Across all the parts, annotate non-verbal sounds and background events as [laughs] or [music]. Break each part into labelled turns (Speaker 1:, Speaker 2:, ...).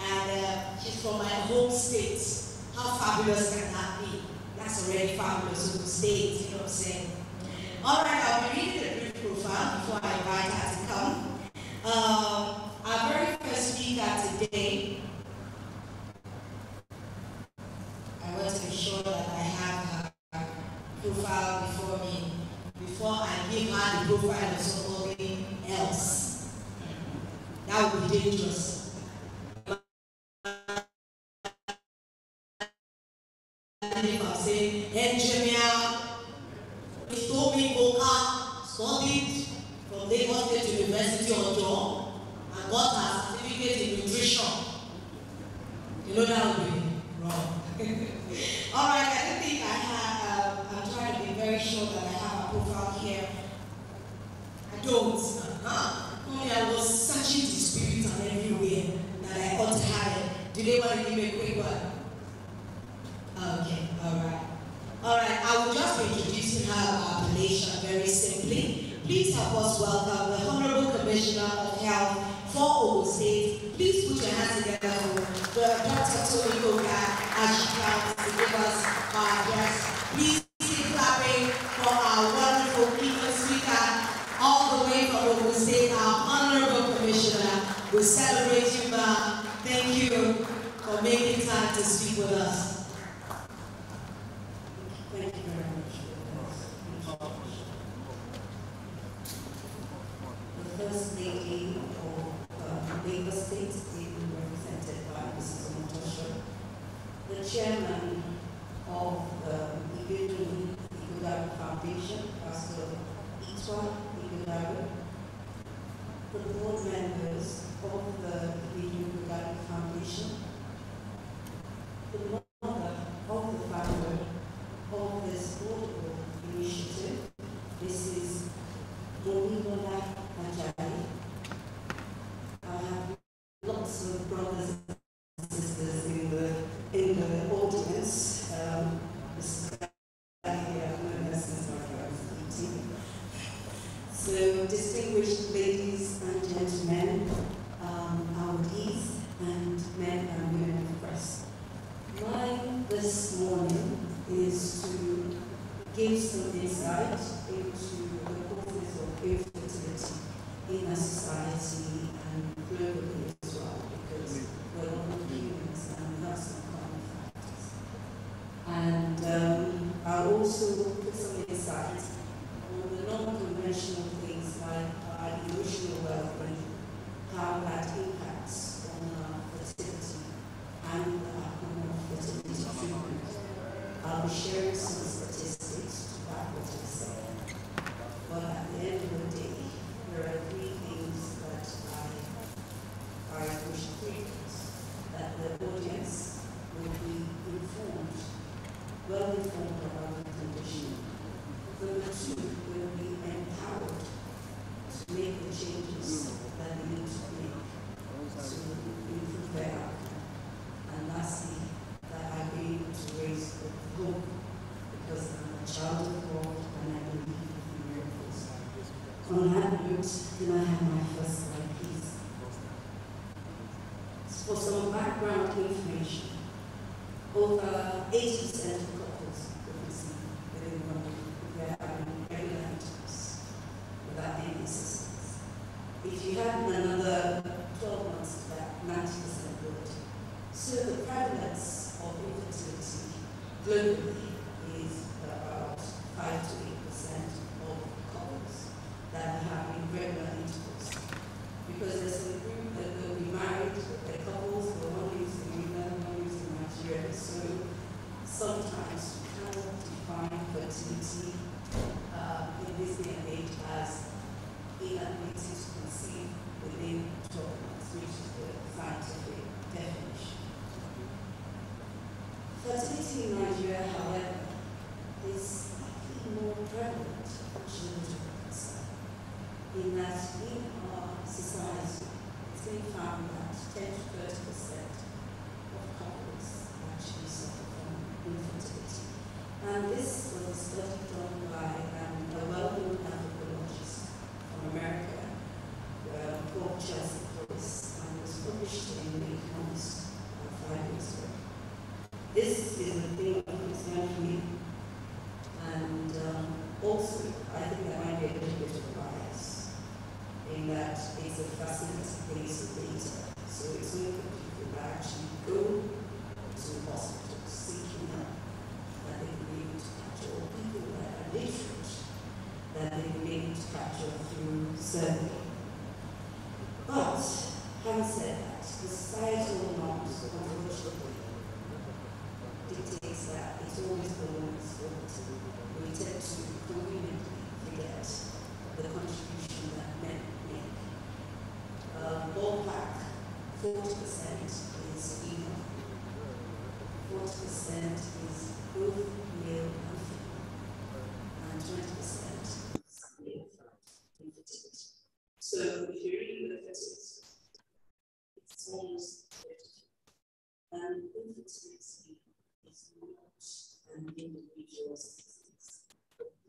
Speaker 1: and uh, she's from my home state. How fabulous can that be? That's already fabulous home state, you know what I'm saying? All right, I'll be reading the brief profile before I invite her to come. Um, our very first speaker today, I want to be sure that I have her profile before me, before I give her the profile of somebody else. That would be dangerous.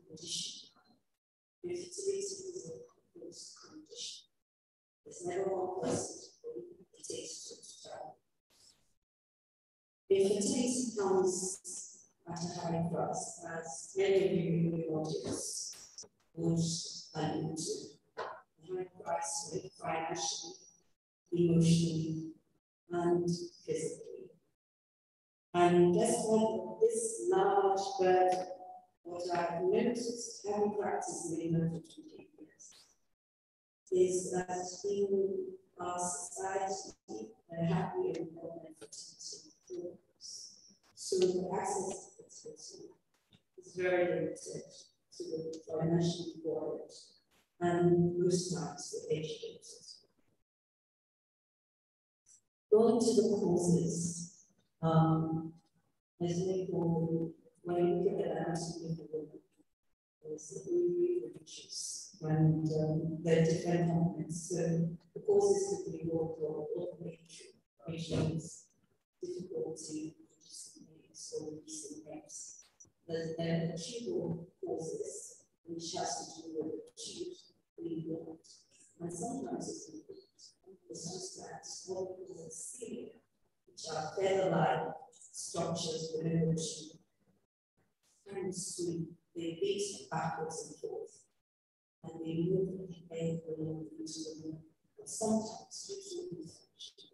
Speaker 2: Condition. Infertility is
Speaker 1: condition. Never one person, it die. Infertility comes at a high price, as many of you in the audience would allude to. A uh, high price with financially, emotionally, and physically. And guess what? This large burden, what I've noticed, having practiced medicine for 20 years, is that in our society, there have been fertility programs. So the access to fertility is very limited to the financial wallet and most times the educators. Going to the causes, um, we go, when you look at the woman, there's the ovary, and um, there are different components. So the causes could be what or ovulatory, which means difficulty or releasing eggs. There's then the tubal causes, which has to do with tube being blocked. And sometimes it's included. It's just that we call cilia, which are feather-like structures within the tube. And swing, they beat backwards and forth. And they move the egg along into the womb. But sometimes, to infection,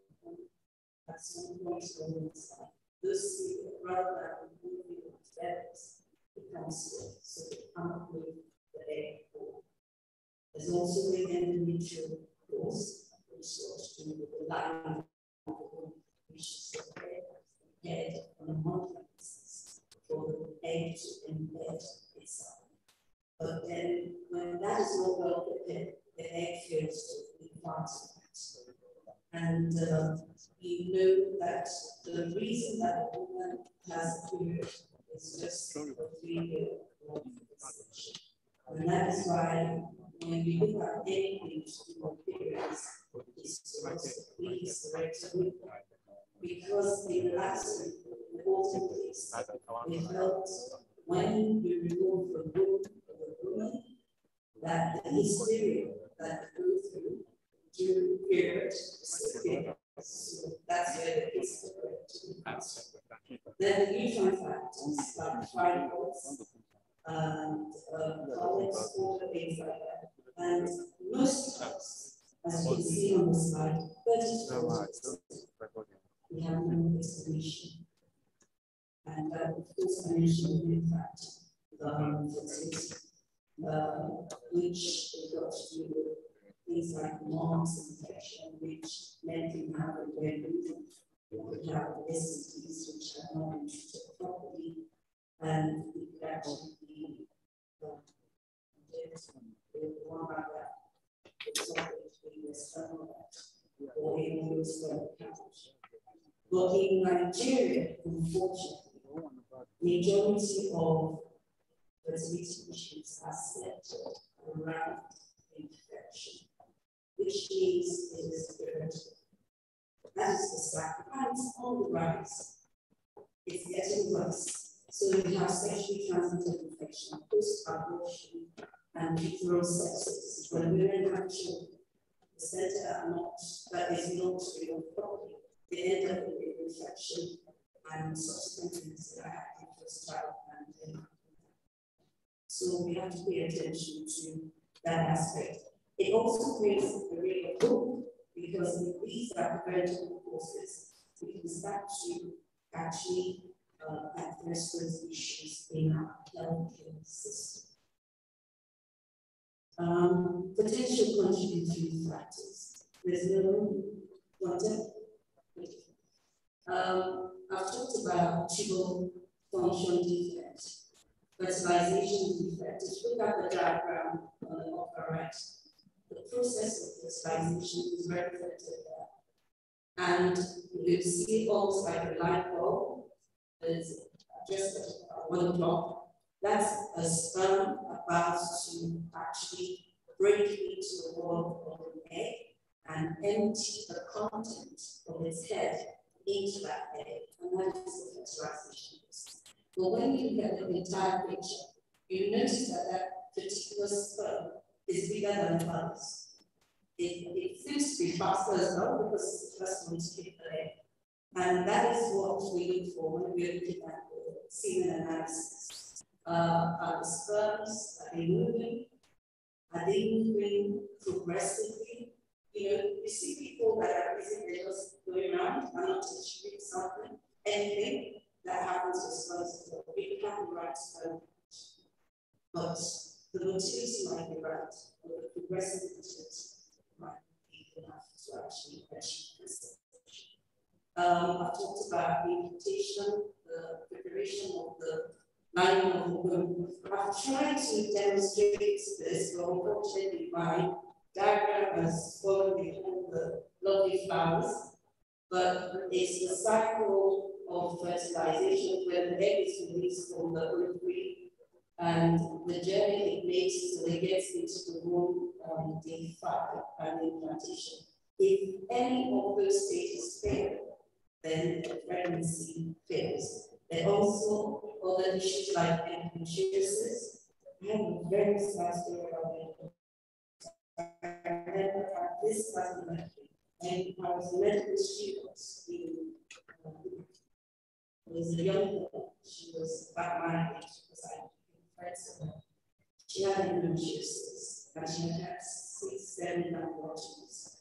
Speaker 1: at some point along the side, those cilia, rather than moving with feathers, become stiff, so they cannot move the egg forward. There's also the endometrial cause, which has to the lining of the womb, which is the head on a monthly basis for the egg to embed itself. But then, when that is not well prepared, the egg fails to be part. And uh, we know that the reason that a woman has period is just a three-year. And that is why when we look at anything to do with periods, it's supposed to rectum because in the last the water place, we felt when we remove the womb of the woman, that the hysteria that go through during period disappears. So that's where the hysteria comes. Then the uterine factors like fibroids and uh, colleagues, water, things like that. And most of us, as you see on the slide, 30 to 40 we have no explanation. And uh, I mentioned in fact the um, fertility, uh, which got to things like mumps infection, which men can have they're moving. We have STDs which are not treated properly, and it actually be uh, one that, it's not between the external or even who are couch. But in Nigeria, unfortunately, majority of fertility are centered around infection, which means it is preventive. That is the sacrifice on the rise. It's getting worse. So we have sexually transmitted infection, post-abortion, and uterine sepsis. When women have children, the center are not, that is not real properly they end up with infection and subsequently I had my first child and then so we have to pay attention to that aspect. It also creates a real hope because if these are preventable courses, we can start to actually uh, address those issues in our healthcare system. Um, potential contributing factors. There's no content. Um, I've talked about tubal function defect, fertilization defect. If you look at the diagram on the upper right, the process of fertilization is represented there. And you see almost like a light bulb is just one o'clock. That's a sperm about to actually break into the wall of the egg and empty the content of its head into that egg, and that is fertilization process. But when you look at the entire picture, you notice that that particular sperm is bigger than the others. It, it seems to be faster as well because it's the first one to hit the egg. And that is what we look for when we're looking at the semen analysis. Uh, are the sperms, are they moving? Are they moving progressively? You know, you see people that are busy, they're just going around and not achieving something, anything that happens to sperms, we can the right sperm. But the motility might be right, but the progressive motility might be enough to actually achieve this. Um, I've talked about the imputation, the preparation of the lining of the womb. I've tried to demonstrate this, but unfortunately my diagram has fallen behind the lovely flowers. But it's the cycle of fertilization where the egg is released from the ovary and the journey it makes till it gets into the womb on day five and implantation. If any of those stages fail, then the pregnancy fails. There are also other issues like endometriosis. I have a very sad story about. This was and I was a medical student in um, was a young girl. She was about my age because I friends with her. She had endometriosis and she had six, seven abortions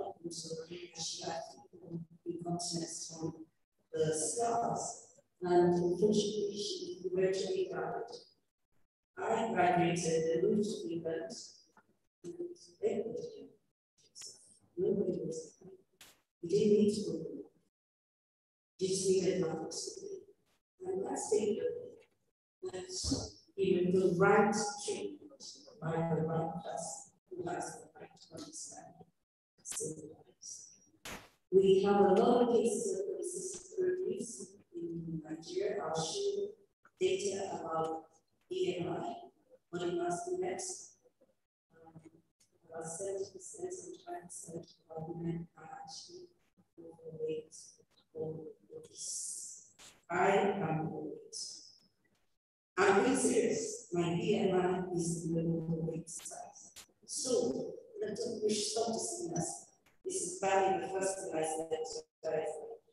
Speaker 1: up she had incontinence from the scars. And unfortunately, she eventually died. I graduated, they moved to England. Nobody was We didn't need to go You just needed And that the right by the right who has the right to understand we have a lot of cases of polycystic ovaries in Nigeria. I'll show data about BMI, body mass index. Um, about 70% and 25% of women are actually. I am overweight. I'm being serious. My BMI is below the weight size. So, let us, we should stop deceiving us this is probably the first thing I said to.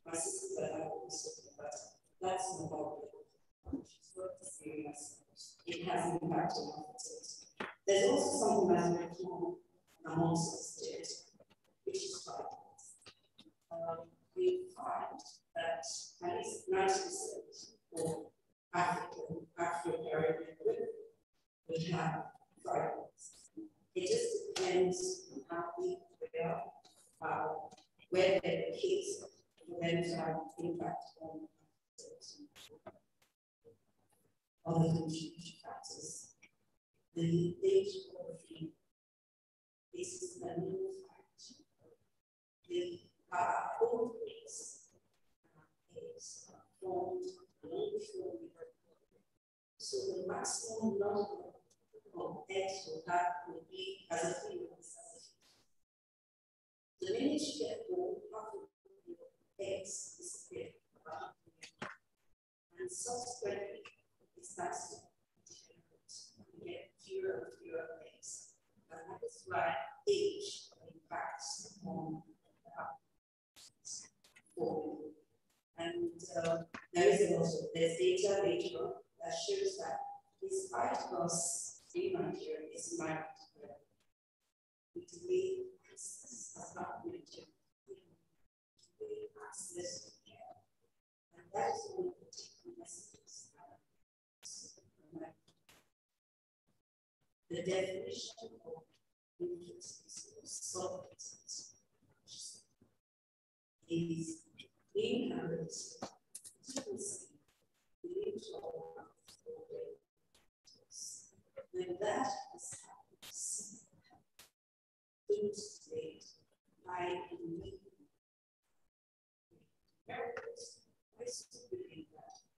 Speaker 1: My sisters are not talking but that's not about it. Has an impact on our. There's also something that's very common amongst us today, which is. Um, we find that at least 90% of African, Afro-Caribbean women we have violence. It just depends on how we are uh, where the kids to have impact on other contribution factors. The age of the this is the new. The uh, old is formed So the maximum number of eggs will have will be as a female the minute you get born, half of your eggs disappear. And subsequently, it starts to degenerate. You get fewer and fewer is why age impacts on the And uh, there is also there's data later that shows that despite us in Nigeria is may access as not mentioned, may access to care. And that is one of the key messages. The definition of is inherent when that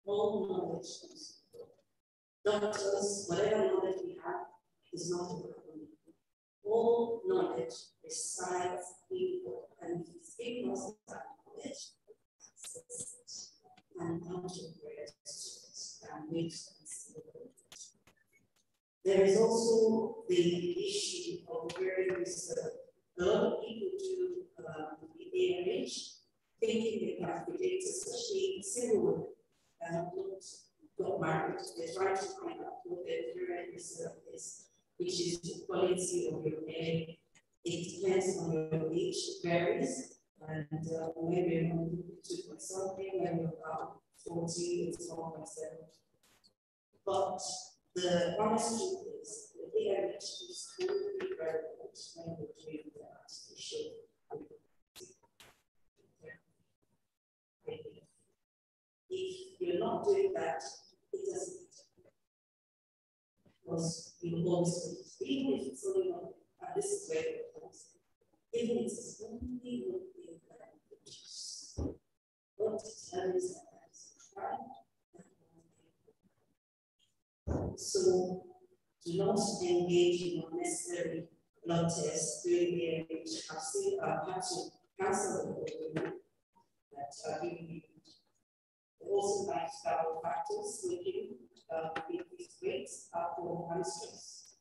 Speaker 1: all knowledge doctors, whatever knowledge we have, is not a problem. All knowledge resides in God, and He's given us that knowledge, and interpret and sense of it. There is also the issue of ovarian reserve. Uh, A lot of people do um, in the age thinking they can predict, especially single uh, women that have not got married. They try to find out what their ovarian reserve is, uh, which is the quality of your hair. It depends on your age, varies. And uh, point something, maybe about 40, it's 1.7. But the honest is, the AMH is totally relevant when we're doing that issue. If you're not doing that, it doesn't because you always even if it's only one, and this is where it comes. Even if it's only one thing that produce, what determines is right so do not engage in unnecessary blood tests during the age. I've seen, to cancel the women that are doing also lifestyle factors, smoking, uh, increased weight, alcohol, and stress.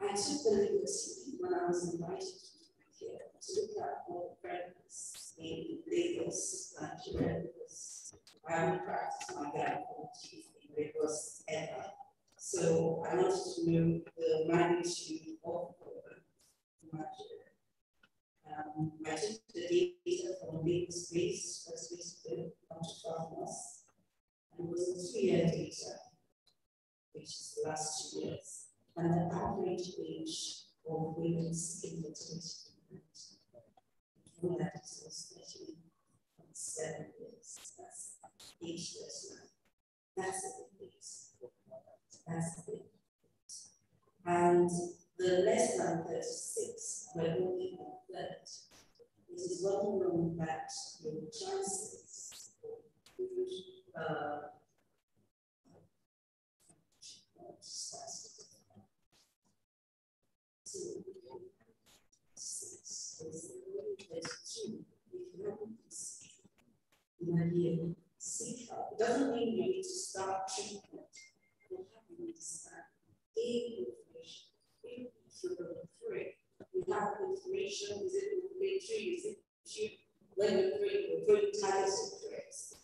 Speaker 1: I took the liberty when I was invited here to look at all friends in Lagos, Nigeria, because I haven't practiced my gynecology it was ever. So I wanted to know the magnitude of the Nigeria. Um, took the data from Maple Space, first week up to 12 months, and it was a two-year data, which is the last two years, and the average age of women's in the treatment. that is 13.7 years. That's ageless now. That's the big piece. That's the big And the less than 36 were only one third. It is known that your chances of uh. It doesn't mean you need to start treatment. You have to understand the. If you're free, have information, is it inflammatory, is it you when you're free, you're doing types of threats.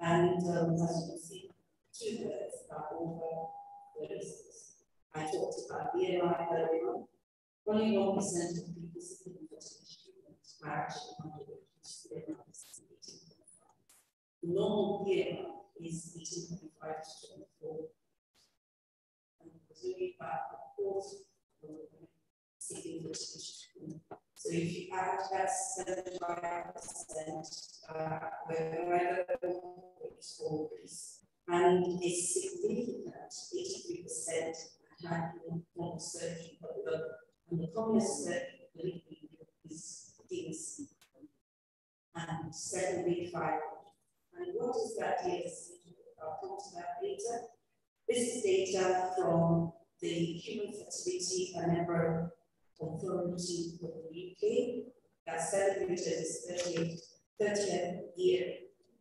Speaker 1: And um, as you can see, two thirds are over 36. I talked about BMI earlier on. Only 1% of people seeking fertility treatment are actually underage BMI normal BMI is 18.5 to 24. And presumably about a quarter of seeking fertility. So if you add that 75%, uh, it's always, and it's significant, 83% had normal surgery, but the, and the commonest surgery is DNC, and 75 and what is that data? I'll come to that later. This is data from the Human Fertility and Embryo Authority of the that celebrated its 30th, 30th year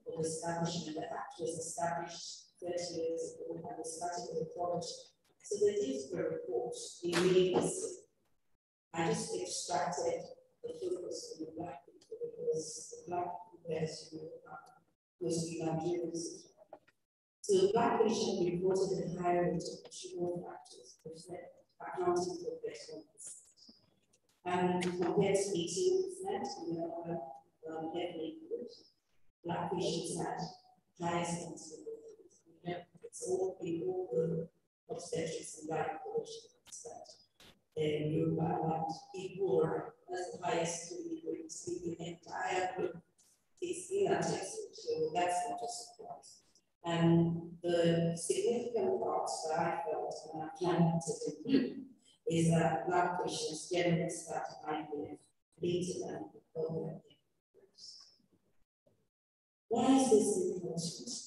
Speaker 1: of establishment. The Act was established 30 years ago and we started the report. So the did report May this I just extracted the focus on the black people because the black compared to uh, mostly Nigerians. So the black patients reported a higher rate of tubal factors accounting for 31%. And compared to 18% in the other um, ethnic groups, black patients had higher sensitivity. It's all in all the obstetrics and gynecologists that uh, you are equal as the highest rates in the entire group is in that So that's not a surprise. And the significant parts that I felt when I planted in is that black patients generally start IVF later than other Why is this important?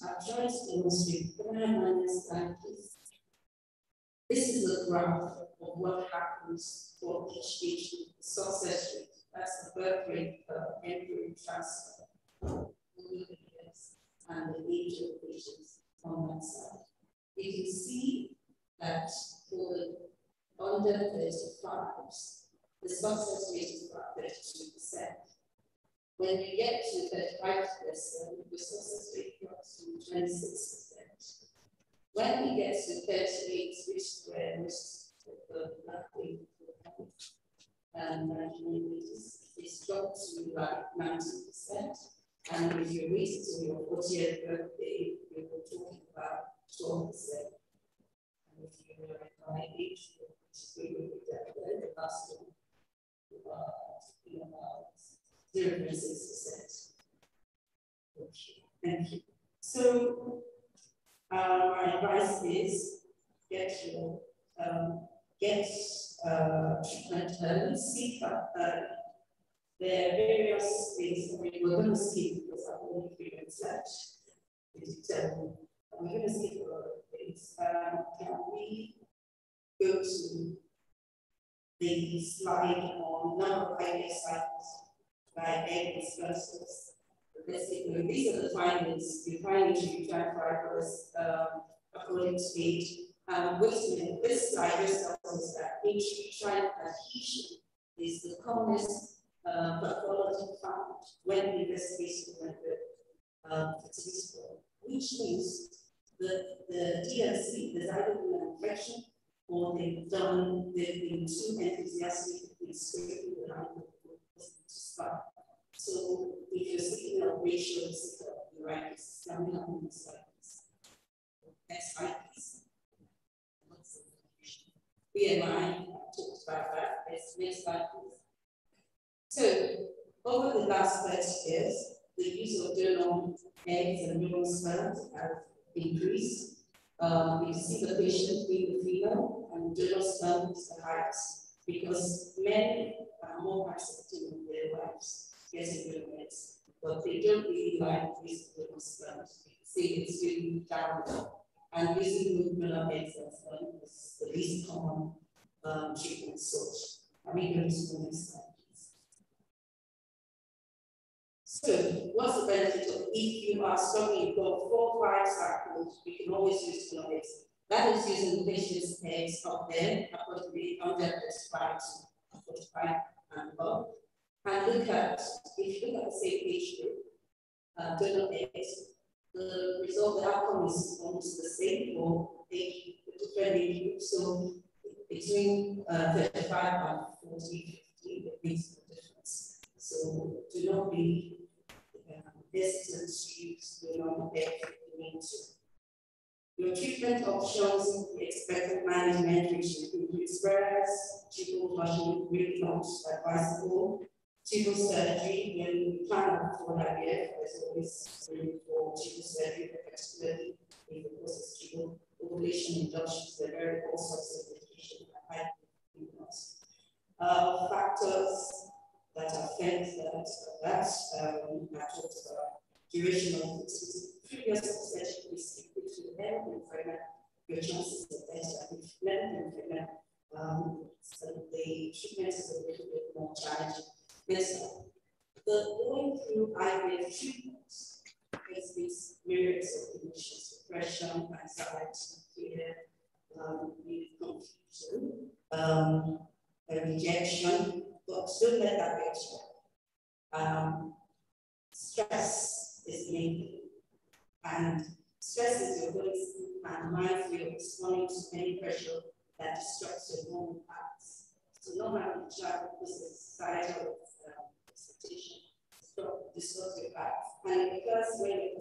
Speaker 1: I've tried to demonstrate, but I understand this. This is a graph of what happens for each age success rate. That's the birth rate per embryo transfer and the age of patients on that side. You can see that for the under 35. the success rate is about 32%. When you get to 35 percent, the success rate drops to 26%. When we get to 38, which is where the black and um, it's dropped to like 90%. And if you wait to your 40th birthday, you were talking about 12%. And if you were my age, we definitely the last one, about 0.6%. Okay, thank you. So, uh, my advice is get your um, get uh, treatment early, seek uh, there are various things I mean, we're going to skip because I've only minutes left. Um, we're going to skip a lot of things. Um, can we go to the slide on number of IVF cycles by egg basically these are the findings. The findings you try according to age. Um, wait a minute, this slide just tells us that intrauterine adhesion is the commonest uh, quality found when the investigation with um, fertility score, which means the, the either been an infection or they've done, they've been too enthusiastic in scraping the line to start. So if you're ratio of sicker, you're right, it's coming up in the slides. Next slide, please. BMI, talked about that. Next slide, please. So, over the last 30 years, the use of donor eggs and donor sperm has increased. Um, you see the patient being the female, and donor sperm is the highest because men are more accepting of their wives getting eggs, but they don't really like use donor sperm. See, it's really down and using donor eggs and sperm is the least common um, treatment source. I mean, going to the next slide? So what's the benefit of if you are struggling, you've got four, five cycles, we can always use clonics. That is using the patient's eggs up there, approximately 135 to 45 and above. And look at, if you look at the same group, uh, donor eggs, the result, the outcome is almost the same for age, different age groups. So between uh, 35 and 40, 50, it no difference. So do not be distance use the non-effective Your treatment options, the expected management, which includes prayers, tubal flushing, really not advisable, tubal surgery, when we plan for IVF, there's always room for tubal surgery, particularly if the process triple ovulation inductions, are very all sorts of medication that high uh, factors that affect that, that um, I talked about duration of previous obstetric risk, if you never been pregnant, your chances are better. If never been pregnant, um, so the treatment is a little bit more challenging. Yes, the going through IVF treatments has these myriads of conditions, depression, anxiety, fear, um, confusion, um, rejection, but don't let that get you. Um, stress is main And stress is your body's and mind way of responding to any pressure that disrupts your normal parts. So normally, child because of societal um, expectation, disrupt your parts. And because when your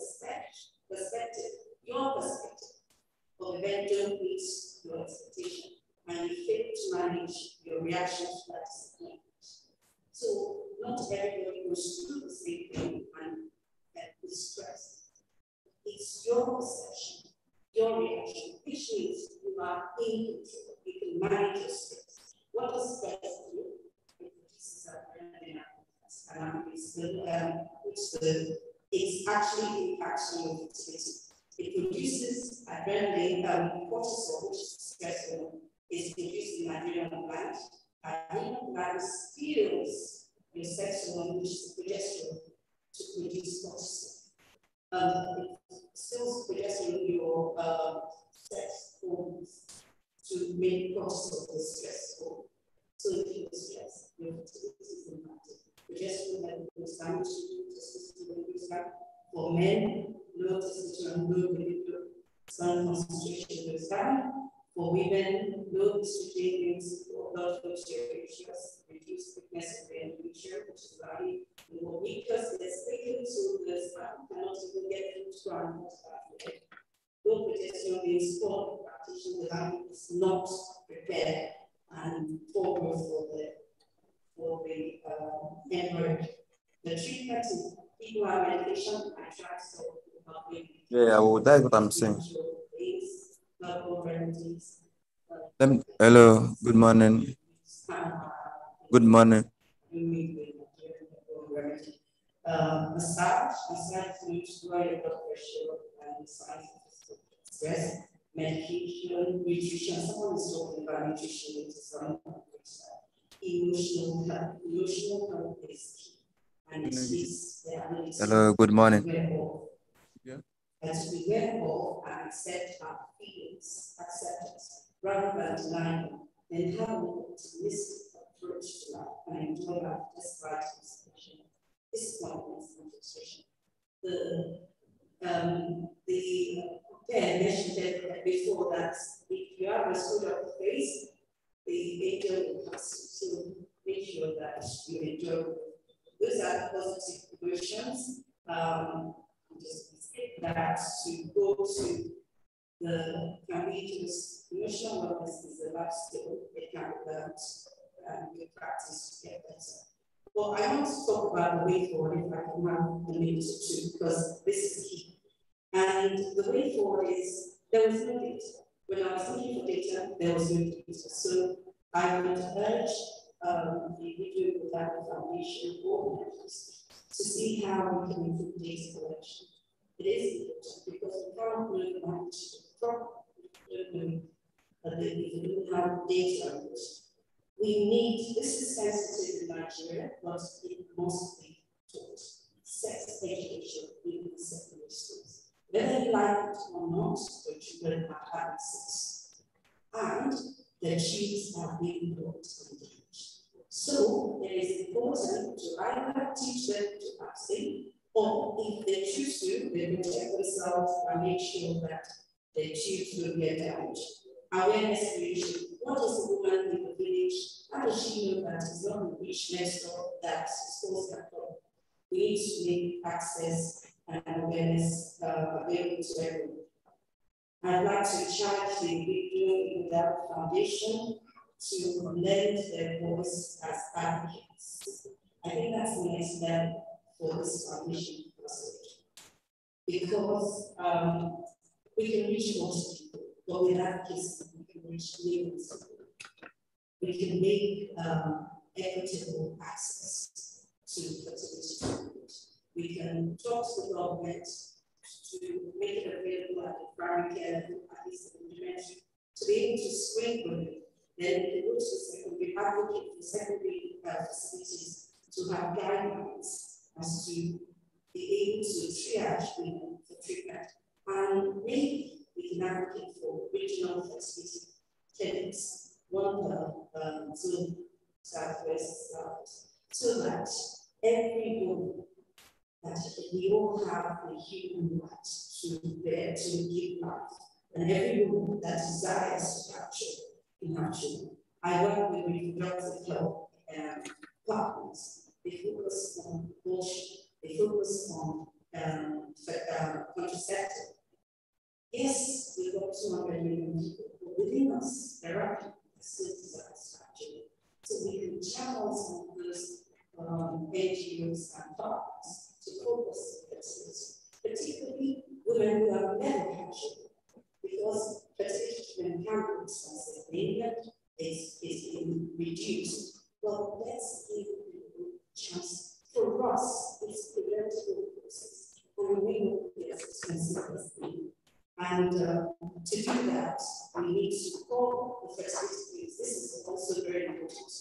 Speaker 1: perspective, your perspective of event don't meet your expectation, and you fail to manage your reaction to that disappointment. So not everybody goes through the same thing and, and is. It's your perception, your reaction, which means you are in control. You can manage your stress. What does stress do? It produces the, um, it's actually impacts on your fertility. It produces adrenaline, um, cortisol, which is stress is produced in adrenal gland. Adrenal gland steals your sex hormone, which is progesterone, to produce cortisol. Um, it your uh, sex hormones to make cortisol the stress. So if you stress, your fertility is impacted. Progesterone goes down to testosterone goes. For men, low testosterone, low libido, sun concentration goes down. For women, low estrogen means blood flow to your uterus, reduce thickness of the endometrium, which is. And for weakness, less taken to the sperm cannot even get through to ground water. Low progesterone means practitioner, the body is not prepared and poor growth for the for the uh, embryo. The treatment is people are medication, try to
Speaker 3: Yeah, well, that's what I'm saying. Hello, good morning. Good morning.
Speaker 1: Pressure and stress, medication, nutrition. Someone is talking about nutrition emotional health. Emotional health is key. And it's this, the ability
Speaker 3: Hello, good morning.
Speaker 1: To we
Speaker 3: Yeah.
Speaker 1: and to accept our feelings, acceptance, rather than denying them, then have an optimistic approach to life and enjoy life despite frustration, disappointment, and frustration. The um, the yeah, mentioned it before that if you have a sort of face, the angel will pass. So make sure that you enjoy. Those are positive emotions. Um, just that to go to the can be just emotional wellness is a life skill. It can be learned and you practice to get better. Well, I want to talk about the way forward if I can have a minute or two because this is key. And the way forward is there was no data. When I was looking for data, there was no data. So I would urge um, the Video Foundation members to see how we can improve data collection. It is because really manage the have data. We need, this is sensitive in Nigeria, but it must be taught. Sex education in secondary schools. Whether you like it or not, the children are having sex. And the cheats are being brought and damaged. So it is important to either teach them to abstain, or if they choose to, they will check themselves and make sure that their cheats will get damaged. Awareness creation. does a woman in the village? How does she know that it's not the rich next door that schools can come? We need to make access and awareness uh, available to everyone. I'd like to charge the Video Without Foundation to lend their voice as advocates. I think that's the next step for this foundation process. Because um, we can reach most people, but with advocacy, we can reach millions. We can make um, equitable access to fertility. We can talk to the government to make it available at the primary care at least in elementary, to be able to screen women. Then we can go to advocate for secondary uh, facilities to have guidelines as to be able to triage women for treatment. And maybe we can advocate for regional fertility clinics, one per um, zone, southwest, south, so that every woman that we all have the human right to bear, to give life, and every woman that desires to can have children. I work with reproductive health um, partners. They focus on abortion. They focus on um, uh, contraceptive. Yes, we've got 200 million people, but within us, there are people that still desire children. So we can channel some of those um, NGOs and partners to focus on this, particularly women who have never had children, because fertility treatment can be expensive in England, it's, it's reduced. Well, let's give chance. For us, it's a preventable process, and we know it's expensive as thing. And uh, to do that, we need to call the clinics. This is also very important.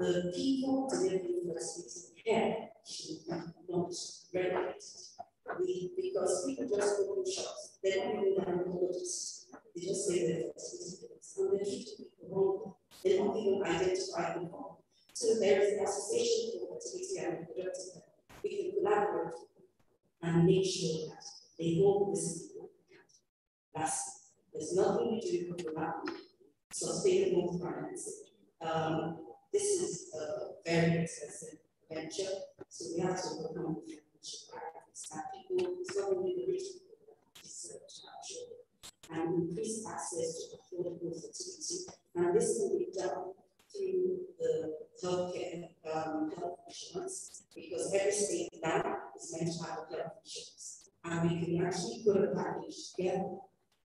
Speaker 1: The people delivering fertility care should not regulated. We, because people just open shops, they don't even. They just say they're and they wrongly. They don't even identify them wrong. So there is an association for fertility and reproductive. We can collaborate and make sure that they all hold this that's, there's nothing we do around sustainable financing. Um, this is a very expensive venture, so we have to overcome the financial barriers that people, it's not only the rich people that and increase access to affordable fertility. And this can be done through the healthcare um, health insurance, because every state now is meant to have a health insurance. And we can actually put a package together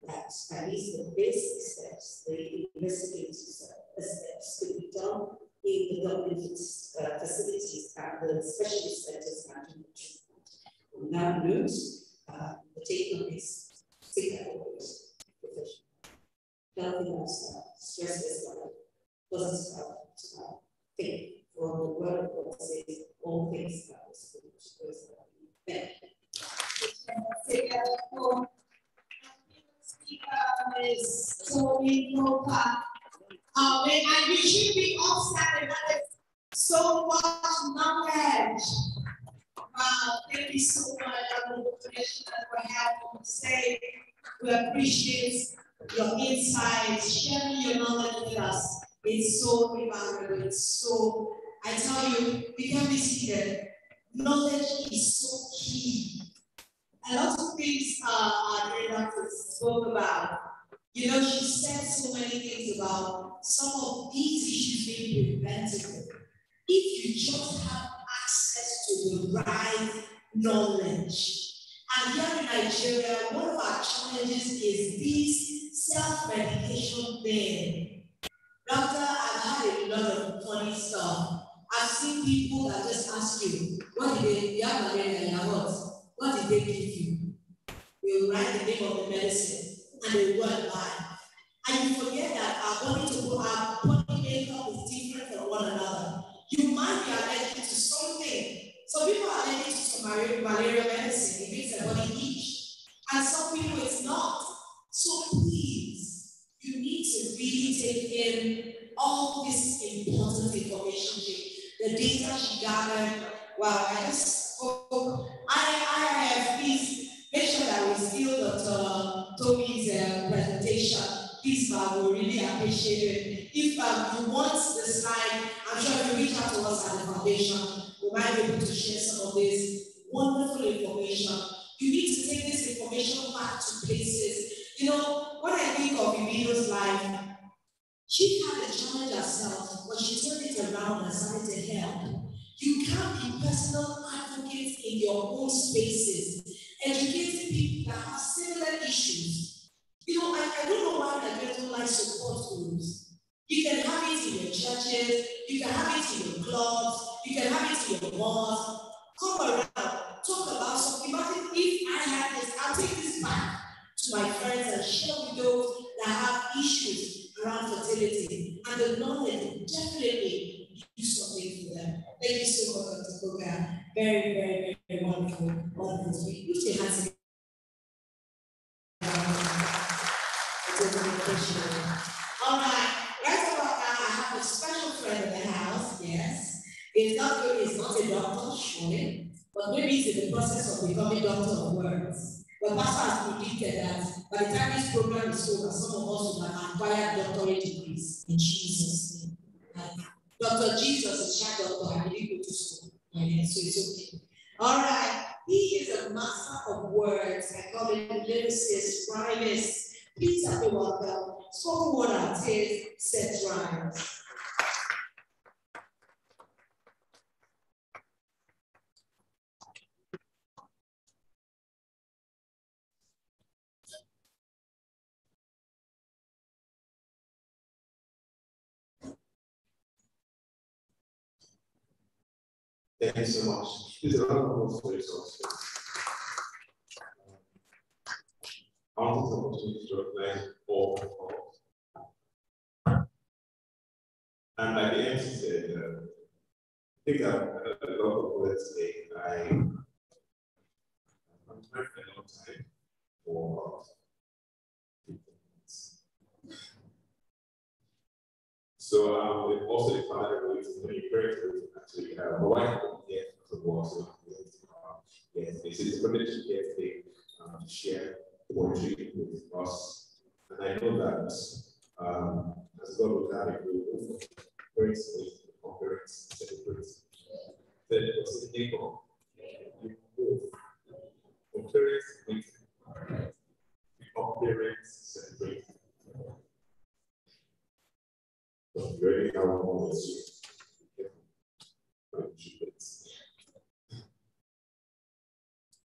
Speaker 1: that at least the basic steps, the investigative steps could be done in the government uh, facilities and the specialist centers the treatment. On that note, uh, the take home is take that away, profession. Healthy lifestyle, stressless positive uh, think for the word of God says all things that is good. Thank you
Speaker 4: is Tony Coca. Um, and you should be upset that is so much knowledge. Wow, thank you so much, Honorable Commissioner, for having to say. We appreciate your insights, sharing your knowledge with us. It's so remarkable. It's so, I tell you, we can be seated. Knowledge is so key a lot of things uh, our director spoke about. You know, she said so many things about some of these issues being preventable. If you just have access to the right knowledge. And here in Nigeria, one of our challenges is this self-medication thing. Doctor, I've had a lot of funny stuff. I've seen people that just ask you, what did they, you have malaria, you what? What did they give you? You write the name of the medicine and they go and buy. And you forget that our body to our body makeup is different from one another. You might be allergic to something. Some people are allergic to some malaria medicine, it makes their body itch. And some people it's not. So please, you need to really take in all this important information, the data she gathered. Wow, I just spoke. I, I have please make sure that we steal Dr. Toby's uh, presentation. Please, ma, we really appreciate it. If um, you want the slide, I'm sure if you reach out to us at the foundation, we might be able to share some of this wonderful information. You need to take this information back to places. You know, when I think of Ibidun's life, she had a challenge herself, but she turned it around and started to help. You can't be personal advocates in your own spaces, educating people that have similar issues. You know, I, I don't know why I don't like support groups. You can have it in your churches, you can have it in your clubs, you can have it in your malls. Come around, talk about something. Imagine if I had this, I'll take this back to my friends and share with those that have issues around fertility. And the knowledge definitely do something for them. Thank you so much, Dr. Koga. Very, very, very wonderful, wonderful your hands together. All right, right about now, I have a special friend in the house, yes. It's not good, it's not a doctor, surely, but maybe it's in the process of becoming doctor of words. But Pastor has predicted that by the time this program is over, some of us will have acquired doctorate degrees in Jesus' name. Like, Dr. Jesus is child doctor, I didn't go to school. Yeah, so it's okay. All right. He is a master of words. I call him lyricist, rhymist. Please have a welcome. Spoken word artist, set rhymes.
Speaker 5: Thank you so much. Please round of applause for yourself. I want this opportunity to recognize all performers. And like the MC said, uh, I think I've had a lot of words today. I, I'm very a long time for So um, we've also defined a way to communicate with actually uh, my wife here as well. So uh, yes, this is a privilege to get um, share poetry with us. And I know that um, as God will have it, we will very soon compare it, celebrate. Then what's the neighbor? You both compare it with it, celebrate.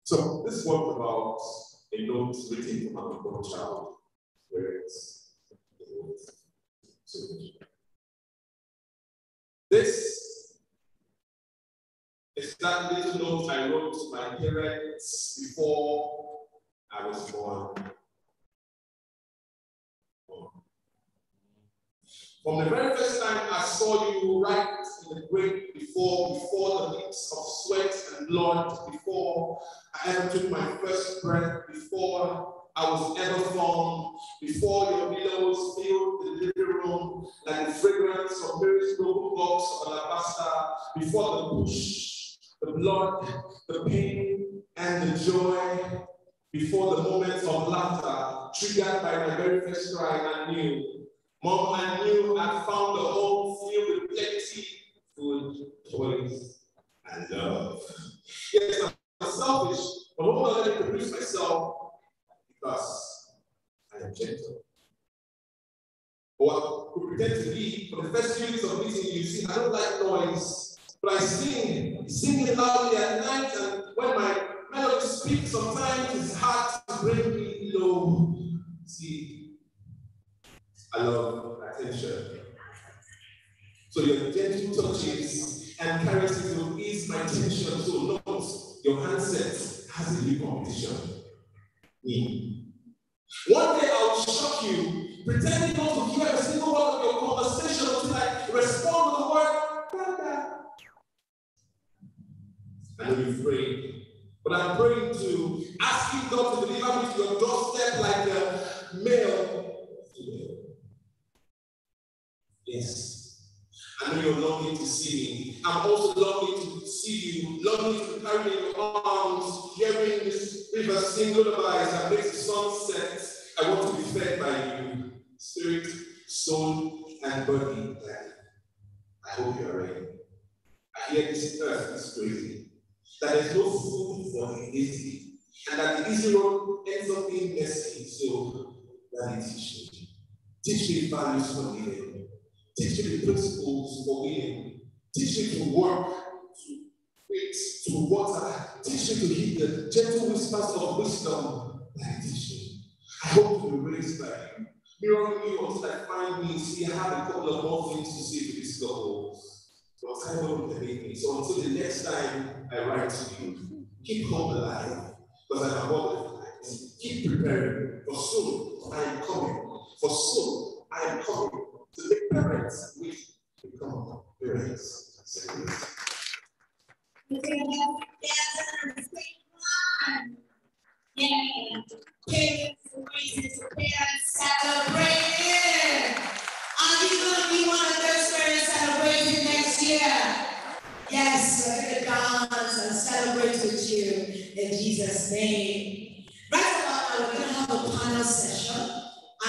Speaker 5: So this was about a note written from an unborn child, where it's this is that little note I wrote to my parents before I was born. From the very first time I saw you right in the grave before, before the mix of sweat and blood, before I ever took my first breath, before I was ever formed, before your pillows filled the living room like the fragrance of various broken box of alabaster, before the push, the blood, the pain, and the joy, before the moments of laughter triggered by my very first cry, I knew Mom, I knew I found a home filled with plenty, food, toys, and love. Yes, I'm selfish, but I'm not let produce myself because I am gentle. Or we pretend to be, for the first few weeks of meeting you, see, I don't like noise, but I sing, sing it loudly at night, and when my melody speaks, sometimes it's hard to bring me low. See, I love attention. So your gentle touches and caresses will ease my tension. So note your handset has a new competition. Me. One day I will shock you, pretending not to hear a single word of your conversation until I respond with the word, Brother. I know prayed, but I'm praying to asking God to deliver me to your doorstep like a male Yes. I know you're longing to see me. I'm also longing to see you, longing to carry in your arms, hearing this river sing lullabies that makes the sun set. I want to be fed by you, spirit, soul, and body. I hope you're ready. I hear this earth is crazy, that there's no food for the easy, and that the easy road ends up being messy. So, that is teach me. Teach me values for living. Teach me the principles for winning. Teach me to work, to wait, to water. Teach me to heed the gentle whispers of wisdom that teach me. I hope to be raised by you. Mirroring you until I find me. See, I have a couple of more things to say to this couple. But I don't believe me. So until the next time I write to you, keep hope alive. Because I have all Keep preparing. For soon I am coming. For soon I am coming parents we become parents.
Speaker 4: Yeah, parents, raising parents, celebrating. Are you going to be one of those parents next year? Yes, we're going to dance and celebrate Jesus' name. Right about now, we're going to have a panel session,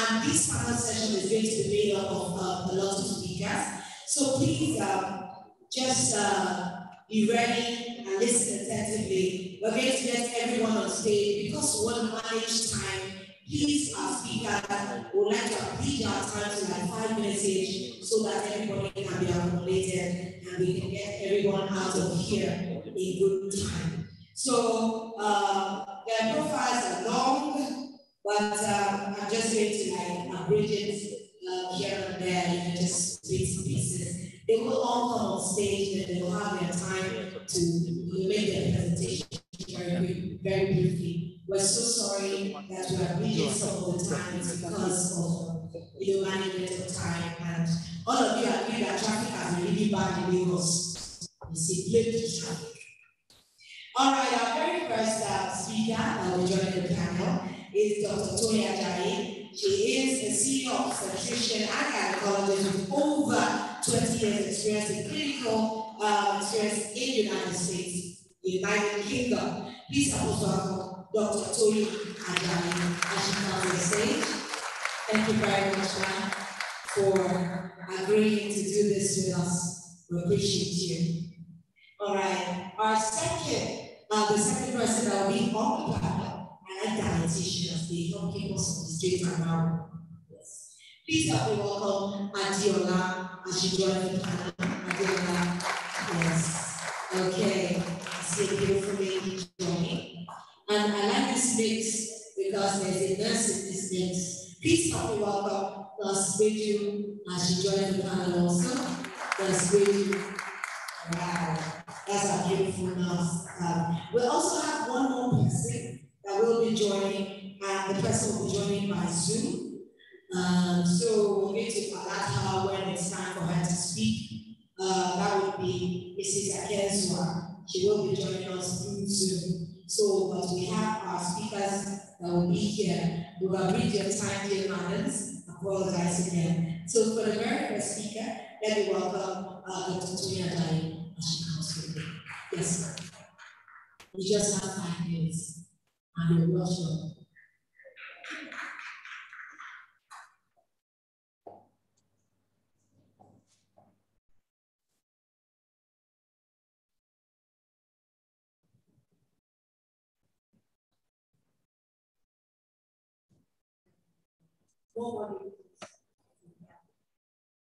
Speaker 4: and this panel session is going to be made up of uh, a lot of speakers. So please um, just uh, be ready and listen attentively. We're going to get everyone on stage because we want to manage time. Please, our speaker would like to abridge our time to like five minutes each so that everybody can be accommodated and we can get everyone out of here in good time. So uh, their profiles are long, but um, I'm just going to like abridge it uh, here and there, know, just bits and pieces. They will all come on stage and they will have their time to make their presentation very, very briefly. We're so sorry that we are reading some of the time because of you know, management of time. And all of you agree that traffic has been really bad in Lagos. You see, blame the traffic. All right, our very first uh, speaker that will join the panel is Dr. Toya Ajayi. She is a senior obstetrician and gynecologist with over 20 years experience in clinical uh, experience in the United States, the United Kingdom. Please us welcome Dr. Toya Ajayi as she comes the stage. Thank you very much, ma'am, for agreeing to do this with us. We appreciate you. All right, our second uh, the second person that will be on the panel, like dietitians, they help people straight and. Yes. Please help me welcome Adeola as the panel. Adeola, yes. Okay, see a beautiful lady joining. And I like this mix because there's a nurse in this mix. Please help me welcome Nurse Beju as she joins the panel also. Nurse Beju. Wow, that's a beautiful nurse. Um, we'll also have one more person that will be joining, and the person will be joining by Zoom. Um, so we're going to alert her when it's time for her to speak. Uh, that would be Mrs. Akenzua. She will be joining us through Zoom. So, but we have our speakers that will be here. We will read your time, dear madams. Apologize again. So, for the very first speaker, let me welcome uh, Dr. Ajayi as she comes me. Yes, sir. We just have five minutes and you're welcome.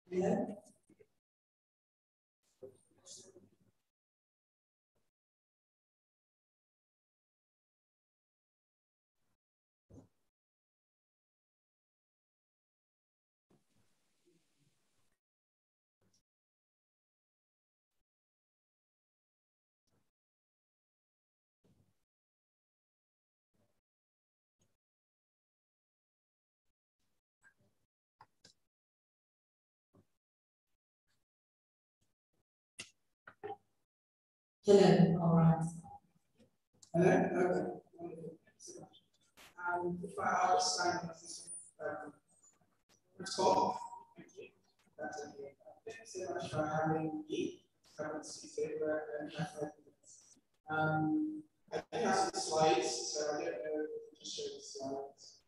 Speaker 4: Hello? Hello, all right.
Speaker 6: Hello? Okay. Um, if I, this, um, call. Thank you. That's okay. You so much for having me. Come and see and. Um, I think I have some slides, so I don't know if to show the slides.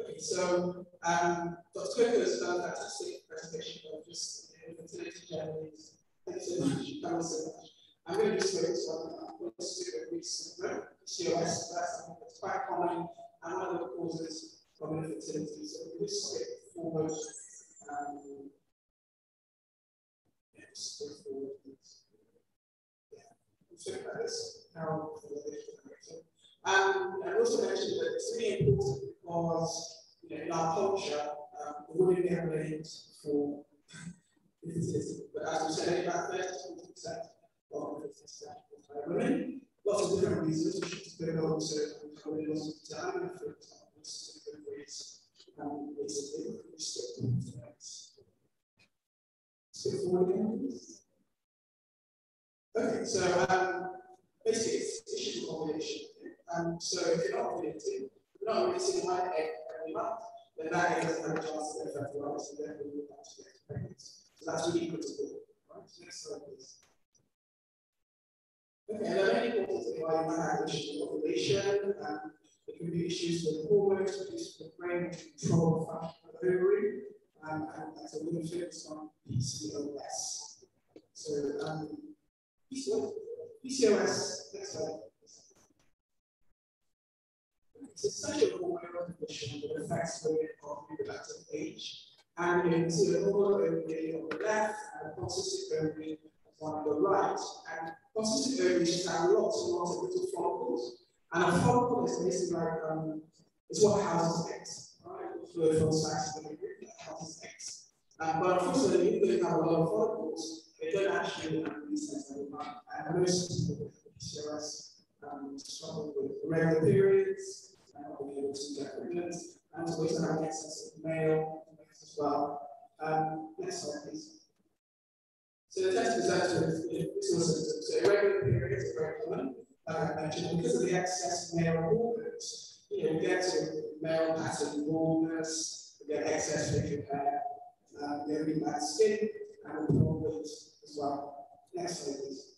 Speaker 6: Okay, so um, Dr. Coco has done a fantastic presentation of just fertility journeys. Thank you so much. Thank you so much. I'm going to just so I'm going to do a quick syndrome, COS, that's something that's quite common and one causes of infertility. So this step forward, um, yeah, step forward. Yeah, so that is how um, I also mentioned that it's really important because you know, in our culture, um, women get blamed for [laughs] infertility. But as we said, about 30 to 40% of Lots of different reasons, time, um, please. Okay, so um, basically it's issues of ovulation. Um, so if you're not ovulating, you're not ovulating one egg every month, then that egg doesn't have a chance to fertilized, so therefore you're not to get pregnant. So that's really critical. Right, next slide please. Okay, there are many causes why you might have issues with ovulation, and it can be issues with hormones, issues with brain control of the ovary, um, and that's a little focus on PCOS. So, um, PCOS, PCOS, next slide. It's a hormonal condition that affects women of reproductive age. And see the normal ovary on the left and the polycystic ovary on the right. And have lots and lots of little follicles. And a follicle is basically like, um, it's what houses eggs, right? So from size of the ovary that houses eggs. Um, but unfortunately, if they have a lot of follicles, they don't actually release eggs every month. And most people with PCOS um, struggle with irregular periods, and not being able to get pregnant, and to always have excess of male as well. Um, next slide, please. So the test presents with visual symptoms. So irregular periods are very common, I mentioned, because of the excess of male hormones. You know, we get to male pattern baldness, we get excess facial hair, um, we have really bad skin, and have weight as well. Next slide, please.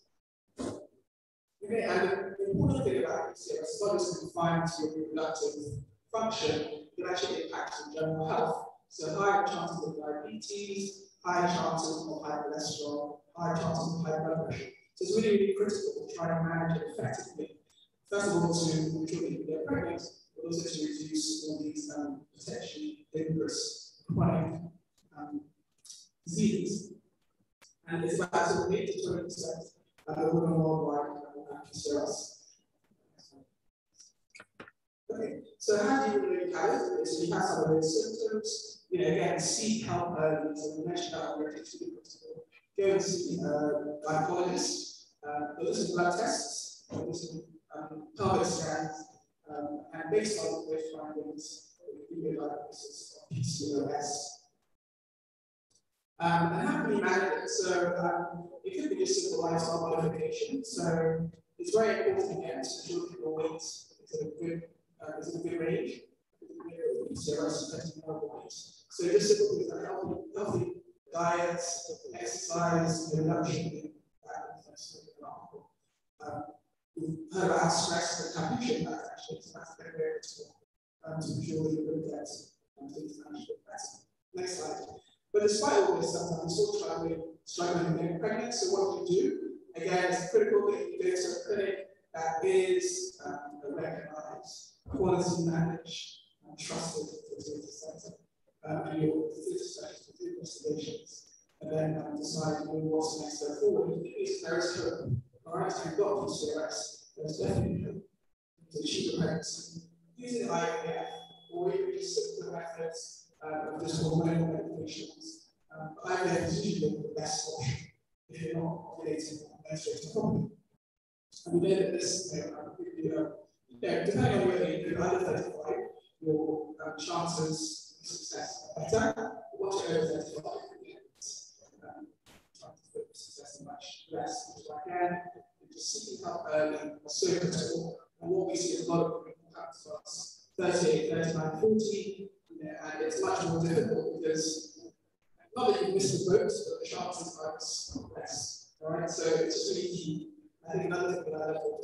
Speaker 6: Okay, and the important thing about PCOS is not just confined to your reproductive function, but actually impacts your general health. So higher chances of diabetes, high chances of high cholesterol, high chances of high blood pressure. So it's really, really critical to try and manage it effectively. First of all, to ensure that you get pregnant, but also to reduce all these um, potentially dangerous chronic um, diseases. And it's about sort of 8 to 20 percent the women worldwide PCOS. Okay, so how do you really have? So you have some of those symptoms. You know, again, seek help early. So we mentioned that already to be critical. Go and see a gynecologist. Uh, those are blood tests. Are um, pelvic scans. Um, and based on those findings, we give you a diagnosis of PCOS. Um, and how can you manage it? So um, it could be just simple lifestyle modification. So it's very important again to ensure your weight is a good, uh, is a good range. So just simple things like healthy, healthy diet, exercise, in fat um, We've heard about stress and that actually is that's very, very um, to you're going get um, things. Next slide. But despite all this, sometimes we're still struggling, struggling with getting pregnant. So what do you do? Again, it's critical that you go to a clinic that is um, a recognized, quality managed, and trusted fertility center. Um, and specialist will do investigations and then um, decide what's the next step forward. If there is hope, all right, so you've got PCOS, there's definitely achieve a pregnancy using IVF or even just simple methods uh, of just hormonal medications. Um, IVF is usually the best option if you're not ovulating menstruation properly. And we know this, you know, you know, depending on whether you're 35, your um, chances of success are you're over 35, um, chances of success are much less. Which again, just seeking help early are so critical. And what we see is a lot of people come to us 38, 39, 40, and it's much more difficult because not that you miss the boat, but the chances are less. All right, so it's really key. I think another thing that I love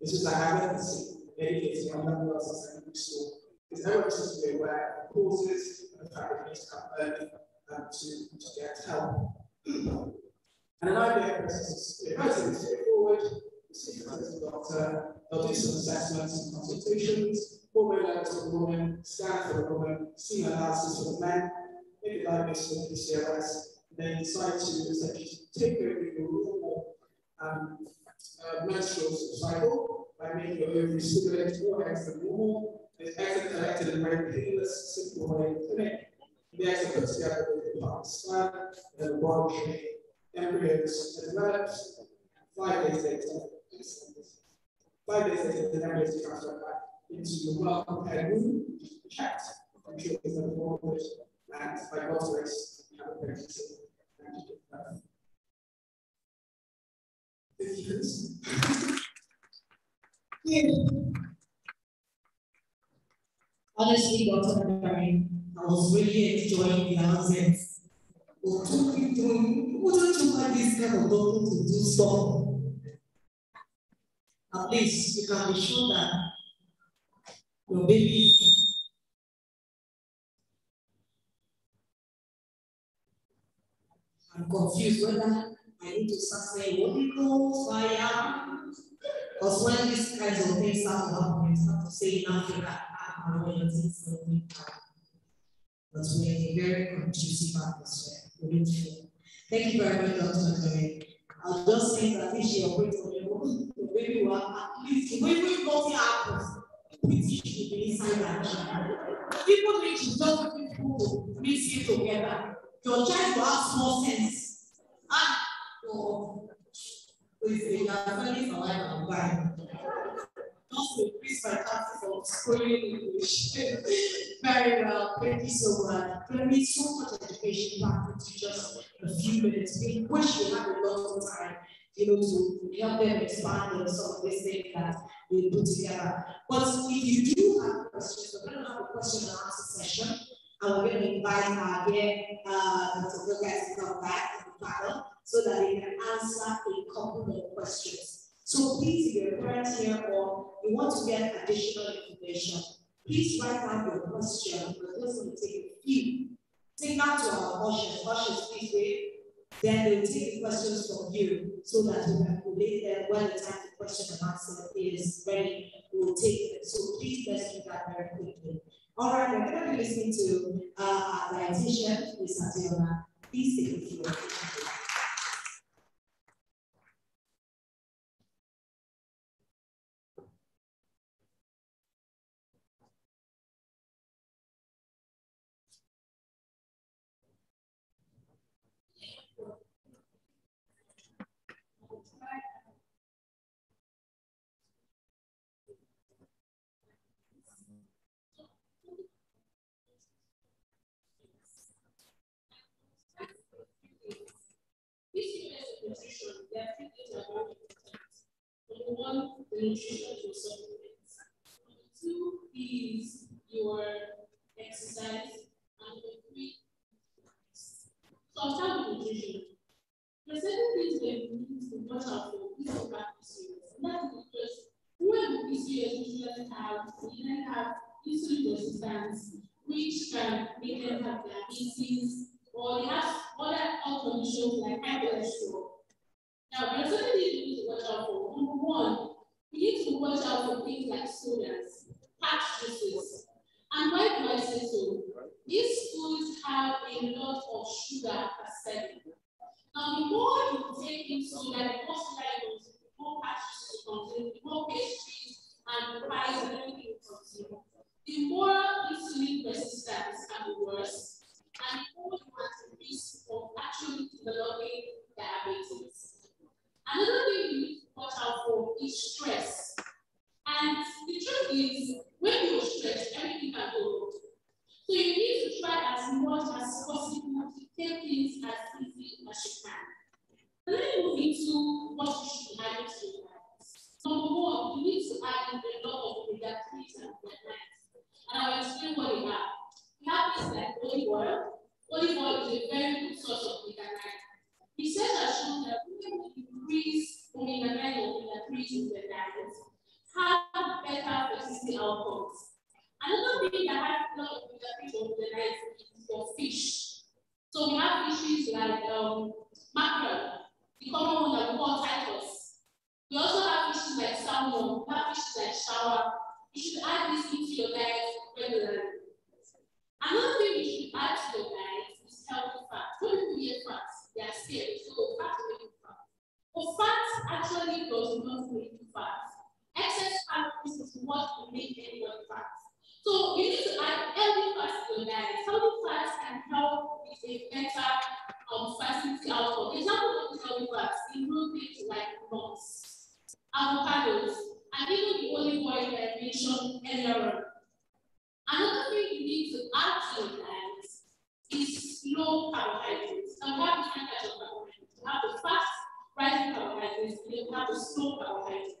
Speaker 6: is just I haven't seen educating on young girls in secondary school is everyone supposed to be aware of the causes and the fact that they need to come early um, to, to get help. and an process is relatively straightforward. You see a doctor, they'll do some assessments and consultations, hormone levels for the woman, scan for the woman, see analysis for the men, maybe diagnosis with PCOS, then decide to essentially take over your normal um, uh, menstrual cycle by making your ovaries stimulate more eggs normal. The eggs are collected in a very painless, the. The eggs are put together with the and the laboratory embryos are developed. Five days later, five days later, the embryos transferred back into your well-prepared womb, checked, and sure forward, and by God's you have a pregnancy.
Speaker 4: Honestly, Dr. Mary, I was really enjoying the answers. But talking through, wouldn't you like this kind of doctor to do stuff at least you can be sure that your baby I'm confused whether I need to start saying Holy Ghost, fire. Because when these kinds of things start to happen, you start to say in Africa, Royalty something. But we're in a very atmosphere. We don't. Thank you very much, Dr. Gary. I'll just say that this year, wait on you. Maybe we are at least, when we got the apples, British should be inside that child. People need to just people mix it together. Your child will have small sense. Ah, your, if you are very for and. Just increase my chances of schooling English. very well. Thank you so much. There is so much education back into just a few minutes. We wish we had a lot of time, you know, to help them expand on some of these things that we put together. But if you do have questions, we're going to have a question and answer session. And we're going to invite our dear uh, Dr. Wilkes to come back to the panel so that they can answer a couple of questions. So please, if you're a parent here or you want to get additional information, please write down your question. Just going to take a few. Take that to our ushers. Ushers, please wait. Then they'll take the questions from you so that we can collate them when the time for question and answer is ready. We'll take it. So please let's do that very quickly. All right, we're going to be listening to uh, our dietitian, Ms. Adeola. Please take the floor.
Speaker 7: Number one, the nutrition of your supplements. Number two is your exercise. And number three, so with nutrition. Are certain things that you need to watch out that's because when usually have, usually have insulin resistance, which can make them have diabetes, or they have other conditions like high. Now, there are certain things to watch out for. Number one, we need to watch out for things like sodas, packed juices. And why do I say so? These foods have a lot of sugar per serving. Now, the more you take in soda, the more sugar you consume, the more packed juices you the more pastries and pies and everything you the more insulin resistance can be worse, and the more you are at risk of actually developing diabetes. Another thing you need to watch out for is stress. And the truth is, when you're stressed, everything can go wrong. So you need to try as much as possible to take things as easy as you can. And then move into what you should adding to your diet. Number one, you need to add in a lot of omega 3s and omega 9s. And I'll explain what they are. We have things like olive oil. Olive oil is a very good source of omega 9. Has shown that when we increase omega 9 or omega 3s in their diet, have better fertility outcomes. Another thing that has a lot of 3s or omega 9s is your fish. So we have fishes like um, mackerel, the common one that we call titus. We also have fishes like salmon, we have fishes like shower. You should add this into your diet regularly. Another thing you should add to your diet is healthy fats. When people eat are. So fat you fat. But fat actually does not make you fat. Excess calories is what will make anyone fat. So you need to add healthy fats to your diet. Healthy fats can help with a better um, fertility outcome. Example of healthy fats include things like nuts, avocados, and even the olive oil that I mentioned earlier. Another thing you need to add to your diet is low carbohydrates. Now we have have the fast rising carbohydrates, we have the slow carbohydrates.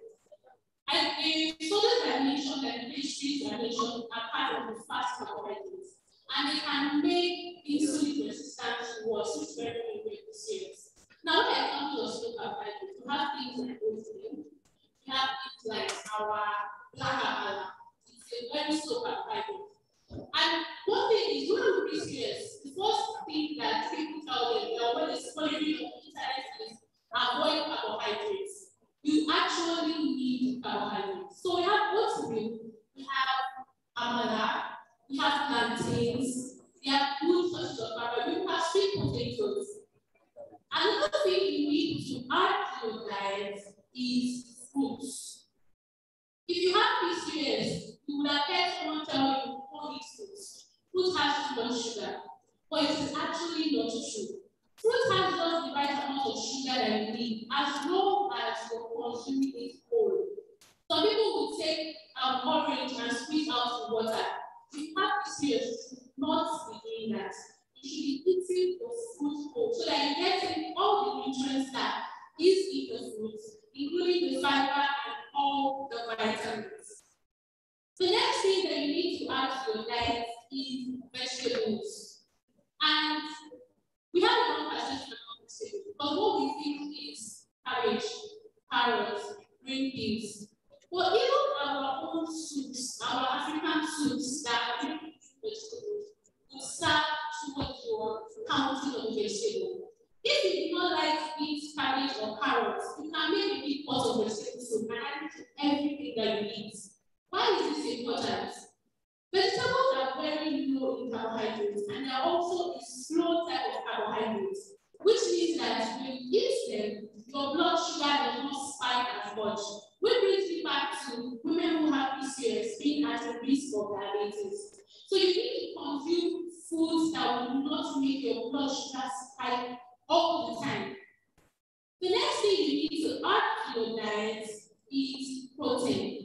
Speaker 7: And the sodas I mentioned and pastries I mentioned are part of the fast carbohydrates. And they can make insulin resistance worse, which is very, very, serious. Now, when it comes to slow carbohydrates, we have things like we have things like our black amala. It's a very and fiber. And one thing is, when we be serious, the first thing that people tell them that when it's following on internet is avoid carbohydrates. You actually need carbohydrates. So we have oatmeal, we have amala, we have plantains, we have good sources of carbohydrates, we have sweet potatoes. Another thing you need to add to your diet is fruits. If you have PCOS, you would have heard someone tell you, don't eat fruits. Fruit has too much sugar, but it is actually not true. Fruit has just the right amount of sugar that you need, as long as you're consuming it whole. Some people will take um, orange and squeeze out the water. You have PCOS, you should not be doing that. You should be eating the fruit whole, so that you get all the nutrients that is in the fruit, including the fiber and all the vitamins. The next thing that you need to add to your diet is vegetables. And we have a conversation about vegetables, but what we think is cabbage, carrots, green peas. But even our own soups, our African soups that are vegetables, will serve towards your counting of vegetable. If you do not like eat cabbage or carrots, you can make a big pot of vegetable soup and add to everything that you eat. Why is this important? Vegetables are very low in carbohydrates and they are also a slow type of carbohydrates, which means that when you eat them, your blood sugar does not spike as much. Which brings me back to women who have PCOS being at a risk of diabetes. So you need to consume foods that will not make your blood sugar spike all the time. The next thing you need to add to your diet is protein.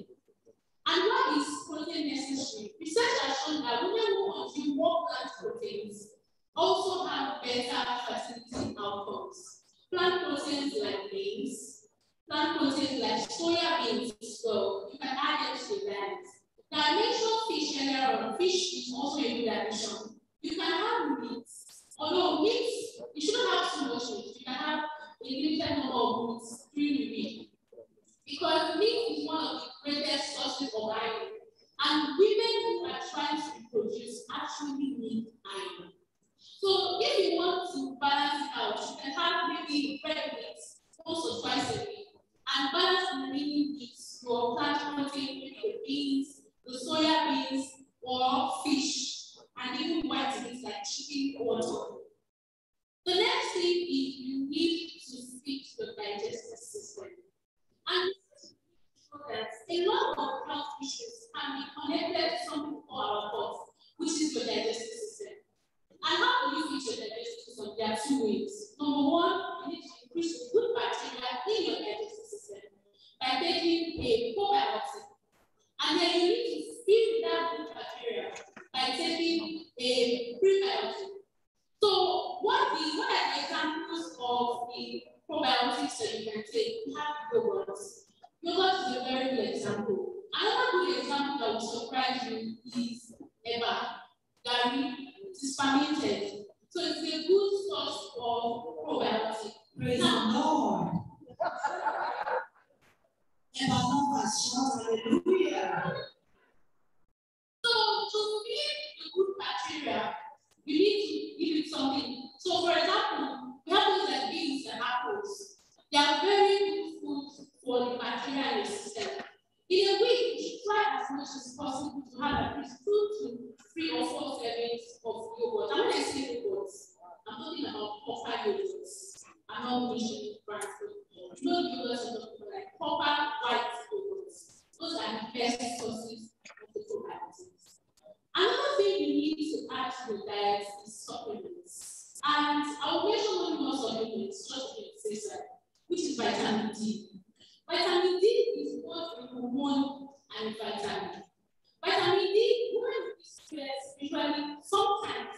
Speaker 7: And why is protein necessary? Research has shown that women who consume more plant proteins also have better fertility outcomes. Plant proteins like beans, plant proteins like soya beans as you can add them to diet. Now, I mentioned fish on. Fish is also a good addition. You can have meat, although meat, you shouldn't have too much meat. You can have a limited number of meats during the week. Because meat is one of the greatest sources of iron. And women who are trying to reproduce actually need iron. So if you want to balance it out, you can have maybe red meat once or twice a week and balance the remaining meats, your plant protein, maybe the beans, the soya beans, or fish, and even white meats like chicken or water. The next thing is you need to fix the digestive system. And that a lot of health issues can be connected to something called our gut, which is your digestive system. And how do you fix your digestive system? There are two ways. Number one, you need to increase the good bacteria in your digestive system by taking a probiotic. And then you need to feed that good bacteria by taking a prebiotic. So what the what are the examples of the probiotics that you can take? We have yogurts. Yogurt is a very good example. Another good example that will surprise you is eba, gari. It is fermented. So it's a good source of probiotic.
Speaker 4: Praise the Lord. Eba numbers, shout hallelujah.
Speaker 7: So to feed the good bacteria, you need to give it something. So for example, things like beans and apples. They are very good food for the bacteria in the system. In a week, try as much as possible to have at least two to three or four servings of yogurt. And when I say yogurt, I'm talking about proper yogurt. I'm not mentioning brands. You know yogurt are talking like proper white yogurt. Those are the best sources of the probiotics. Another thing you need to add to your diet is supplements. And I'll mention one more supplements, just to so, which is vitamin D. Vitamin D is both a hormone and vitamin. Vitamin D, women with stress usually sometimes,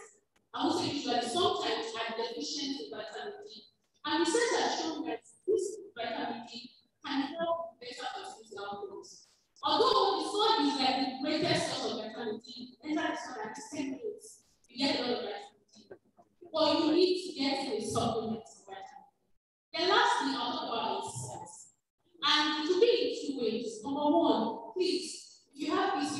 Speaker 7: I won't say usually, sometimes are deficient in vitamin D. And research has shown that this vitamin D can help better fertility outcomes. Although the sun is like the greatest source of vitamin D, enter the sun at 10 minutes, you get a lot of D. But you need to get a supplement of vitamin. The last thing I'll talk about is exercise. And will be in two ways. Number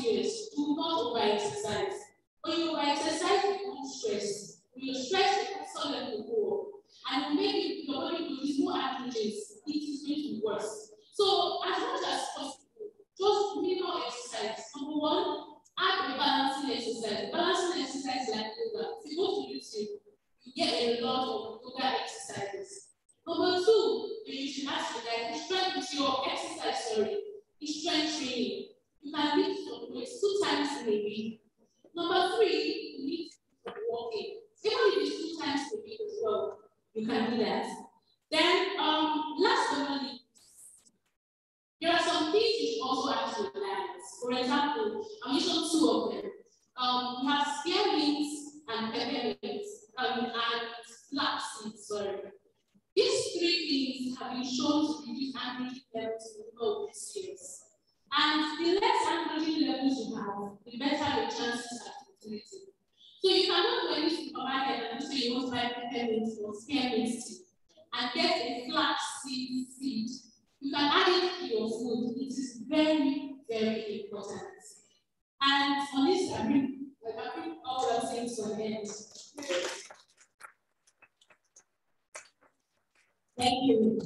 Speaker 7: serious, do not over-exercise. When you over-exercise, you become stressed. When you're stressed, the cortisol level will go. And make your body produce more androgens. It is going to be worse. So as much as possible, just minimal exercise. Number one, add a balancing exercise. Balancing exercise like yoga. If you go to YouTube, you get a lot of yoga exercises. Number two, you should ask the guy, strength with your exercise, sorry, is strength training. You can lift some weights two times in a week. Number three, you need to walking. Even if it's two times a week as well, you can do that. Then, um, last but not least, there are some things you should also to your diet. For example, I'm using two of them. Um, we have spearmint and peppermint, um, and flax seeds, sorry. These three things have been shown to reduce androgen levels in women this years. And the less androgen levels you have, the better your chances at fertility. So you cannot go into the supermarket and say you want to buy peppermint or spearmint and get a flax seed seed. You can add it to your food. It is very, very important. And on this, I bring, I bring all the things to an end.
Speaker 4: Thank you.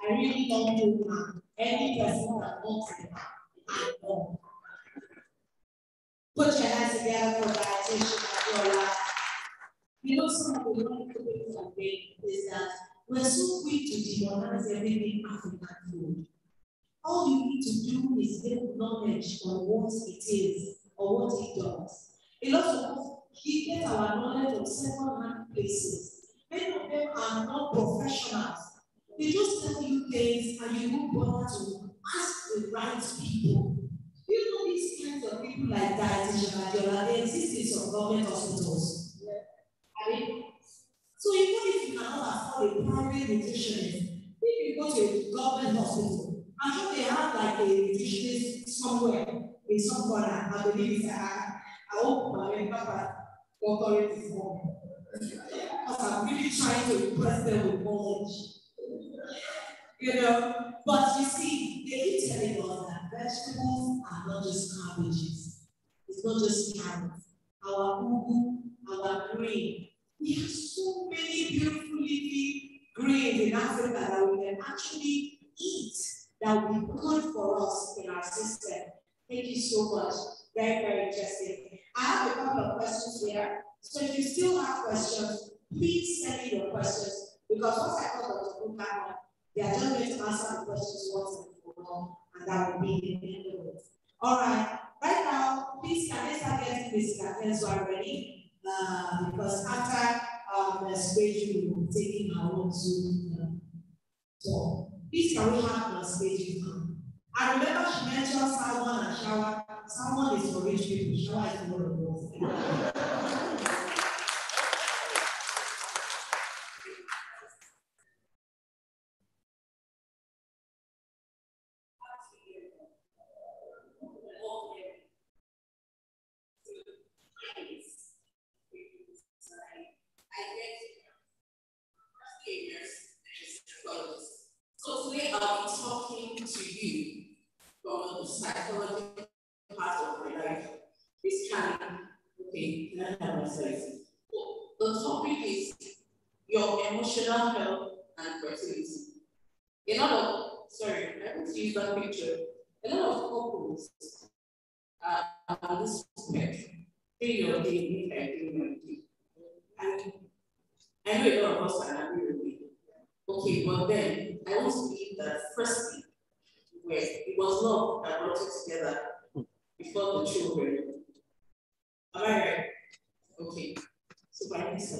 Speaker 4: I really love you, ma'am. Any person that wants it, know. Put your hands together for dietitian Adeola. You know, some of the wonderful things I think is that we're so quick to demonize everything African food. All you need to do is get knowledge on what it is or what it does. A lot of us we get our knowledge from second-hand places. And you don't bother to ask the right people. You know these kinds of people like dietitian Adiola, they exist in some government hospitals. I mean, so even if you cannot afford a private nutritionist, if you go to a government hospital, I'm sure they have like a nutritionist somewhere in some corner. I believe it's I, I hope my papa authorities home. Because I'm really trying to impress them with knowledge. You know, but you see, they keep telling us that vegetables are not just cabbages. It's not just carrots. Our ugu, our green. We have so many beautiful leafy greens in Africa that we can actually eat that will be good for us in our system. Thank you so much. Very, very interesting. I have a couple of questions here. So if you still have questions, please send me your questions because once I call Dr. Buchanan, they are just going to answer the questions once and for all, and that will be the end of it. All right. Right now, please can I start getting this Kenzo ready? Uh, because after um, the stage, we will be taking our own Zoom uh, talk. Please can we have the stage now? I remember she mentioned salmon and shower. Salmon is for rich people, shower is for the poor.
Speaker 8: So today I'll be talking to you from the psychology part of my life. This kind, okay, can I have myself? The topic is your emotional health and fertility. A lot of, sorry, I want to use that picture. A lot of couples are on this spectrum. Your day, day. And I know a lot of us are agree with me. Okay, but then I want to believe that firstly, where it was love that brought it together before the children. Am I right? Okay. So by this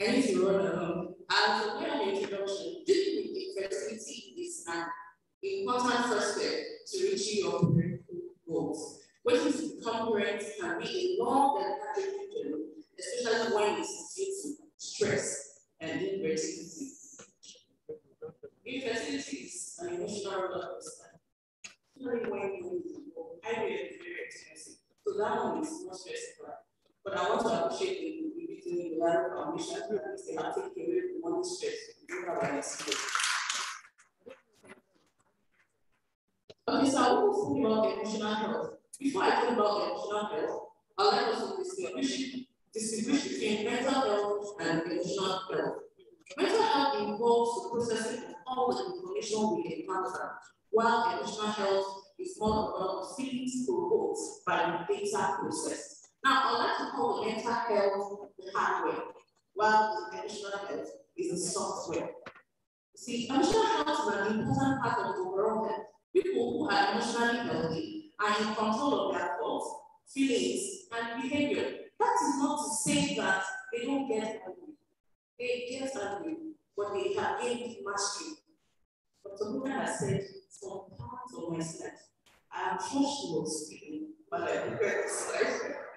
Speaker 8: to run along. As a way of introduction, dealing with fertility is an important first step to reaching your parental goals. Waiting to become parents can be a long and tragic journey, especially when it's due to stress and infertility. Infertility is an emotional roller coaster. Especially when you I really very expensive. So that one is not stressful. But I want to appreciate the between the Land Foundation, at least they have taken the money. You have experience. Okay, so I want to talk about emotional health. Before I talk about emotional health, I'd like us to distinguish, distinguish between mental health and emotional health. Mental health involves the processing of all the information we encounter, while emotional health is more about feelings provoked by the data process. Now, I'd like to call the mental health the hardware, while the emotional health is the software. See, emotional health is an important part of the overall health. People who are emotionally healthy are in control of their thoughts, feelings, and behavior. That is not to say that they don't get angry. They get angry, but they have gained mastery. Dr. Buddha has said, some parts of my slides. I am sure she was speaking, but I regret the.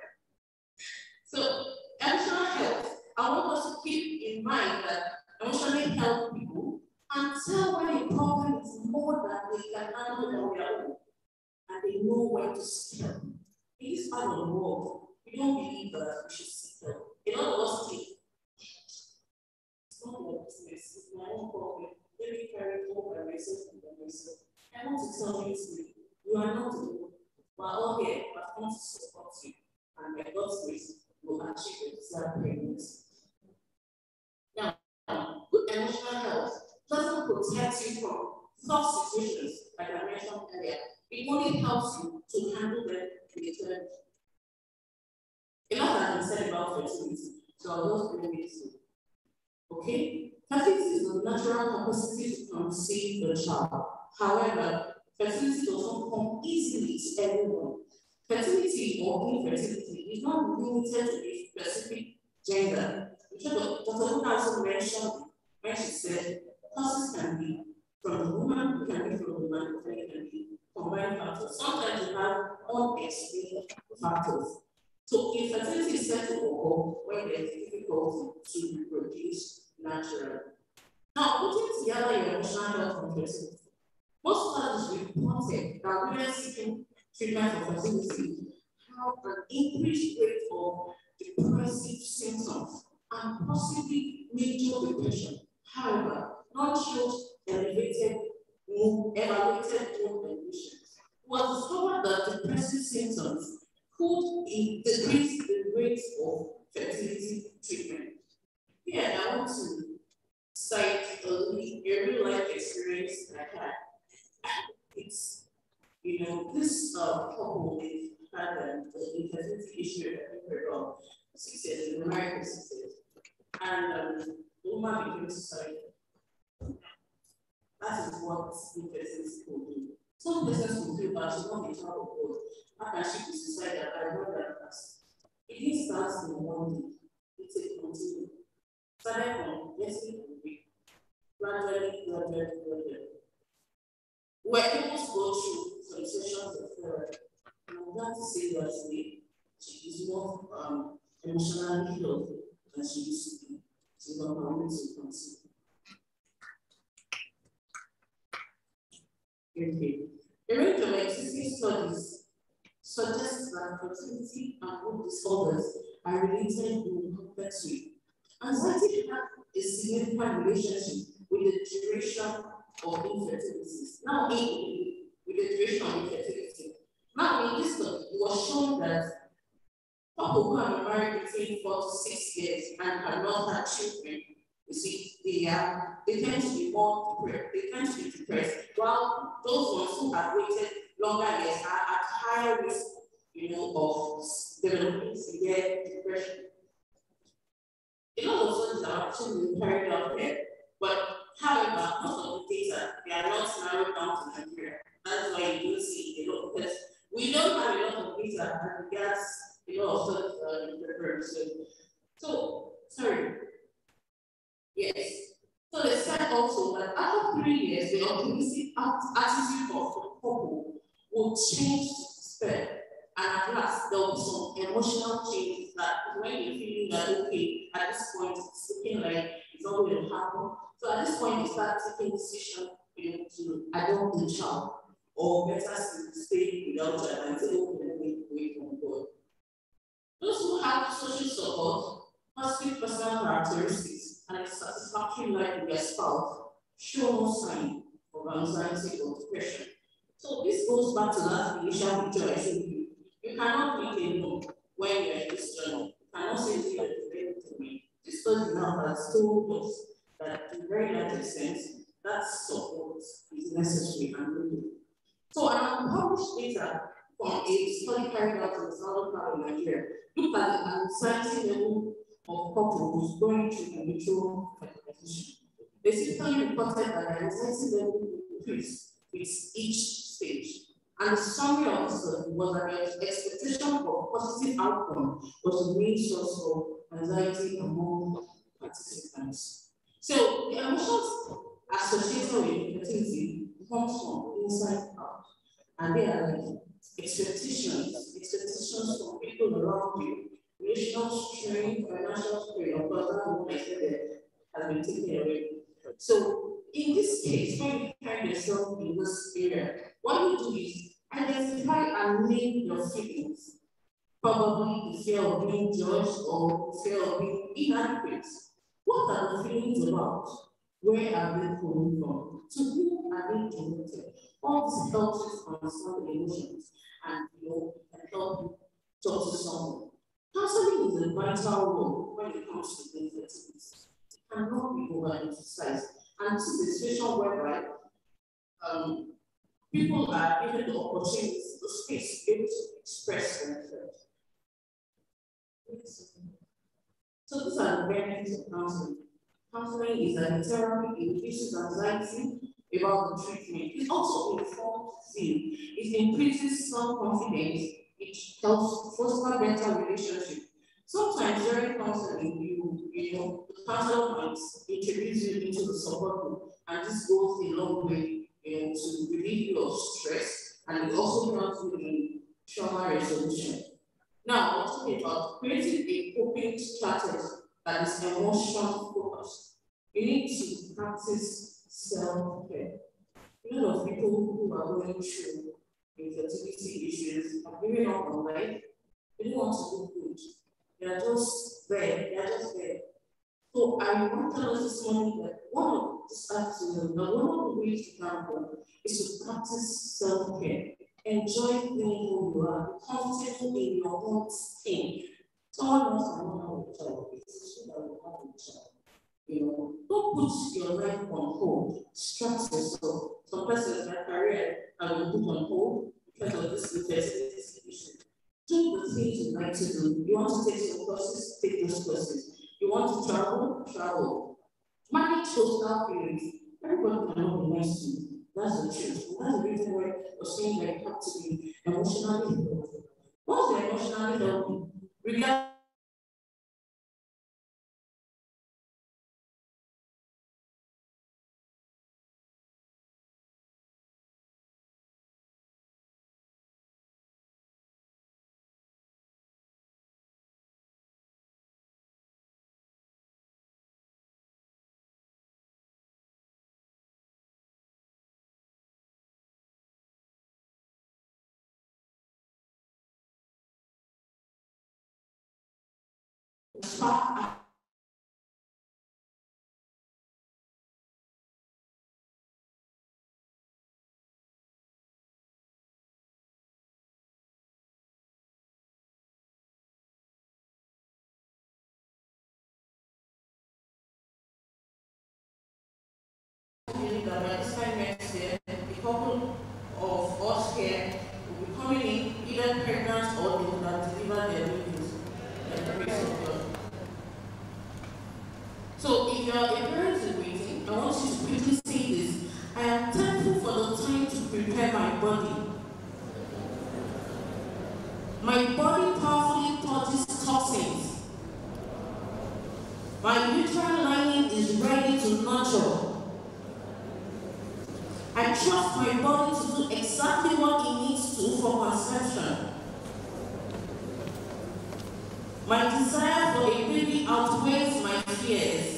Speaker 8: So, emotional health, I want us to keep in mind that emotionally healthy people tell when a problem is more than they can handle on their own, and they know when to seek help. In this part of the world, we don't believe that we should seek help. A lot of it's not your business, it's my own problem. Let me carry it all by myself and by myself. I want to tell you today, you are not alone. We are all here, but I want to support you. And by God's grace, will your desired pregnancy. Now, good emotional health doesn't protect you from tough situations, like I mentioned earlier. It only helps you to handle them in a turn. A lot has been said about fertility, so I'll just bring it to Okay? Fertility is the natural capacity to conceive the child. However, fertility does not come easily to everyone. Fertility or infertility is not limited to a specific gender. Dr. Luna also mentioned when she said causes can be from the woman, can be from the man, it can be combined factors. Sometimes you have unexplained factors. So infertility is said to occur when there is difficulty to reproduce naturally. Now, putting together your emotional health and fertility, most studies reported that women seeking treatment for fertility have an increased rate of depressive symptoms and possibly major depression. However, not showed elevated elevated mood conditions. It was discovered that depressive symptoms could decrease the rate of fertility treatment. Here, I want to cite a, real life experience that I had. It's, you know, this uh, couple, they had an infertility issue they heard of six years, in America, six years. And um, the woman became suicidal. That is what infertility will do. Some persons will feel that she's not a child of God. How can she be suicidal? I know that class. It didn't start in one day. It's a continuum. Started from yesterday week. Gradually, gradually, gradually. We're able to go through some sessions of. And I'm glad to say that she is more um, emotionally healthy than she used to be. To conceive. Okay. A range of existing studies suggests that fertility and mood disorders are related in a complex way. Anxiety has a significant relationship with the duration of infertility. Now, in, duration of infertility. Now, in this study, it was shown that couple who been married between four to six years and have not had children, you see, they are they tend to be more depressed. They tend to be depressed. While those ones who have waited longer years are at higher risk, you know, of developing severe depression. A lot of studies are actually being carried out here, but however, most of the data they are not narrowed down to Nigeria. That's why you don't see a lot because we don't have a lot of data as regards you know, also uh, referred to. So, sorry. Yes. So they said also that after three years, the optimistic attitude of the couple will change spread. And at last, there will be some emotional changes that when you're feeling that, okay, at this point, it's looking like it's not going to happen. So at this point, you start taking decision you know, to adopt the child, or better stay without child let me away from God. Those who have social support, positive personal characteristics, and a satisfactory life with their spouse show no sign of anxiety or depression. So this goes back to that initial picture I showed you. You cannot make a no when you're in this journey. You cannot say to you to me. This study now has told us that to very large extent, that support is necessary and needed. So an unpublished data from a study carried out in um, the southern part of Nigeria looked at the anxiety level of couples going through habitual fertilization. They simply reported that the anxiety level increased with each stage. And the summary of this was that the expectation for positive outcome was the main source of anxiety among participants. So the emotions associated with fertility comes from inside. And they are expectations, expectations from people around you, relational strain, financial strain, one I said has been taken away. So in this case, when you find yourself in this area, what you do is identify and name your feelings. Probably the fear of being judged or fear of being inadequate. What are the feelings about? Where are they coming from? To whom are they directed? All this helps you understand the emotions and you know help you talk to someone. Counseling is a vital role when it comes to infertility. It cannot be overemphasized. And this is a situation whereby um, people are given the opportunity, the space able to express themselves. So these are the benefits of counseling. Counseling is a therapy, it reduces anxiety about the treatment. It also informs zeal. It increases self-confidence. It helps foster better relationship. Sometimes during counseling, you, you know, the counselor might introduce you into the support group, and this goes a long way know, to relieve you of stress, and it also helps you in trauma resolution. Now, talking about creating a coping strategy that is emotion focused. You need to practice self-care. A lot of people who are going through infertility issues are giving up on life. They don't want to do good. They are just there. They are just there. So I want to tell us this morning that one of this afternoon, that one of the ways to gamble is to practice self-care. Enjoy being who you are. Be comfortable in your own skin. Someone else can know how to tell you. You have a child. You know, don't put your life on hold. Stress yourself. Some persons, their career have been put on hold because of this infertility issue. Do the things you like to do. You want to take some courses, take those courses. You want to travel, travel. Manage social feelings. Everybody cannot be nice to you. That's the truth. That's the reason why we're saying that you have to be emotionally healthy. Once you're emotionally healthy, regardless spark feeling that by this time next year, a couple of us here will be coming in either pregnant or they will have delivered their babies. by the grace of God. So if you are a waiting, I want you to quickly say this. I am thankful for the time to prepare my body. My body powerfully purges toxins. My uterine lining is ready to nurture. I trust my body to do exactly what it needs to for conception. My desire for a baby outweighs my fears.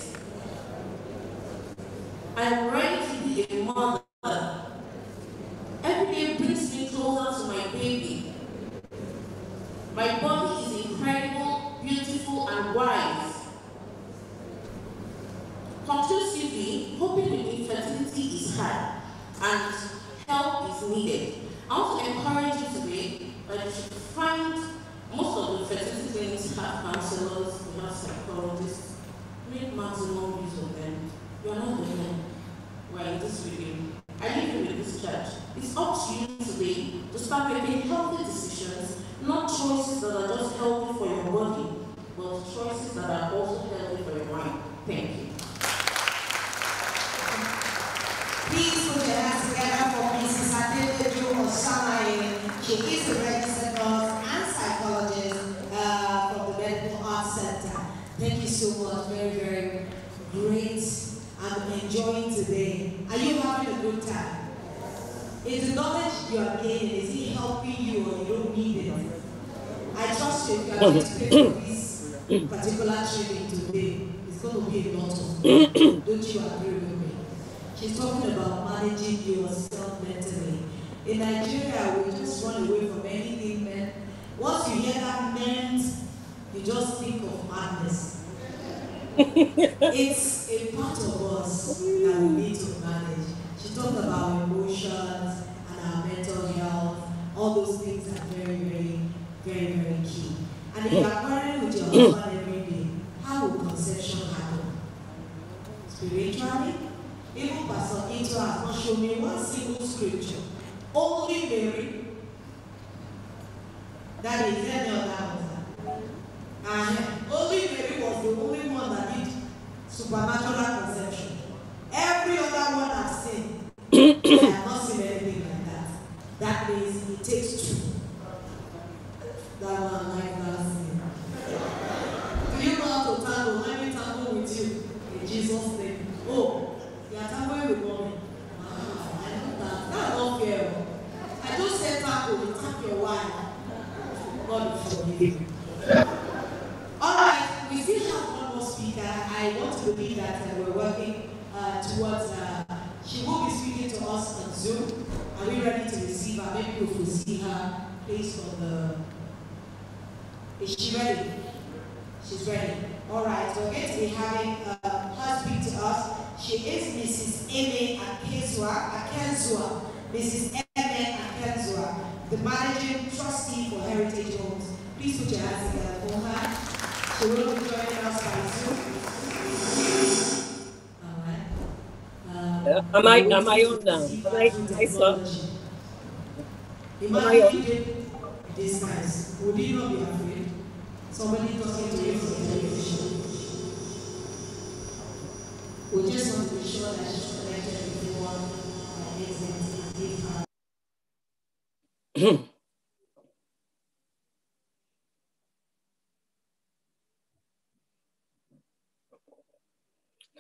Speaker 8: I,
Speaker 4: nice. Would you not be afraid? Somebody talking to you from television. We just want to be sure that she's connected. Give her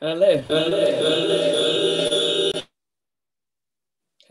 Speaker 9: Hello. Hello.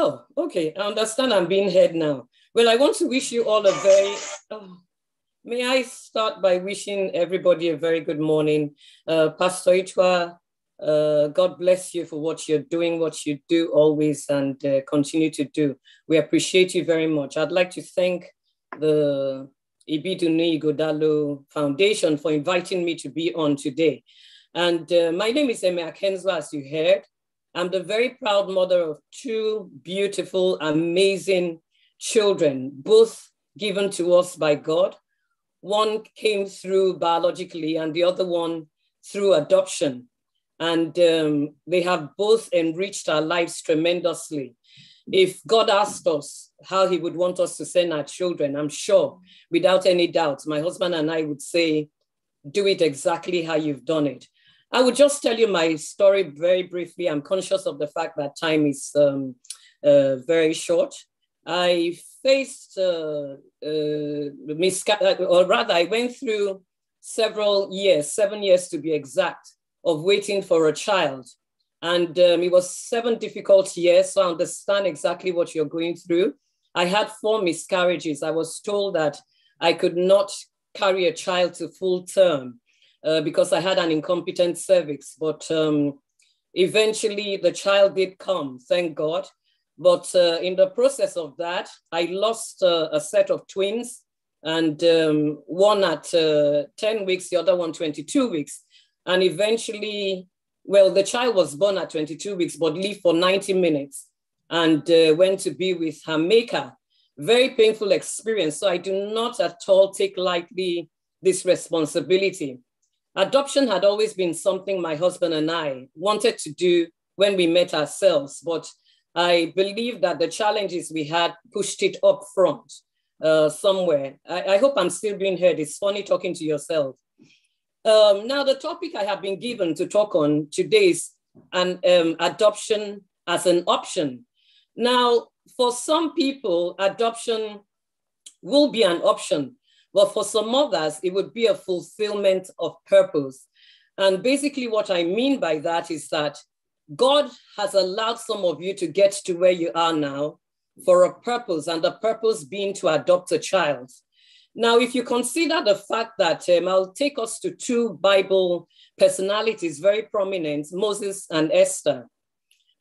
Speaker 9: Oh, okay. I understand I'm being heard now. Well, I want to wish you all a very, oh, may I start by wishing everybody a very good morning. Uh, Pastor Ituah, uh, God bless you for what you're doing, what you do always, and uh, continue to do. We appreciate you very much. I'd like to thank the Ibidunni Ighodalo Foundation for inviting me to be on today. And uh, my name is Emma Kensler, as you heard. I'm the very proud mother of two beautiful, amazing children, both given to us by God. One came through biologically, and the other one through adoption. And um, they have both enriched our lives tremendously. If God asked us how He would want us to send our children, I'm sure, without any doubt, my husband and I would say, do it exactly how you've done it. I would just tell you my story very briefly. I'm conscious of the fact that time is um, uh, very short. I faced, uh, uh, misca- or rather, I went through several years, seven years to be exact, of waiting for a child. And um, it was seven difficult years, so I understand exactly what you're going through. I had four miscarriages. I was told that I could not carry a child to full term uh, because I had an incompetent cervix. But um, eventually the child did come, thank God. But uh, in the process of that, I lost uh, a set of twins and um, one at uh, 10 weeks, the other one 22 weeks. And eventually, well, the child was born at 22 weeks, but lived for 90 minutes and uh, went to be with her maker. Very painful experience. So I do not at all take lightly this responsibility. Adoption had always been something my husband and I wanted to do when we met ourselves, but I believe that the challenges we had pushed it up front uh, somewhere. I, I, hope I'm still being heard. It's funny talking to yourself. Um, now, the topic I have been given to talk on today is an um, adoption as an option. Now, for some people, adoption will be an option, but for some others, it would be a fulfillment of purpose. And basically, what I mean by that is that God has allowed some of you to get to where you are now for a purpose, and the purpose being to adopt a child. Now, if you consider the fact that um, I'll take us to two Bible personalities very prominent, Moses and Esther.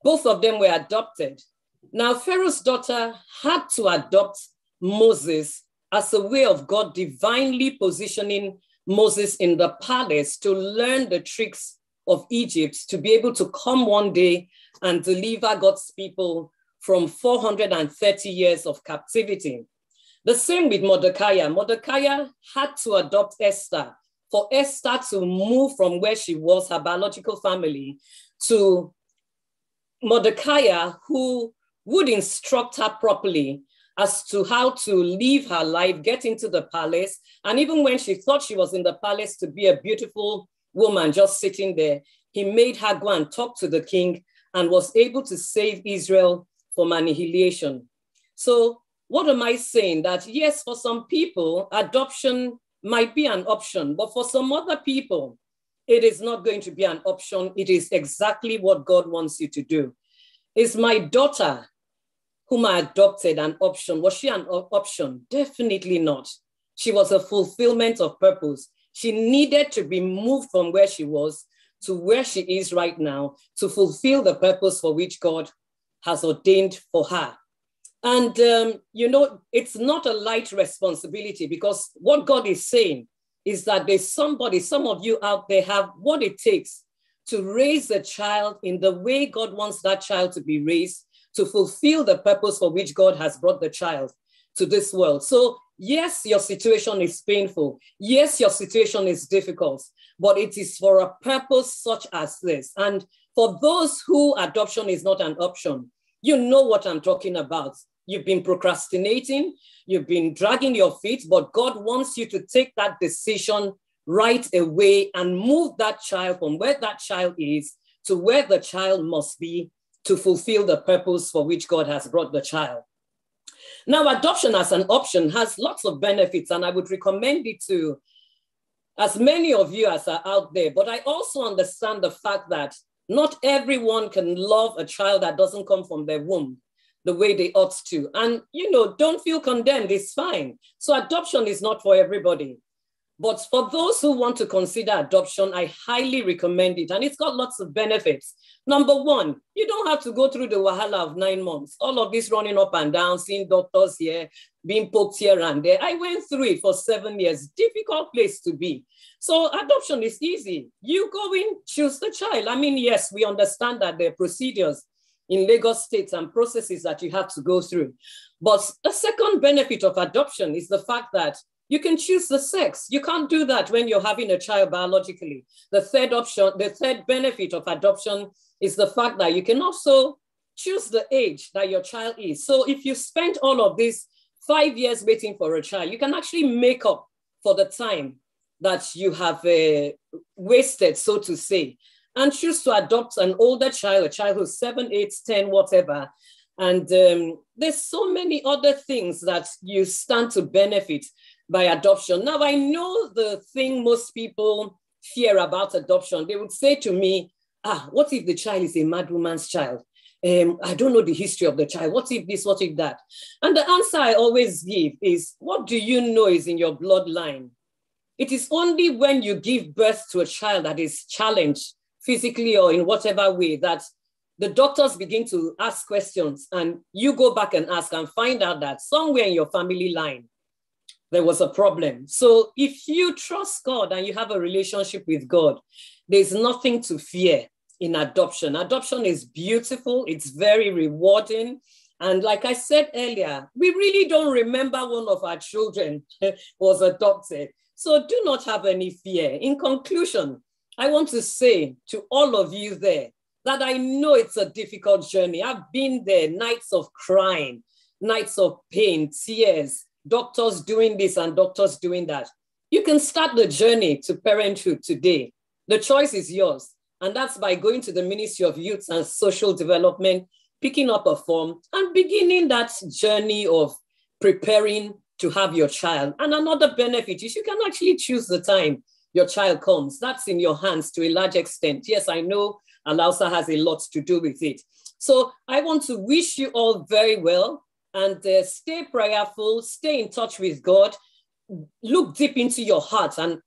Speaker 9: Both of them were adopted. Now, Pharaoh's daughter had to adopt Moses as a way of God divinely positioning Moses in the palace to learn the tricks of Egypt, to be able to come one day and deliver God's people from 430 years of captivity. The same with Mordecai. Mordecai had to adopt Esther for Esther to move from where she was, her biological family, to Mordecai, who would instruct her properly as to how to live her life, get into the palace. And even when she thought she was in the palace to be a beautiful woman just sitting there, he made her go and talk to the king and was able to save Israel from annihilation. So, what am I saying? That yes, for some people, adoption might be an option, but for some other people, it is not going to be an option. It is exactly what God wants you to do. Is my daughter, whom I adopted, an option? Was she an option? Definitely not. She was a fulfillment of purpose. She needed to be moved from where she was to where she is right now to fulfill the purpose for which God has ordained for her. And, um, you know, it's not a light responsibility because what God is saying is that there's somebody, some of you out there have what it takes to raise a child in the way God wants that child to be raised to fulfill the purpose for which God has brought the child to this world. So, yes, your situation is painful. Yes, your situation is difficult, but it is for a purpose such as this. And for those who adoption is not an option, you know what I'm talking about. You've been procrastinating, you've been dragging your feet, but God wants you to take that decision right away and move that child from where that child is to where the child must be to fulfill the purpose for which God has brought the child. Now, adoption as an option has lots of benefits, and I would recommend it to as many of you as are out there. But I also understand the fact that not everyone can love a child that doesn't come from their womb the way they ought to. And, you know, don't feel condemned, it's fine. So, adoption is not for everybody. But for those who want to consider adoption, I highly recommend it. And it's got lots of benefits. Number one, you don't have to go through the wahala of nine months. All of this running up and down, seeing doctors here, being poked here and there. I went through it for seven years. Difficult place to be. So adoption is easy. You go in, choose the child. I mean, yes, we understand that there are procedures in Lagos states and processes that you have to go through. But a second benefit of adoption is the fact that you can choose the sex. You can't do that when you're having a child biologically. The third option, the third benefit of adoption is the fact that you can also choose the age that your child is. So if you spent all of these five years waiting for a child, you can actually make up for the time that you have uh, wasted, so to say, and choose to adopt an older child, a child who's seven, eight, 10, whatever. And um, there's so many other things that you stand to benefit by adoption. Now, I know the thing most people fear about adoption. They would say to me, ah, what if the child is a mad woman's child? Um, I don't know the history of the child. What if this, what if that? And the answer I always give is, what do you know is in your bloodline? It is only when you give birth to a child that is challenged physically or in whatever way that the doctors begin to ask questions and you go back and ask and find out that somewhere in your family line, there was a problem. So if you trust God and you have a relationship with God, there's nothing to fear in adoption. Adoption is beautiful, it's very rewarding. And like I said earlier, we really don't remember one of our children [laughs] was adopted. So do not have any fear. In conclusion, I want to say to all of you there that I know it's a difficult journey. I've been there, nights of crying, nights of pain, tears, doctors doing this and doctors doing that. You can start the journey to parenthood today. The choice is yours. And that's by going to the Ministry of Youth and Social Development, picking up a form and beginning that journey of preparing to have your child. And another benefit is you can actually choose the time your child comes. That's in your hands to a large extent. Yes, I know Alausa has a lot to do with it. So I want to wish you all very well and uh, stay prayerful, stay in touch with God, look deep into your heart and,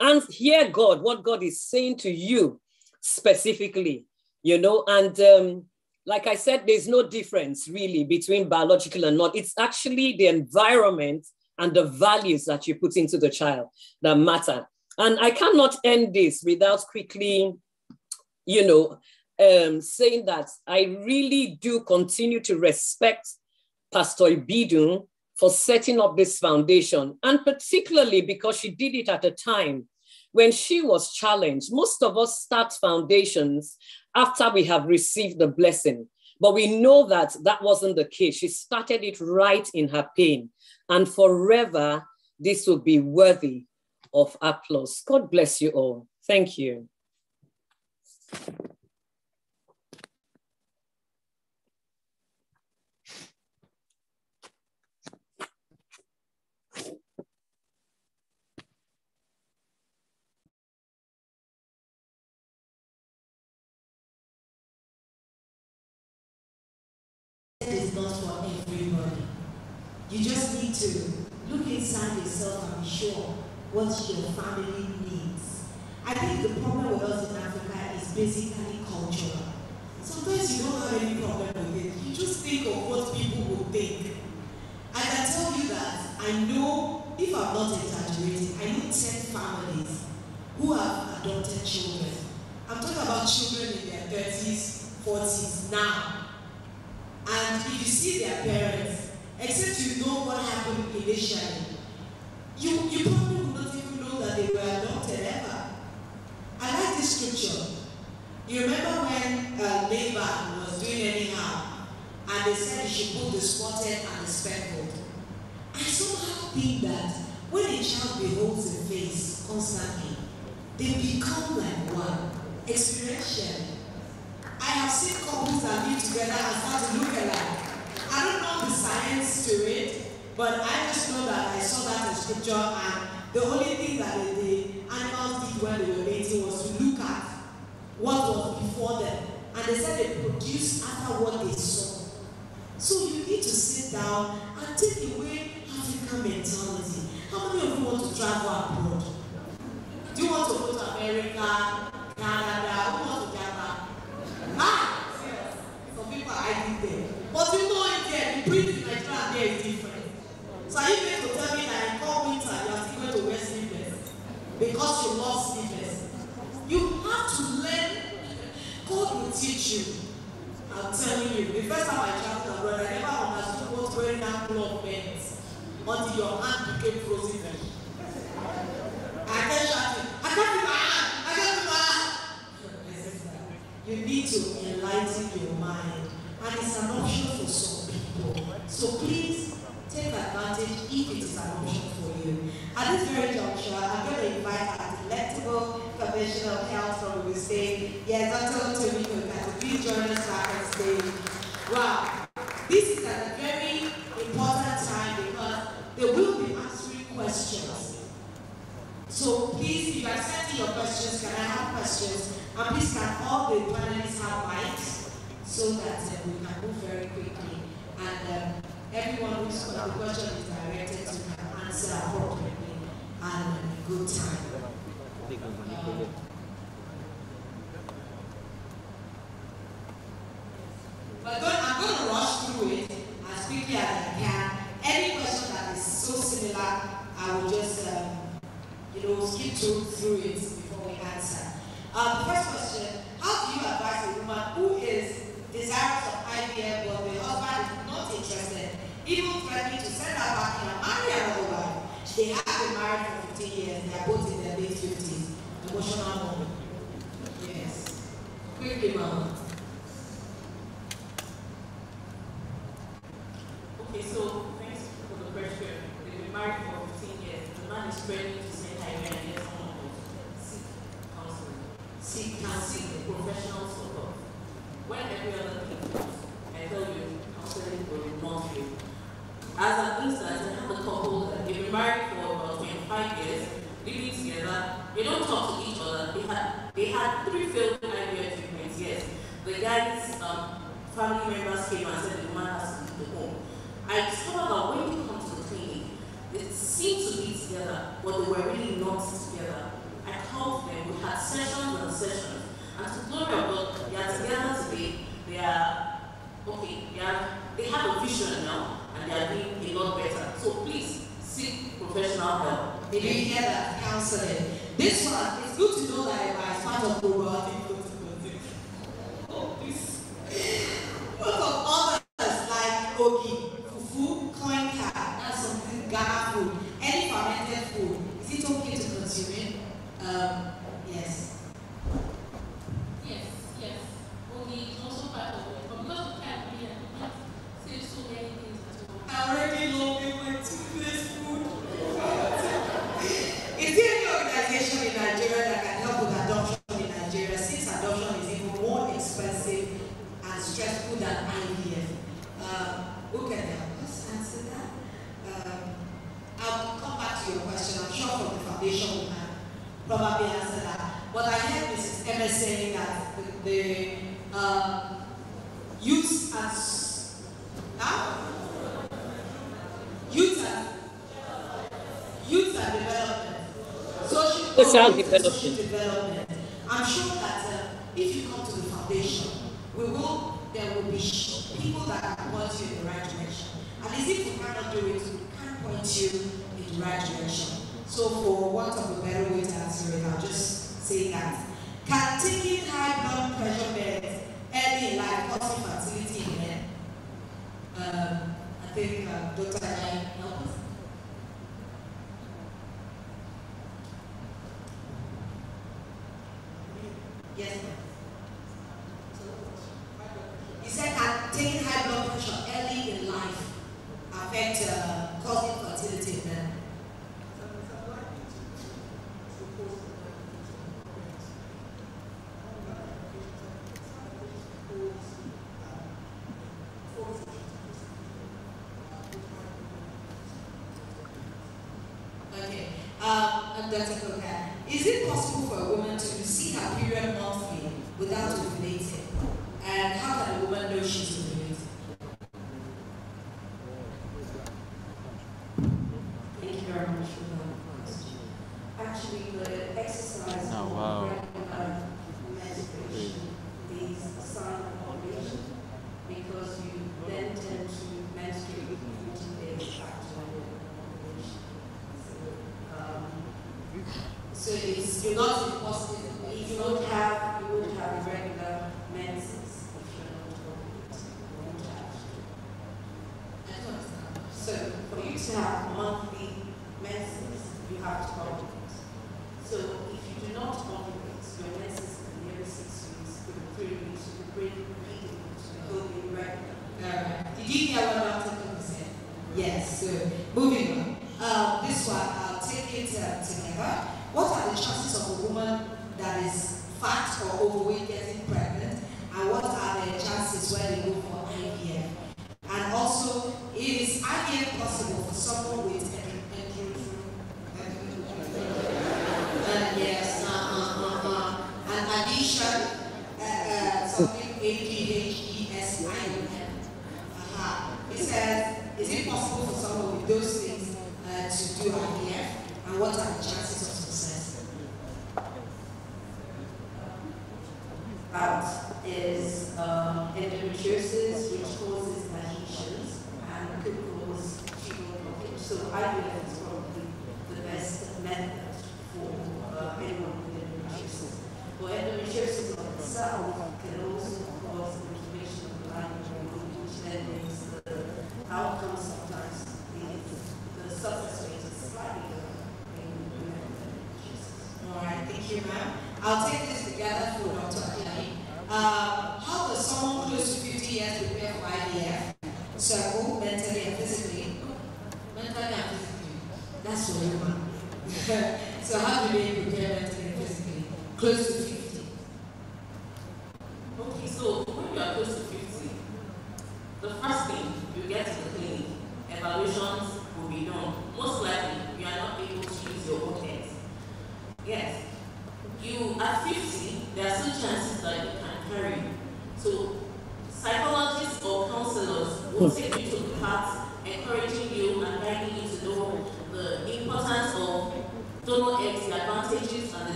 Speaker 9: and hear God, what God is saying to you specifically, you know, and um, like I said, there's no difference really between biological and not. It's actually the environment and the values that you put into the child that matter. And I cannot end this without quickly, you know, um, saying that I really do continue to respect Pastor Ibidun for setting up this foundation, and particularly because she did it at a time when she was challenged. Most of us start foundations after we have received the blessing. But we know that that wasn't the case. She started it right in her pain. And forever, this will be worthy of applause. God bless you all. Thank you.
Speaker 4: Is not for everybody. You just need to look inside yourself and be sure what your family needs. I think the problem with us in Africa is basically cultural. Sometimes you don't have any problem with it. You just think of what people will think. I can tell you that I know, if I'm not exaggerating, I know 10 families who have adopted children. I'm talking about children in their 30s, 40s now. And if you see their parents, except you know what happened initially, you, you probably would not even know that they were adopted ever. I like this scripture. You remember when uh, Laban was doing anyhow, and they said you should put the spotted and the speckled. I somehow think that when a child beholds a face constantly, they become like one, experientially. I have seen couples that live together and start to look alike. I don't know the science to it, but I just know that I saw that in scripture and the only thing that the, animals did when they were mating was to look at what was before them. And they said they produced after what they saw. So you need to sit down and take away African mentality. How many of you want to travel abroad? Do you want to go to America, Canada? Who wants to Japan? Ah! Some people are hiding there. But you know it there, the print in Nigeria is different. So are going to tell me that in cold winter you are still going to wear sleeveless? Because you love sleeveless. You have to learn. God will teach you. I'm telling you, the first time I traveled abroad, I never understood what wearing that glove meant until your hand became frozen. I kept shouting, I can't do my hand, You need to enlighten your mind, and it's an option for some people. So please take advantage if it is an option for you. At this very juncture, I'm going to invite our delectable of health from the state, yes, Dr. Tony Kokata. Please join us back on stage. Wow, this is a very important time because they will be answering questions. So please, if you are sending your questions, can I have questions? And please can all the panelists have mics so that uh, we can move very quickly. And um, everyone who's got the question is directed to can answer appropriately and in good time. Um, We're going, I'm going to rush through it as quickly as I can. Any question that is so similar, I will just, um, you know, skip through it before we answer. Um, the first question, how do you advise a woman who is desirous of IVF but the husband is not interested, even threatening to send her back and marry another wife? They have been married for 15 years, they are both in their late 50s. Emotional moment. Yes. Quickly, mama.
Speaker 8: Okay, so thanks for the question. They've been married for 15 years. The man is ready to say hi and get someone else. Seek counseling. Seek counseling, professional support. When every other comes, I tell you, counseling will not fail. As an instance, I have a couple that they've been married for about 25 years, living together. They don't talk to each other. They had they had three failed IVF treatments. Yes, the guy's um, family members came and said the woman has to leave the home. I discovered that when you come to the clinic, they seem to be together, but they were really not together. I called them, we had sessions and sessions, and to glory of God, they are together today. They are okay, they are they have a vision now and they are doing a lot better. So please seek professional help.
Speaker 4: Did you hear that? Counseling. This one, it's good to know that as part of probiotic protocol. Oh, this. Look of others like ogi, fufu, coin card, that's something Ghana food, any fermented food. Is it okay to consume it? Um, yes.
Speaker 7: Yes, yes. Only it's also part of it. But because we can't be and we can't say so many things at.
Speaker 4: I already my two-place food. Is there any organization in Nigeria that can help with adoption in Nigeria since adoption is even more expensive and stressful than IVF? Uh, who can help us answer that? Um, I'll come back to your question. I'm sure from the foundation we can probably answer that. But I heard Mrs. Emma saying that the, the um, youth and huh? Youth and youth and development, social,
Speaker 9: Social development.
Speaker 4: social development. I'm sure that uh, if you come to the foundation, we will there will be people that can point you in the right direction. And as if we cannot do it, we can point you in the right direction. So for want of a better way to answer it, I'll just say that. Can taking high blood pressure meds early in life cause infertility in men? Um, I think uh, Dr. Ayan help us. Yes. He said that taking high blood pressure early in life affect uh, causing fertility in men.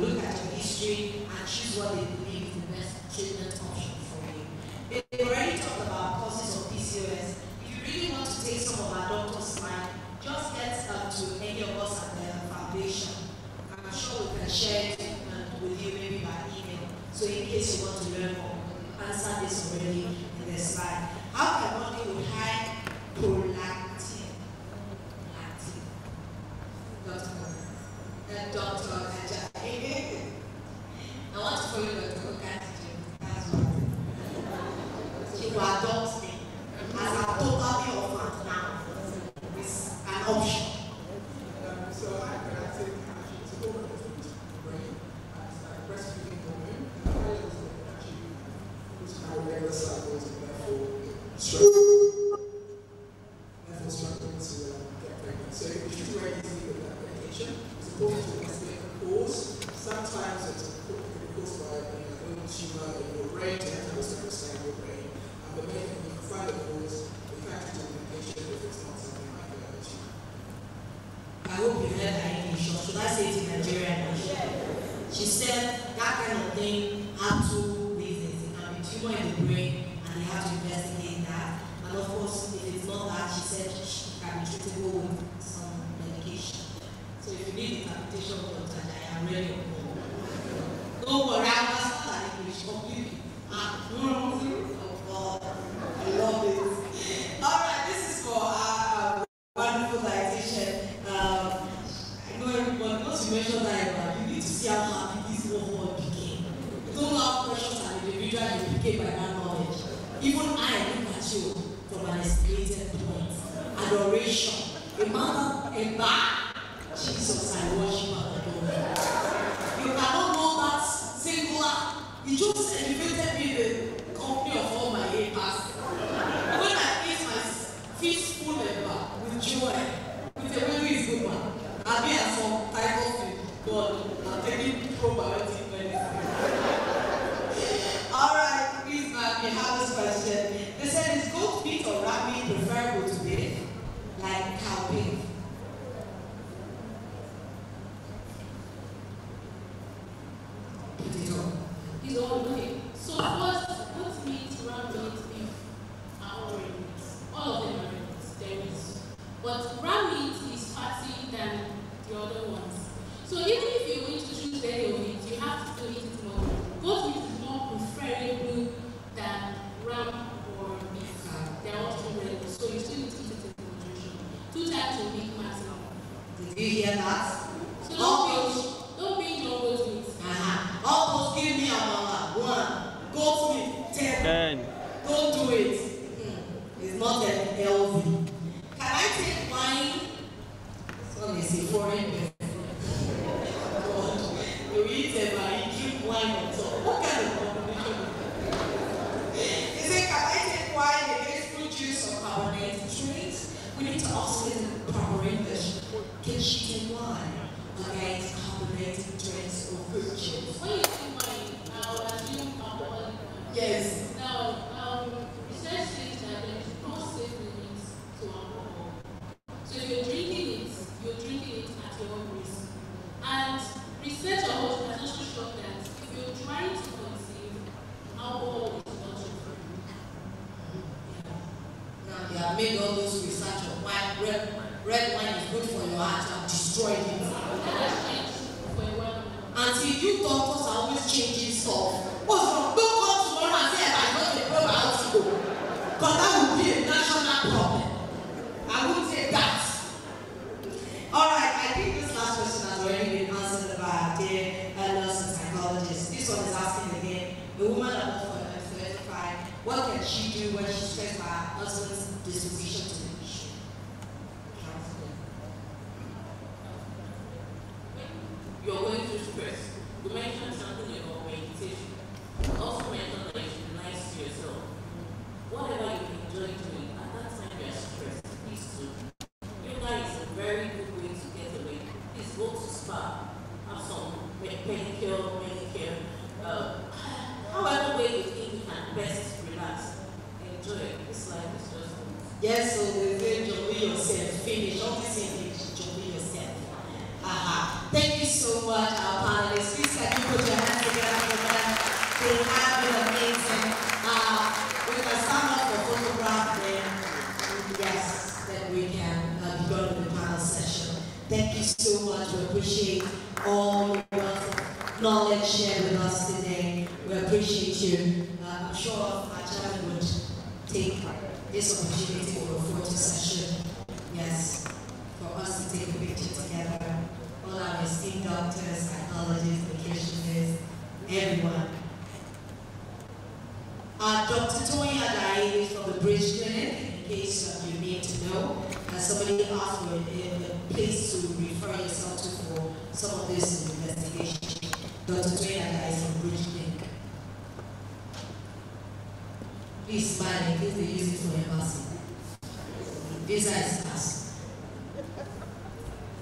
Speaker 4: Look at your history and choose what they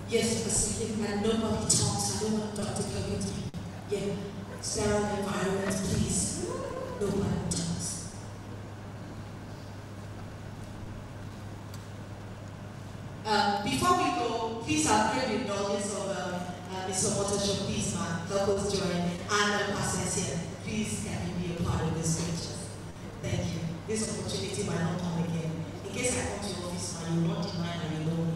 Speaker 4: yes, I said, man, nobody talks. I don't want Dr. Kevin. Yeah, sterile environment, please. Nobody talks. Uh, before we go, please, I pray the indulgence of um, uh, uh, Mr. Watershaw, please, man, help us join. And the Pastor here, please, can you be a part of this picture? Thank you. This opportunity might not come again. In case I come to your office, man, you will not deny that you know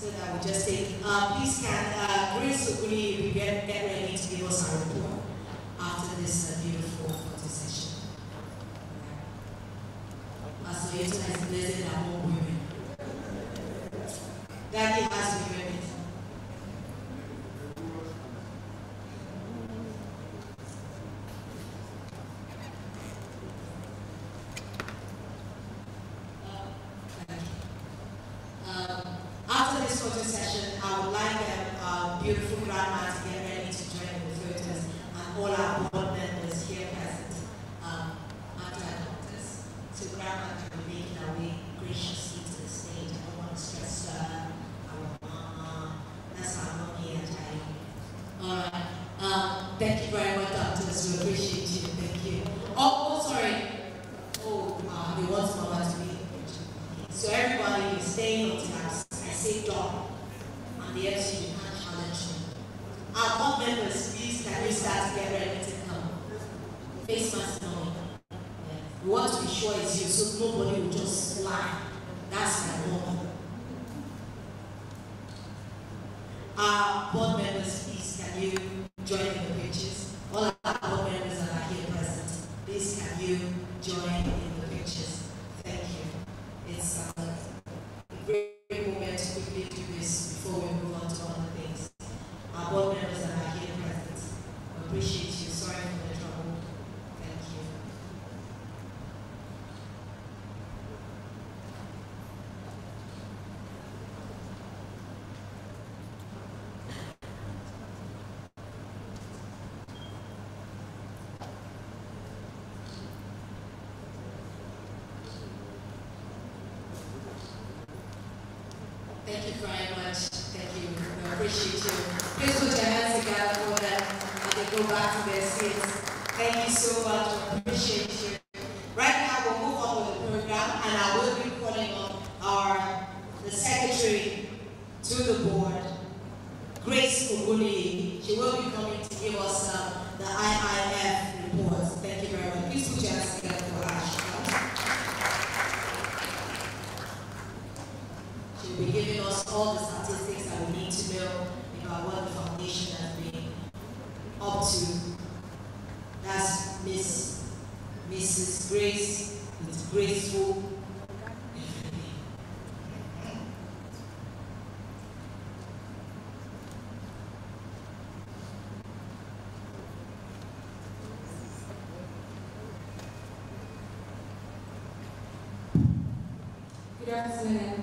Speaker 4: So that would just say, uh, please can uh, Grace Sukuni get, get ready to give us our report after this uh, beautiful photo session. Pastor Yeton has blessed our women. Daddy has women. you very much. Thank you. I appreciate you. Please put your hands together for them as they go back to their seats. Thank you so much.
Speaker 10: President.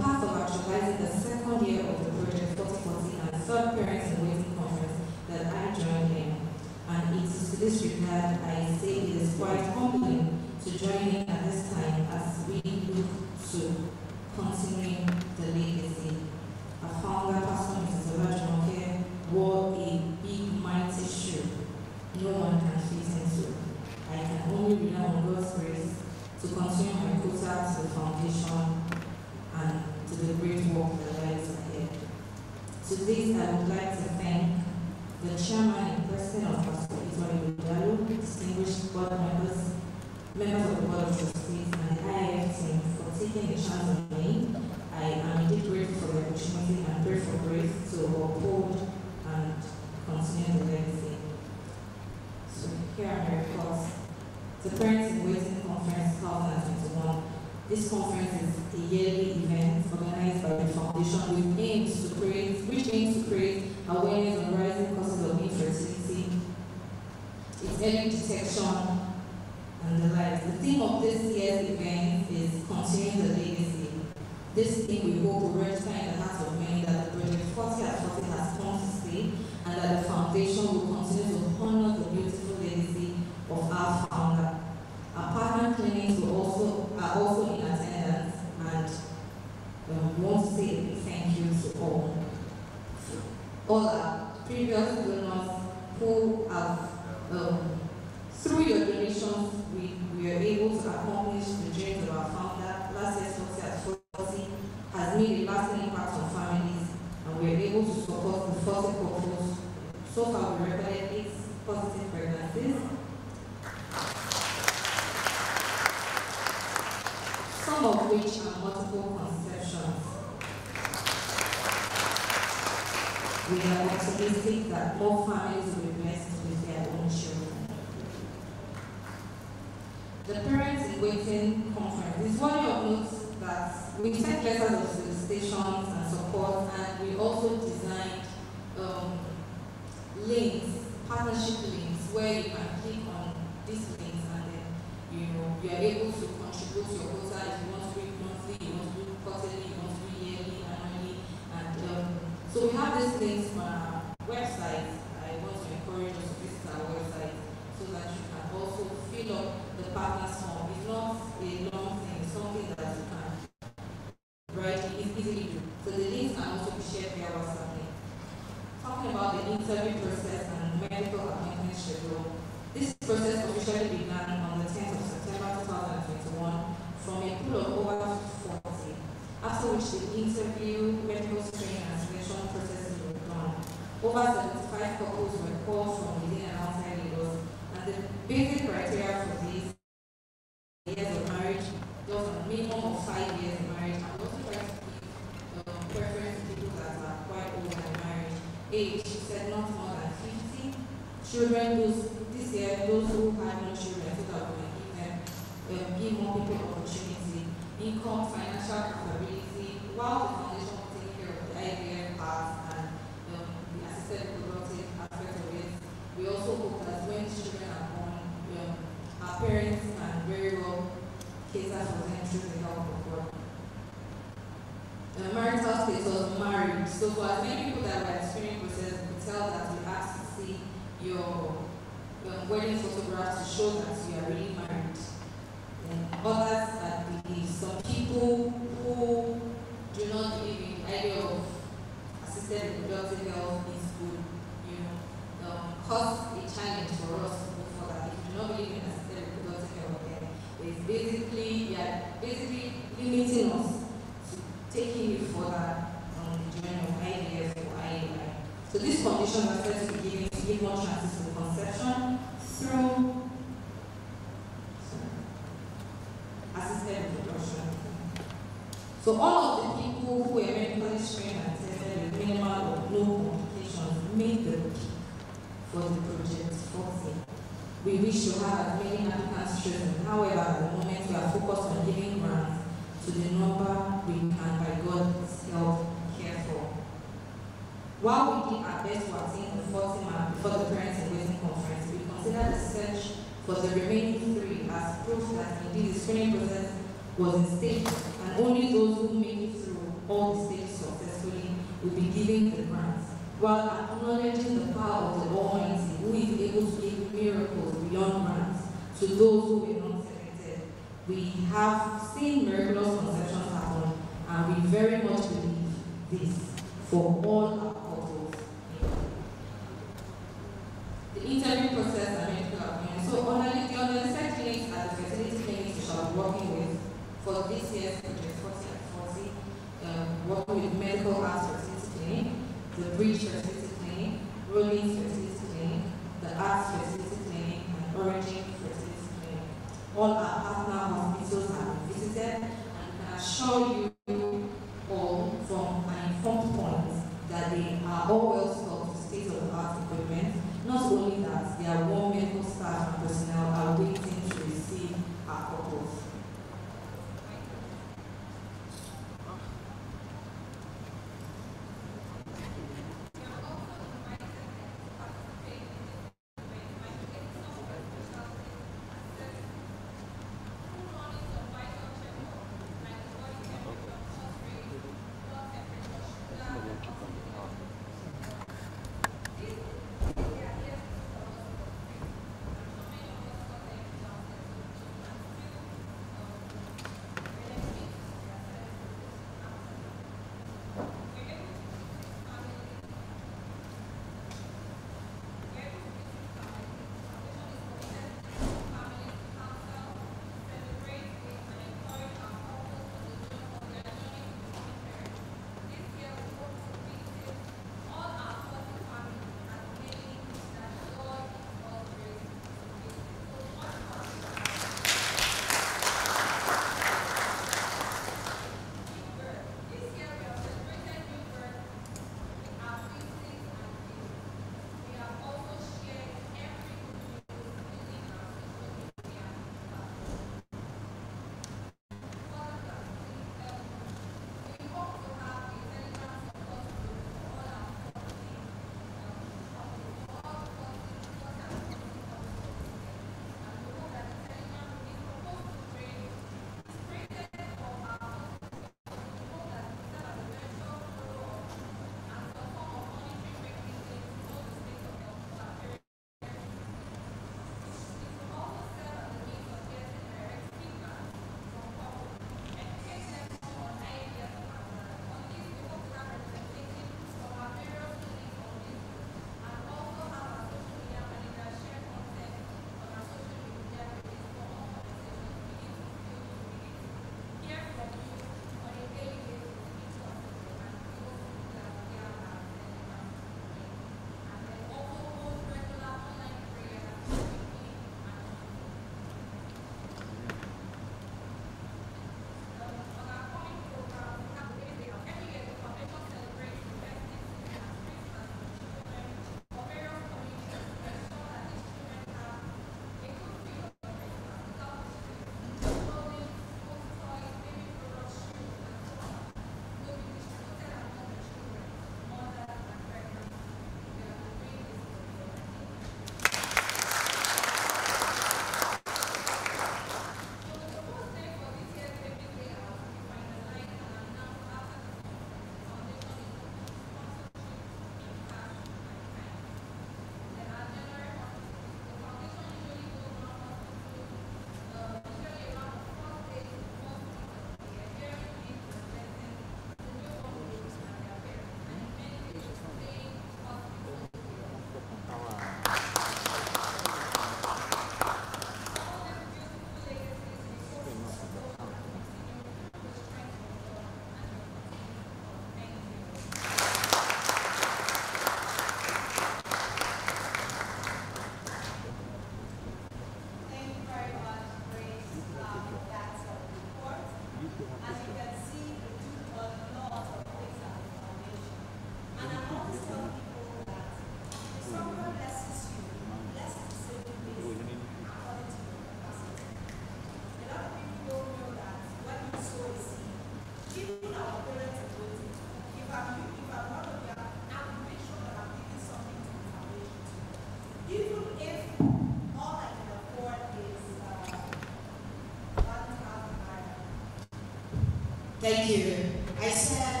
Speaker 4: Thank you. I said,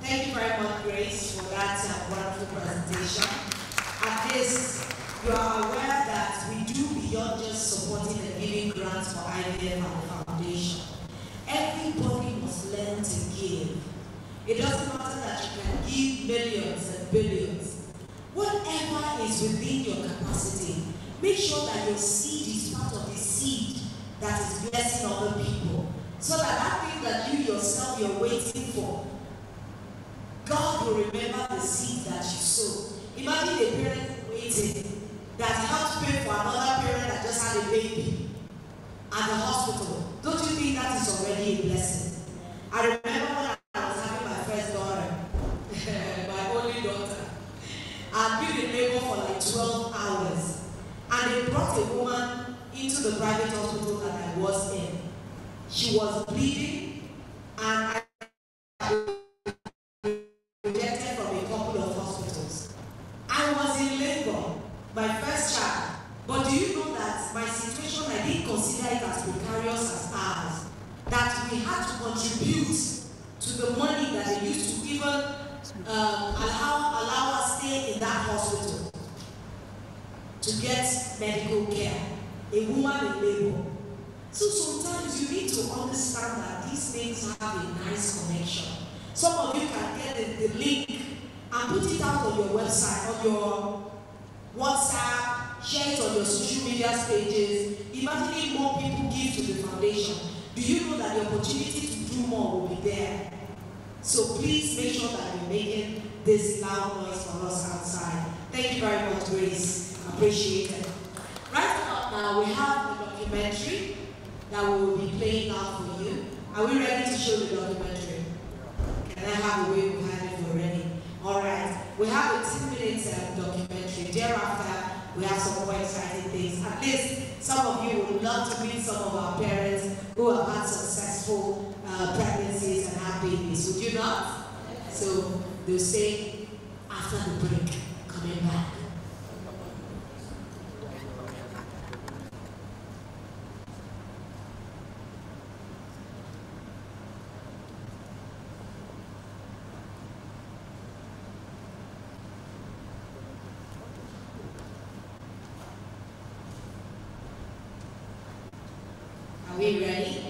Speaker 4: thank you very much, Grace, for that uh, wonderful presentation. At this, you are aware that we do beyond just supporting and giving grants for IVF and the foundation. Everybody must learn to give. It doesn't matter that you can give millions and billions. Whatever is within your capacity, make sure that you're you're waiting for. God will remember the seed that you sow. Imagine a parent waiting that helps parents Okay, ready?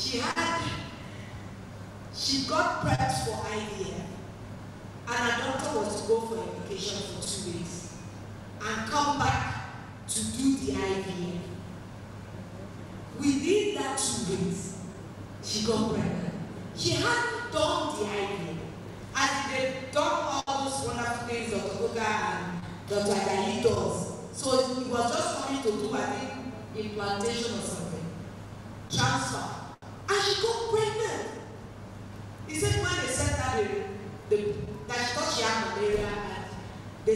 Speaker 11: She had,
Speaker 12: she
Speaker 13: got
Speaker 4: prepped for IVF, and her doctor was to go for education for two weeks and come back to do the IVF. Within that two weeks, she got pregnant. She hadn't done the IVF. And they've done all those wonderful things Dr. Koga and Dr. Agali does. So it was just coming to do, I think, implantation or something. Transfer.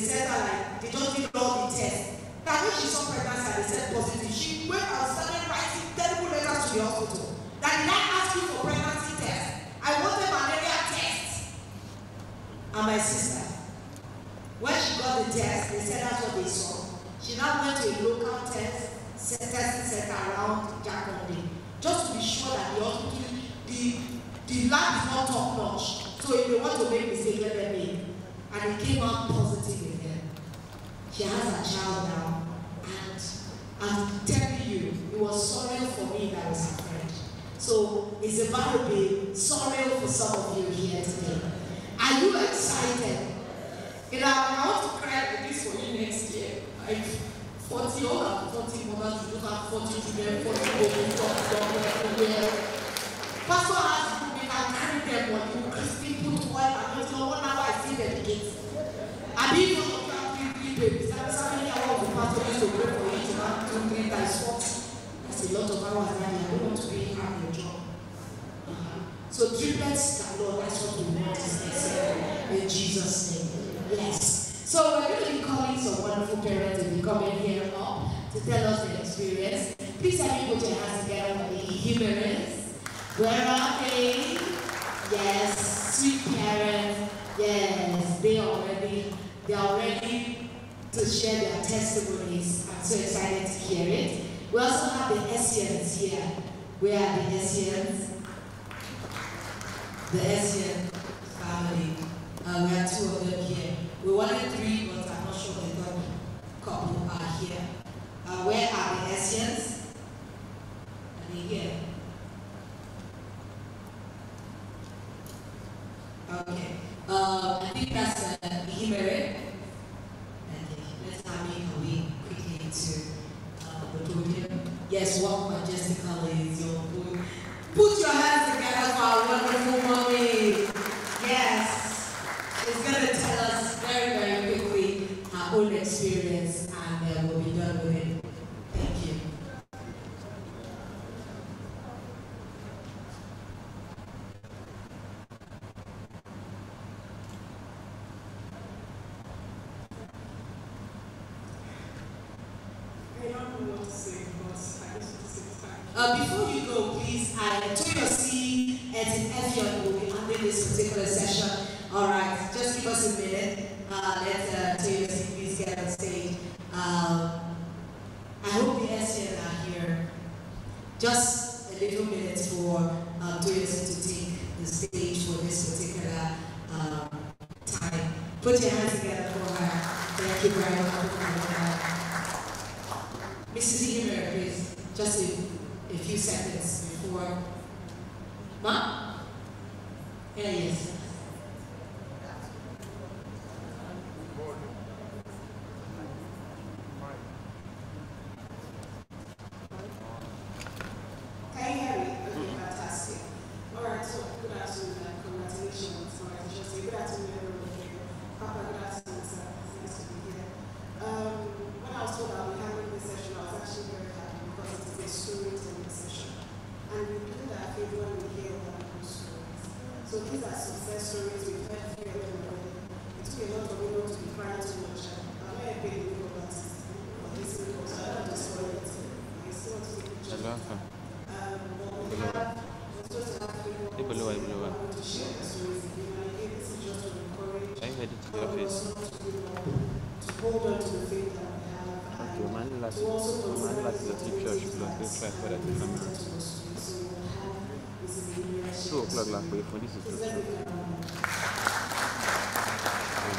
Speaker 4: Sent her like they just did all the tests. Now when she saw pregnancy and they said positive, she went and started writing terrible letters to the hospital. That did I ask you for pregnancy test? I wanted malaria test. And my sister, when she got the test, they said that's what they saw. She now went to a local test, testing center around Jacondi, just to be sure that the hospital, the, the lab is not top notch. So if they want to make mistake, let them make. And it came out positive. She has a child now, and I'm telling you, it was sorrow for me that was friend. So it's about to be sorrow for some of you here today. Are you excited? You know, I want to cry like this for you next year. Like 40 old and 40 mothers, you don't have 40 children, 40 babies, 40 dogs everywhere. Pastor has be can carry them on you, Christy, put oil and you know, one hour I see them again. I mean, pastor to for you to three times? That's a lot of hours, and I don't want to be having your job. Uh-huh. So triplets, Lord, that's what we want next year. In Jesus' name. Yes. So we're going to be calling some wonderful parents to be coming here up to tell us their experience. Please have you put your hands together for the humorous. Where are they? Yes, sweet parents. Yes, they are ready. They are ready to share their testimonies. I'm so excited to hear it. We also have the Essiens here. Where are the Essiens? The Essien family. Uh, we have two of them here. We wanted three, but I'm not sure the third couple are here. Uh, where are the Essiens? Are they here? Okay. Uh, I think that's uh, Himere. Come in quickly to uh, the podium. Yes, walk majestically is your. Put your hands together for our wonderful mommy. Yes. She's going to tell us very, very quickly her own experience and uh, we'll be done with it. Thank you.
Speaker 6: I don't know what to say, but I just want to say thank you.
Speaker 4: Uh, before you go, please, I Toyosi and Evion will be handling this particular session. All right, just give us a minute. Uh, let uh, Toyosi please get on stage. Um, I hope the SN are here. Just a little minute for uh, Toyosi to take the stage for this particular um, time. Put your hands together for her. Thank you very much. Mrs. Emer, please, just a, a few seconds before. Ma? Yeah, yes.
Speaker 6: Can you hear me? Okay, fantastic. All right, so good afternoon and congratulations. All right, just say good afternoon, everyone here. Papa, good afternoon, sir. It's nice to be here. Um, when I was told I'll be having this session, I was actually very happy because it is a storytelling session. And we do that everyone will hear about people's stories. So these are success stories we've heard few of them already. It took a lot of people to be crying too much. I'm not a big deal about it. But this because I don't want to spoil it. I still want to take pictures.
Speaker 14: Hello, sir.
Speaker 6: Um, but we have, we're supposed to have people
Speaker 14: Ibo lo wa, ibo lo wa?
Speaker 6: to share their stories with you. And again, this is just to encourage
Speaker 14: Are you headed to the
Speaker 6: all of
Speaker 14: office?
Speaker 6: us not to give up, to hold on to the faith that we have.
Speaker 14: Okay, o máa ní láti
Speaker 6: to also
Speaker 14: o máa ní
Speaker 6: consider
Speaker 14: láti lọ sí
Speaker 6: these
Speaker 14: church lọ
Speaker 6: activities
Speaker 14: sí
Speaker 6: as
Speaker 14: five father to family.
Speaker 6: presented to us today. So we will have Mrs. Emilia
Speaker 14: Two
Speaker 6: share
Speaker 14: o'clock la
Speaker 6: her
Speaker 14: pè é fún this is
Speaker 6: story.
Speaker 14: two
Speaker 6: Please let me
Speaker 14: o'clock.
Speaker 6: know.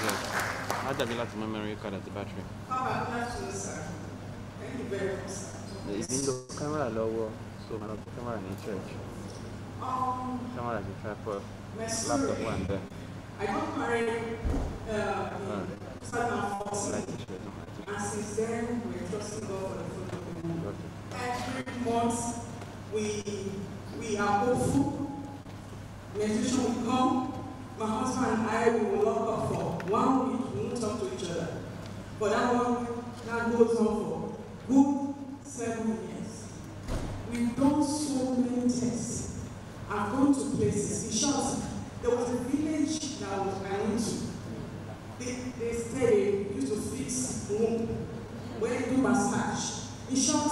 Speaker 14: Yes. Má dàbí láti mọ memory card àti battery.
Speaker 6: Papa, good afternoon, sir. Thank you very much, sir.
Speaker 14: Ìdí ń lo kámẹ́rà lọ́wọ́ so màá lọ put kámẹ́rà ní church.
Speaker 6: Um,
Speaker 14: Kámẹ́rà ti tripod. Laptop
Speaker 6: story.
Speaker 14: wà ń bẹ̀.
Speaker 6: I got married uh,
Speaker 14: Alright.
Speaker 6: in 2014.
Speaker 14: Láti ṣe náà àti
Speaker 6: And since then, we're trusting God for the fruit of the womb.
Speaker 14: Okay.
Speaker 6: Every month, we we are hopeful. Meditation will come. My husband and I will lock up for one week. We won't talk to each other. But
Speaker 14: places. In short, there was a village that was I went to. They, they said they used to fix wound when they do massage. In short,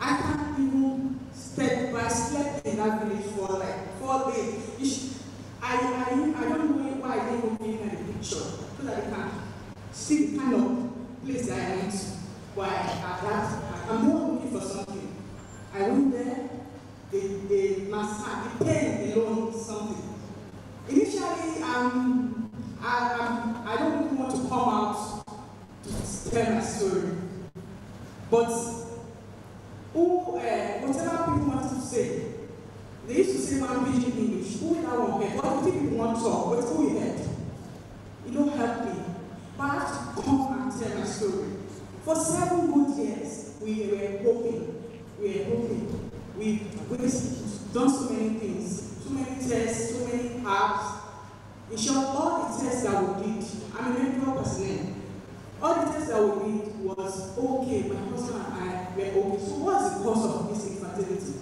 Speaker 14: I can't even step by step in that village for like four days. You sh- I, I, I don't know why I didn't even give them the picture so that they can see the kind of place that I went to. Why at that I'm not looking for something. I went there, they, they massage, the pain alone is something. Initially, um, I, um, I don't even want to come out tell my story. But who, uh, whatever people want to say, they used to say one pidgin English. Who that one heard? What do people want to talk? But who you heard? You don't help me. But I have to come and tell my story. For seven good years, we were hoping, we were hoping. We, we've done so many things, so many tests, so many herbs. In short, all the tests that we did, I'm a medical personnel. All the tests that we did was okay, my husband and I were okay. So what's the cause of this infertility?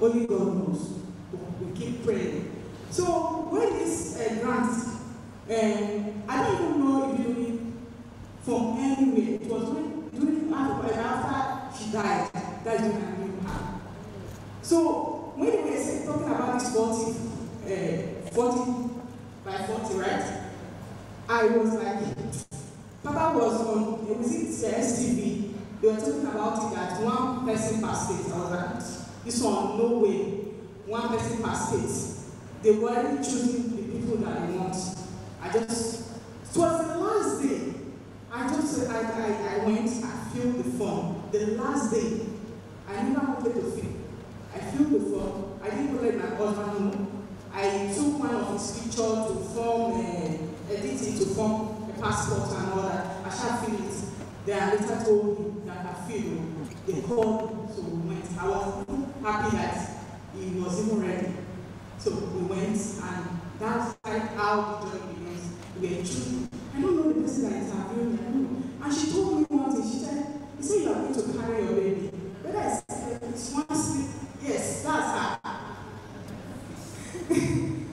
Speaker 14: Only God knows. We keep praying. So when this uh, grant, um, I don't even know if you need from anywhere. It was when, during after, after she died, that's when I knew her. So when they were talking about this 40, uh, 40 by 40, right? I was like, Papa was on, it was it uh, STV. They were talking about it that one person per state. I was like, this one, no way. One person per state. They weren't choosing the people that they want. I just, it was the last day. I just, I, I, I went, I filled the form. The last day, I never wanted to fill. I filled the form. I didn't let my husband know. I took one of his picture to form, uh, edit it to form a passport and all that. I shall fill it. Then I later told him that I feel they called, so we went. I was happy that he was even ready. So we went, and that's like how the journey begins. We were choosing. I don't know the person that interviewed me, I don't know. And she told me one thing, she said, you say you are going to carry your baby. Whether it's, it's one sleep, yes, that's her. [laughs]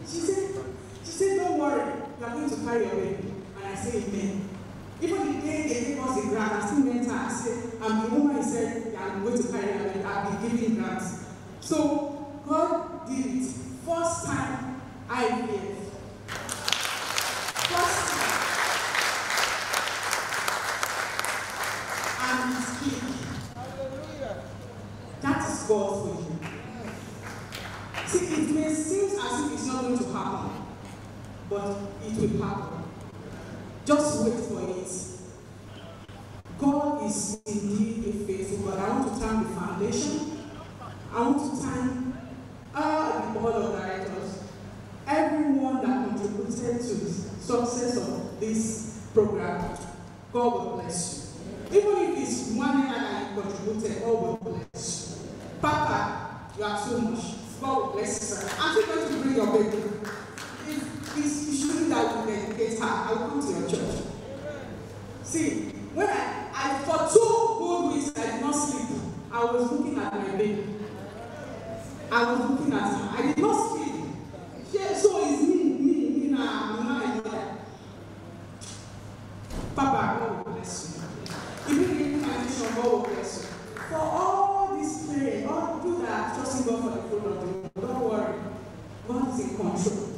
Speaker 14: she said, she said, don't worry, you are going to carry your baby. And I said, amen. Even the day they gave us the grant, I still went her. I said, I'm the woman said, yeah, I'm going to carry baby. I'll be giving grants. So God did it. First time IVF. First time. And it's king. That is God for you. See, it may seem as if it's not going to happen, but it will happen. Just wait for it. God is indeed a faithful God. I want to thank the foundation. I want to thank all the board of directors, everyone that contributed to the success of this program. God will bless you. Even if it's one naira that you contributed, God will bless you. Papa, you are so much. God will bless you, sir. I'm going to bring your baby. It's you shouldn't that you dedicate her, will come to your church. See, when I, I for two good weeks I did not sleep. I was looking at my baby. I was looking at her. I did not sleep. She, so it's me, me, me now, and mother. Papa, God will bless you. Even the incarnation, God will bless you. For all this prayer, all you that are trusting God for the fruit of the womb, don't worry. God is in control.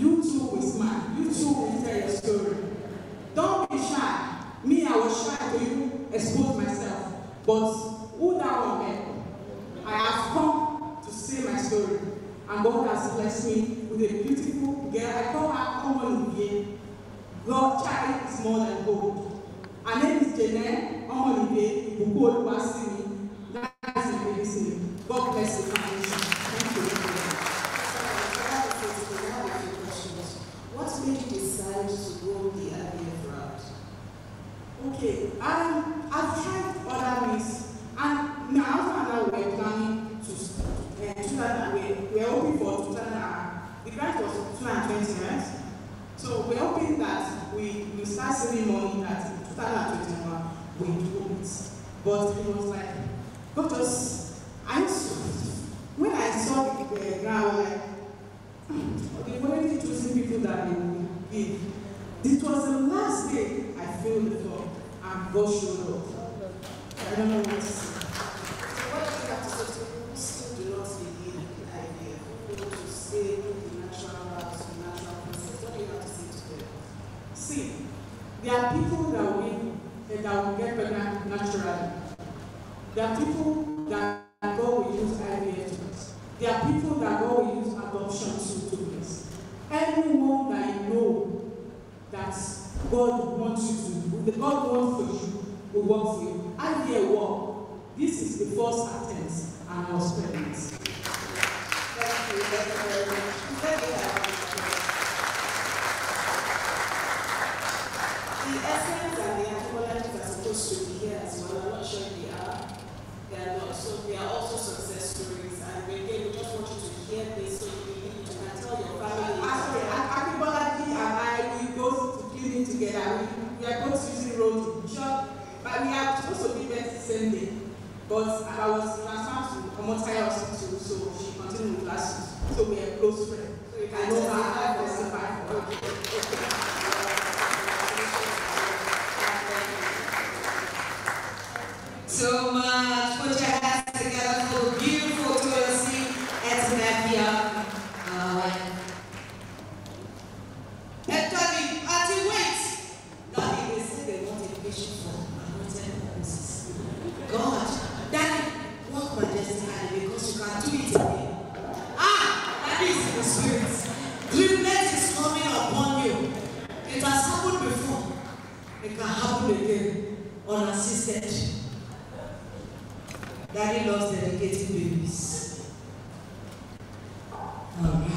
Speaker 14: You too will smile. You too will tell your story. Don't be shy. Me, I was shy to even expose myself. But who that one help? I have come to say my story. And God has blessed me with a beautiful girl. I call her Common Olivier. God child is more than gold. Her name is Janelle Common Olivier Ibuku Oluwasimi. That is my baby's name. God bless the Okay, and I've tried other means, and now and I were planning to, uh, eh, 2000, we were hoping for 2000, the grant was 220, right? So we're hoping that we will start saving money that in 2021 we do it. But it was like, but just, I saw, when I saw the eh, grant, I was like, hmm, okay, we're already choosing people that we will give. This was the last day I feel the Lord and go through law. I don't know what to say.
Speaker 6: So what do you have to say to people still do not believe the idea? People to say the natural routes, the natural process. What do you have to say to them?
Speaker 14: See, there are people that will, that will get pregnant naturally. There are people that God will use IVF There are people that God will use adoption to do this. Anyone that I know that's God wants you to do, The God wants for you, will work for you. I hear what. This is the first attempt, and I'll spend it.
Speaker 6: Thank you, thank you very much. Thank you. The essence and the equivalent are supposed to be here as well. I'm not sure they are. They are not, so they are also successful. and we
Speaker 14: had supposed to be there the same day. But I was transferred to Omotaya Hospital, so she continued with classes. So we are close friends. So you can know her, I can see her.
Speaker 15: So much.
Speaker 4: unassisted. Daddy loves dedicating babies. Alright.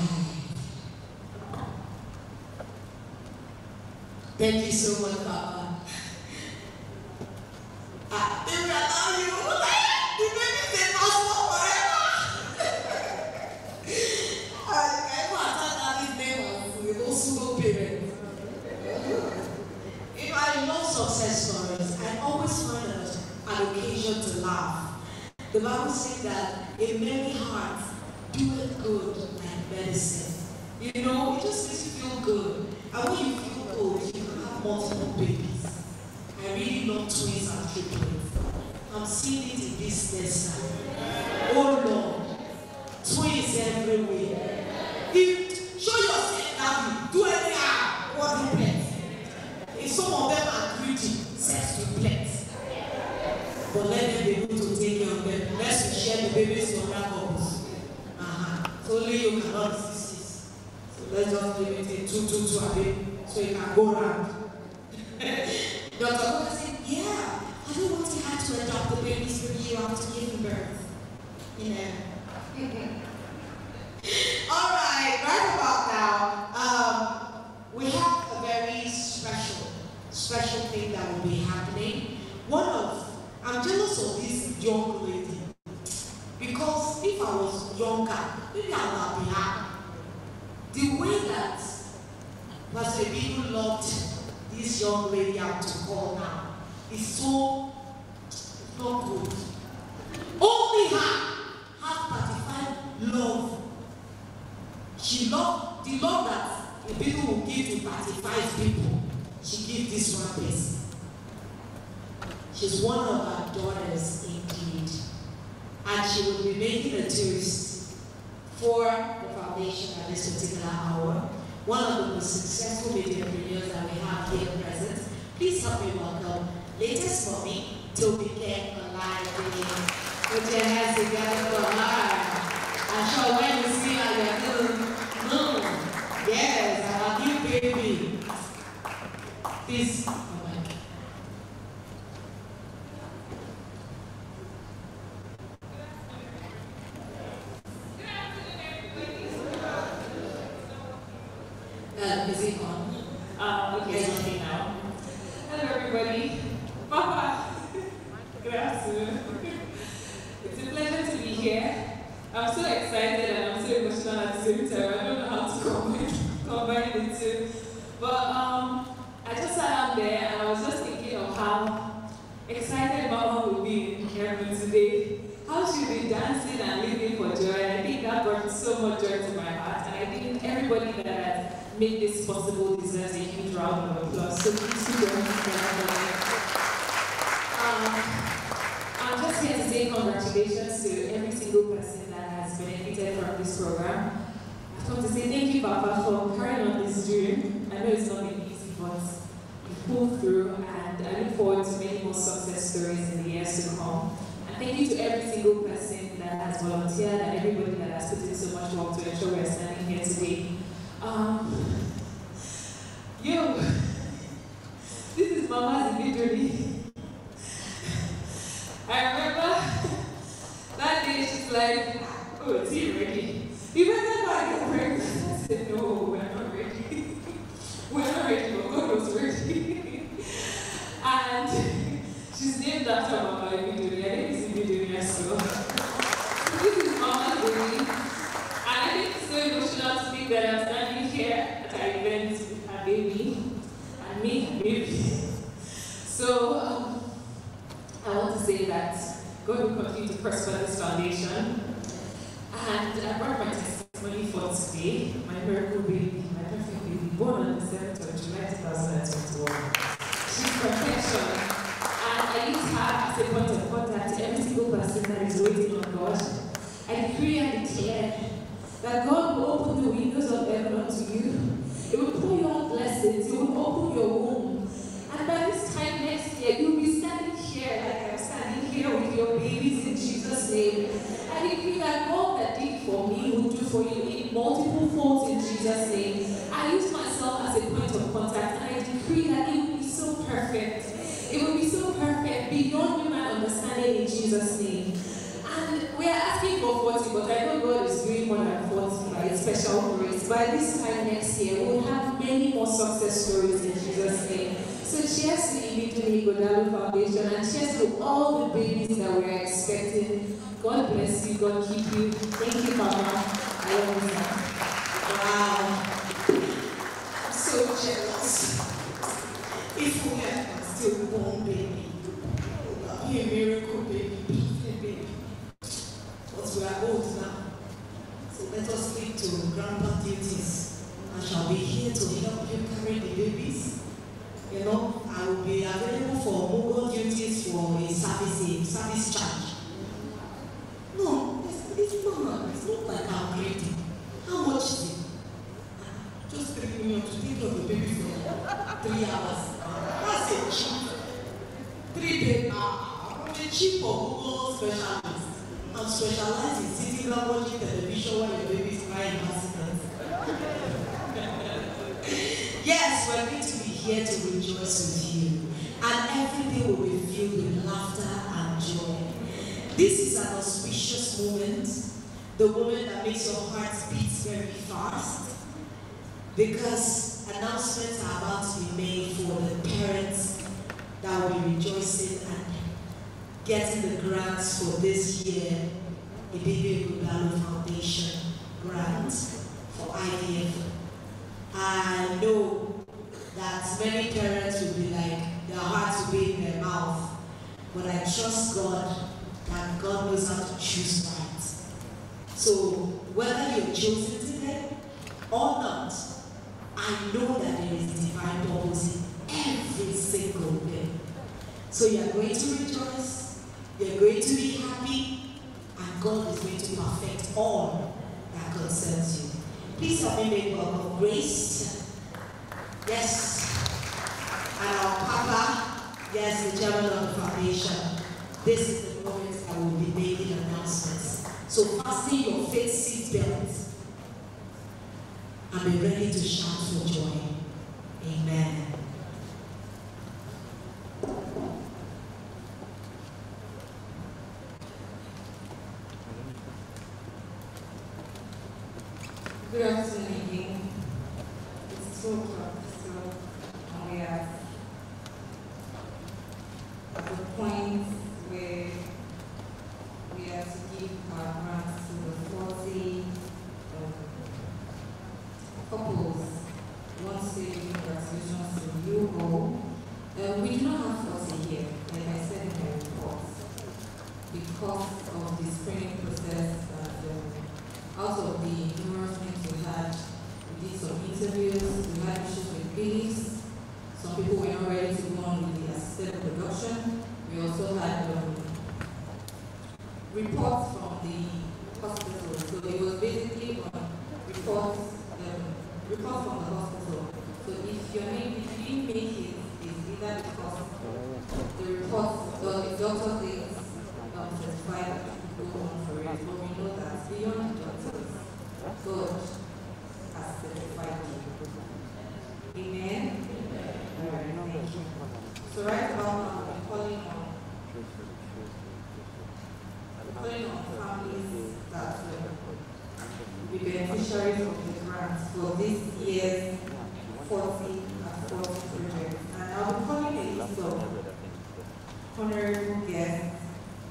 Speaker 4: Thank you so much, Papa. [laughs] Yes,
Speaker 16: we're
Speaker 4: going to be here to rejoice with you. And every day will be filled with laughter and joy. This is an auspicious moment. The moment that makes your heart beat very fast. Because announcements are about to be made for the parents that will be rejoicing and getting the grants for this year the Baby Rubano Foundation grant for IVF. I know that many parents will be like, their hearts will be in their mouth, but I trust God that God knows how to choose right. So whether you've chosen today or not, I know that there is divine purpose in every single day. So you're going to rejoice, you're going to be happy, and God is going to perfect all that concerns you. Please help me make God of grace. Yes. And our Papa, yes, the chairman of the foundation. This is the moment I will be making announcements. So fasten your faith seatbelts and be ready to shout for joy. Amen.
Speaker 10: girls leaving the school club, so and we have the point where we have to give our grants to the 40 couples once they do graduations in Euro. Uh, we do not have 40 here, like I said in my report, because of the screening process and uh, out of the numerous we had, we did some interviews, we had issues with biddings. Some people were not ready to go on with the assisted production. We also had um, reports from the hospital. So it was basically on reports, um, reports from the hospital. So if your name if you make it, it's either because the reports, the, the doctor thinks um, certified that you go on for it, but we know that beyond doctors, God has certified you. Amen? So right now, we're calling on, calling on families that will be beneficiaries of the grants for this year's 40 and 40 projects. And I'll be calling a list of honorable guests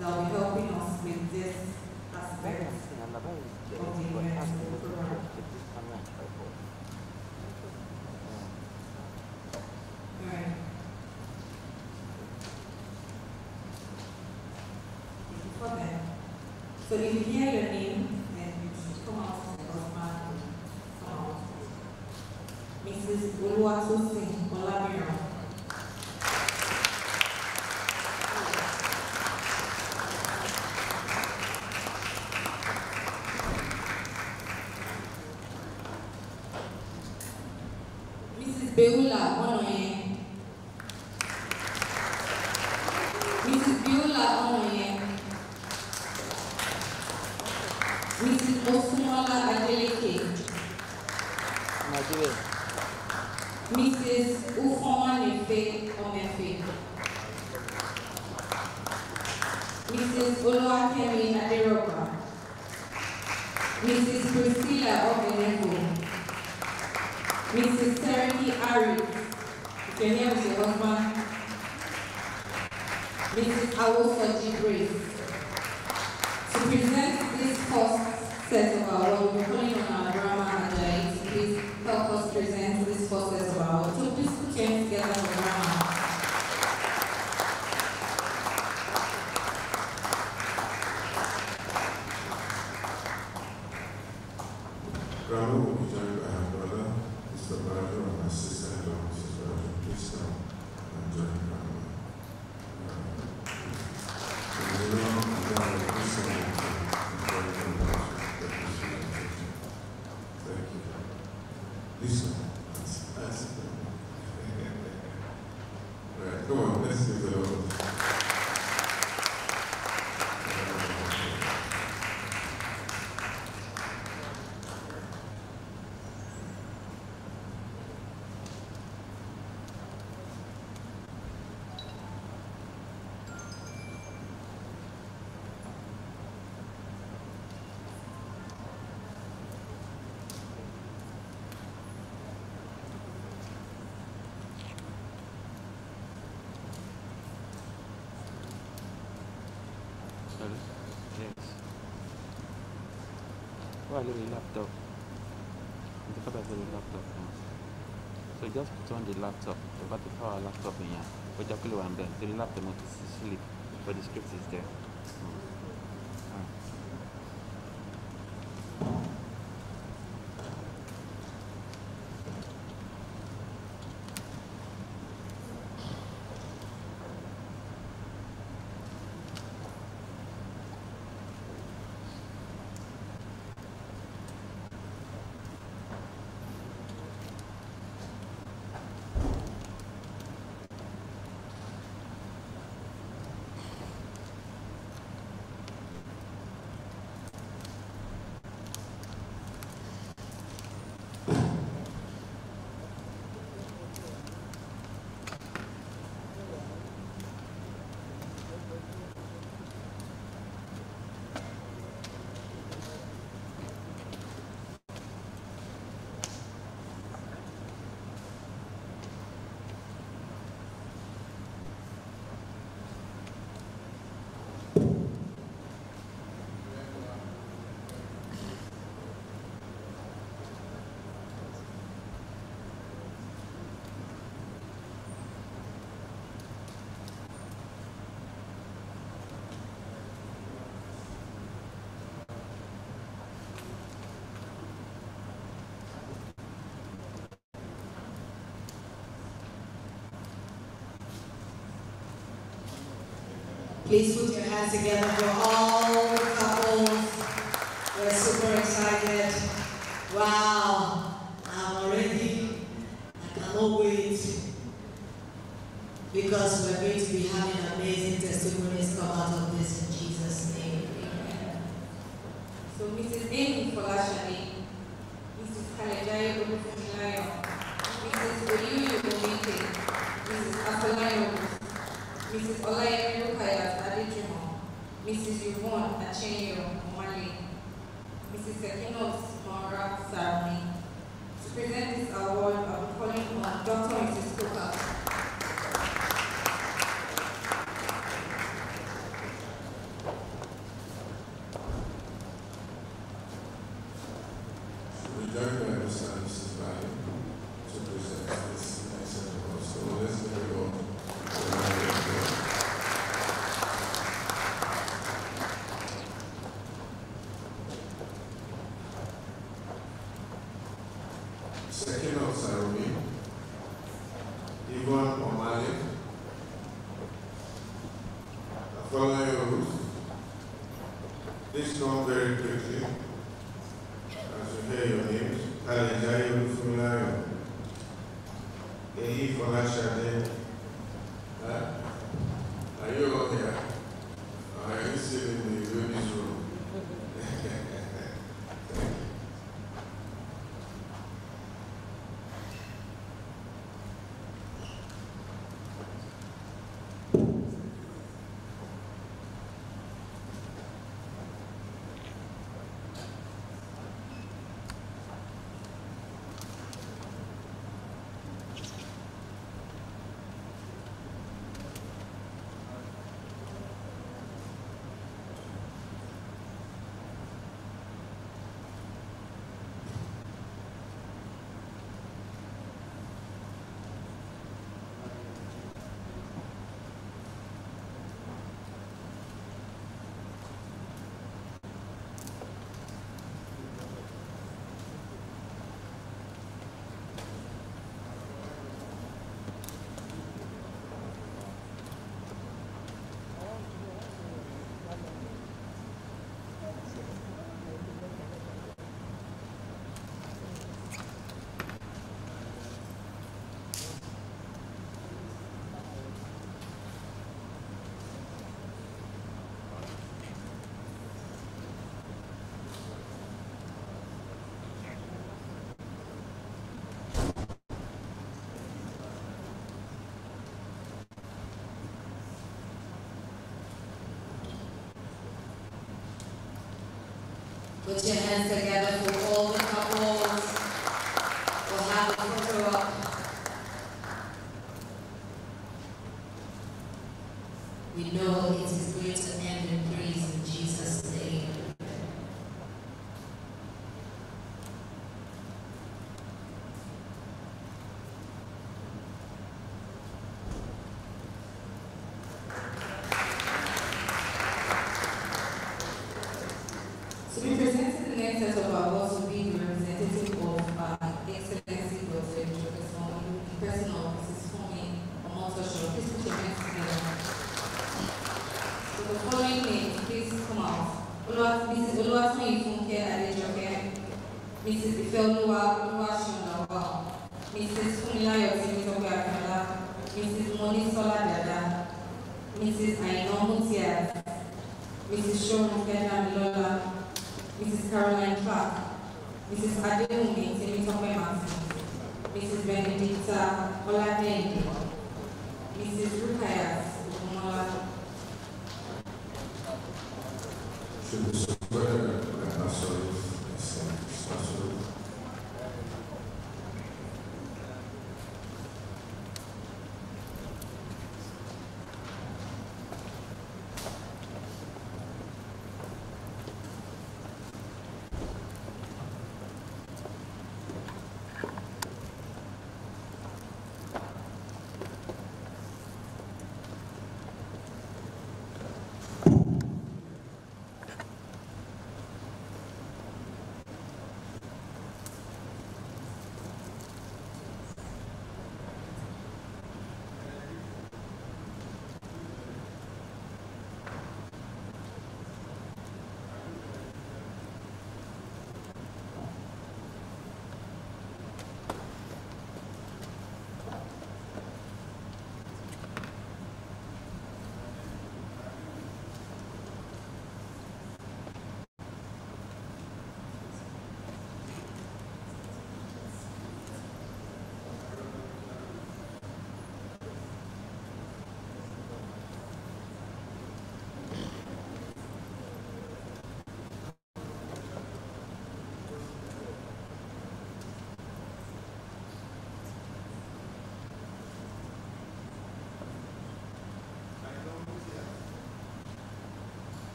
Speaker 10: that will be helping us with this aspect so if you hear your name, then you come out out. Mrs. Oluwatosin Olamiran. Mrs. Beula Onoye. Eh, Mrs. Beula Onoye. Eh, Mrs. Osumola Adeleke. Mrs. Ufoma Nefe Omefe. Mrs. Oluwakemi Aderoba. Mrs. Priscilla Obeneko. Mrs. Seriki Ari. You can hear with your husband. Mrs. Awosoji Grace. To present this first set of awards, we're calling on our drama to please help us present this first set of awards. So please put your hands together for drama.
Speaker 17: Grandma will be joined by her brother, Mr. Bajo, and her sister-in-law, Mrs. Bajo. Please come and join Grandma. Uh, so we will now allow the person to enjoy the worship that we should have. Thank you. Listen, that's, that's it. Right, come on, let's give the Lord.
Speaker 18: Sorry? Yes. Why leave the laptop? The the laptop now. So just put on the laptop, the battery power laptop in here. But play one there. So the laptop to sleep, but the script is there. Mm. Ah.
Speaker 4: Please put your hands together for all the couples. We're super excited. Wow, I'm already, I cannot wait
Speaker 10: Put your hands together for all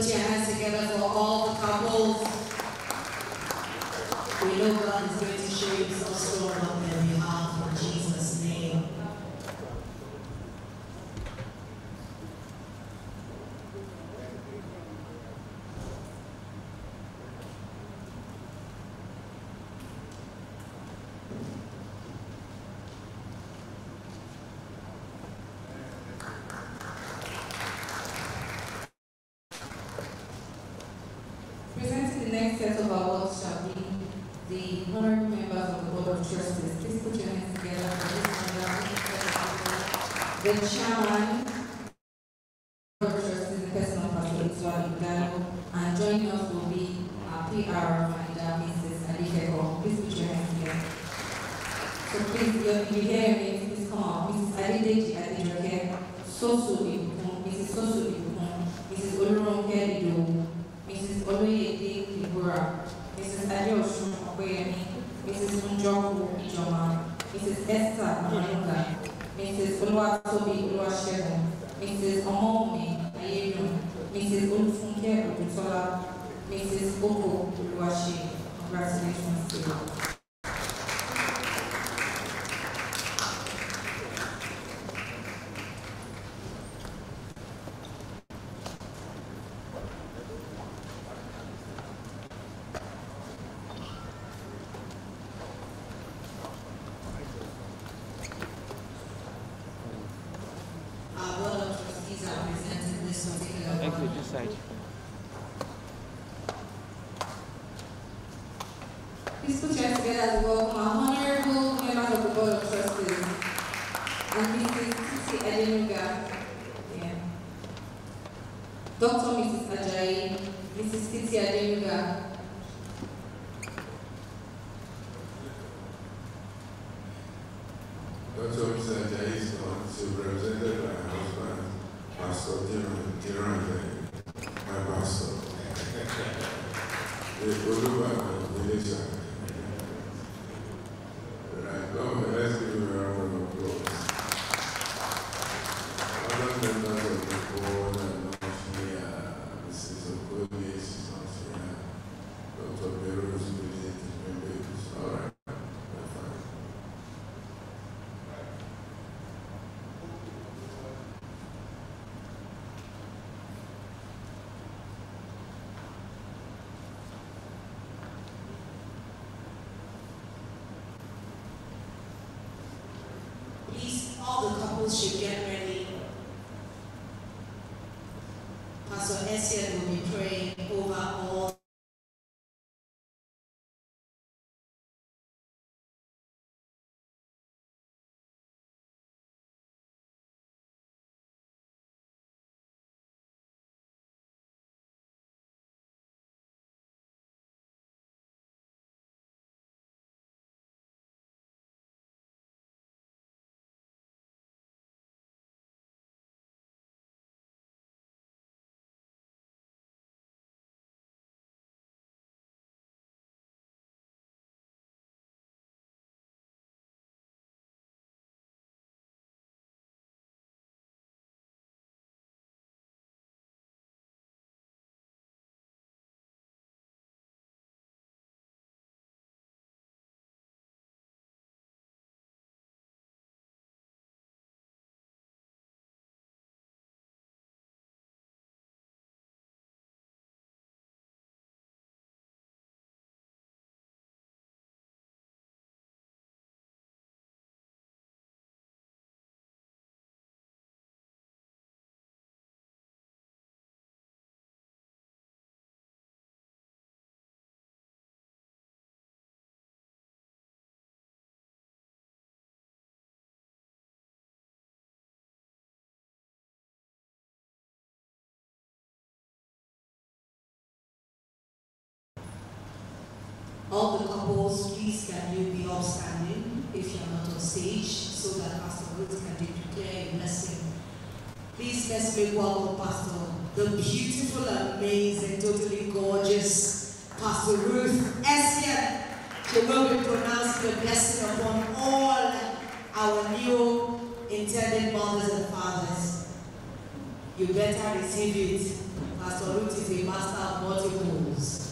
Speaker 19: put your hands together
Speaker 4: for all the couples.
Speaker 10: set of our shall be the honorary members of the Board of Trustees. Please put your hands together for this honorary The chairman
Speaker 4: should get All the couples, please can you be all standing if you're not on stage so that Pastor Ruth can declare a blessing. Please let's make welcome Pastor, the beautiful, amazing, totally gorgeous Pastor Ruth Essien. She will be pronounce the blessing upon all our new intended mothers and fathers. You better receive it.
Speaker 11: Pastor Ruth is a master of multiples.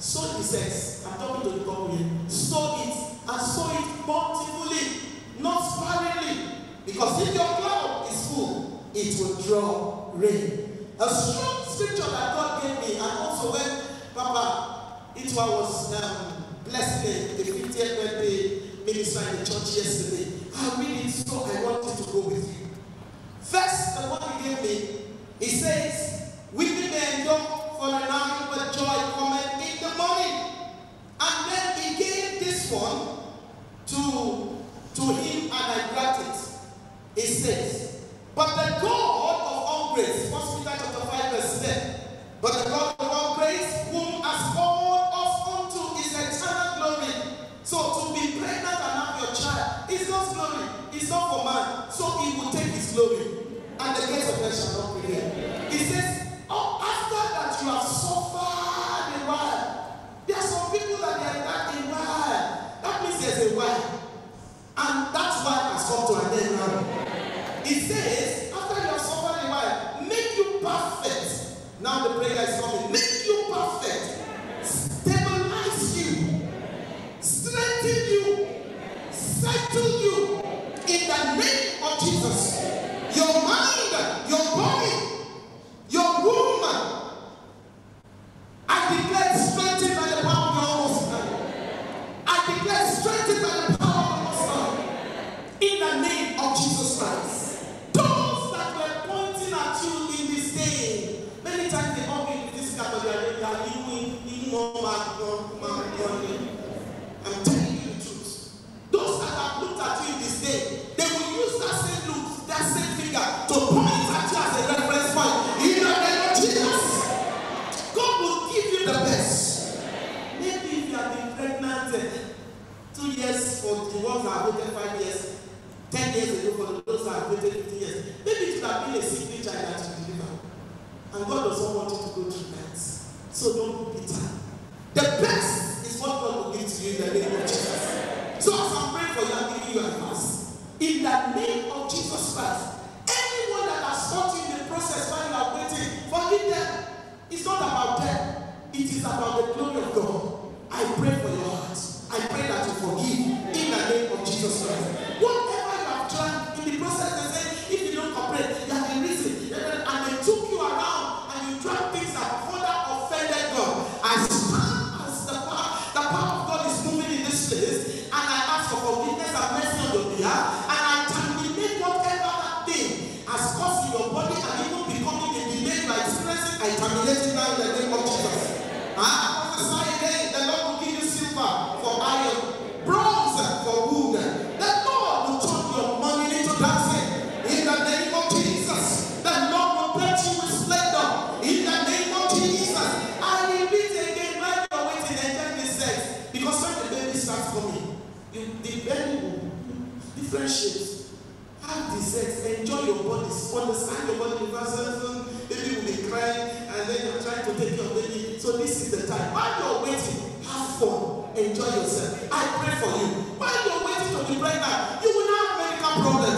Speaker 11: Sow the sex. I'm talking to the couple here. Sow it and sow it bountifully, not sparingly. Because if your cloud is full, it will draw rain. A strong scripture that God gave me, and also when Papa Itwa was um, blessing the 50th birthday minister in the church yesterday, I read it so I wanted to go with you. First, the one he gave me, he says, Weeping may endure for a night, but joy cometh in the morning. And then he gave this one to, to him, and I grabbed it. It says, But the God of all grace, 1 Peter chapter 5, verse 10. But the God of all grace, whom has called us unto his eternal glory. So to be pregnant and have your child is God's glory. It's not for man. So he will take his glory. And the gates of hell shall not prevail. He says, Oh, after that you have suffered a while. There are some people that they are that a while. That means there's a while. And that's why has come to an end now. It says, after you have suffered a while, make you perfect. Now the prayer is coming. Make you perfect. Stabilize you. Strengthen you. Settle you. In the name of Jesus. Your mind, your body, your womb. I declare strengthened by the power of your Most High. I declare strengthened by the power of the Most High. In the name of Jesus Christ. Those that were pointing at you in this day, many times they all be physical, I'm telling you the truth. Those that have looked at you this day, they will use that same look, that same finger to point at you as a reference point. In the name of Jesus, God will give you the best. Maybe if you have been pregnant two years for the ones that five years, ten years ago for those that have waited fifteen years, maybe it should have been a child that you deliver. And God doesn't want you to go through that. So don't be bitter. The best is what God will give to you in the name of Jesus. So as I'm praying for you, I'm giving you advice. In the name of Jesus Christ, anyone that has caught you the process while you are waiting, forgive them. It's not about them. It is about the glory of God. I pray for your heart. I pray that you forgive in the name of Jesus Christ. Sex, enjoy your bodies, understand your body universalism. Baby will be crying, and then you're trying to take your baby. So this is the time. While you're waiting, have fun, enjoy yourself. I pray for you. While you're waiting to be pregnant, you will not have medical problems.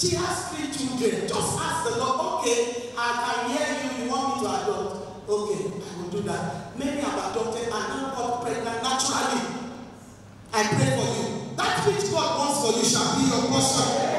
Speaker 11: She has three children. Just ask the Lord, okay, I can hear you, you want me to adopt. Okay, I will do that. Many have adopted and now got pregnant naturally. I pray for you. That which God wants for you shall be your portion.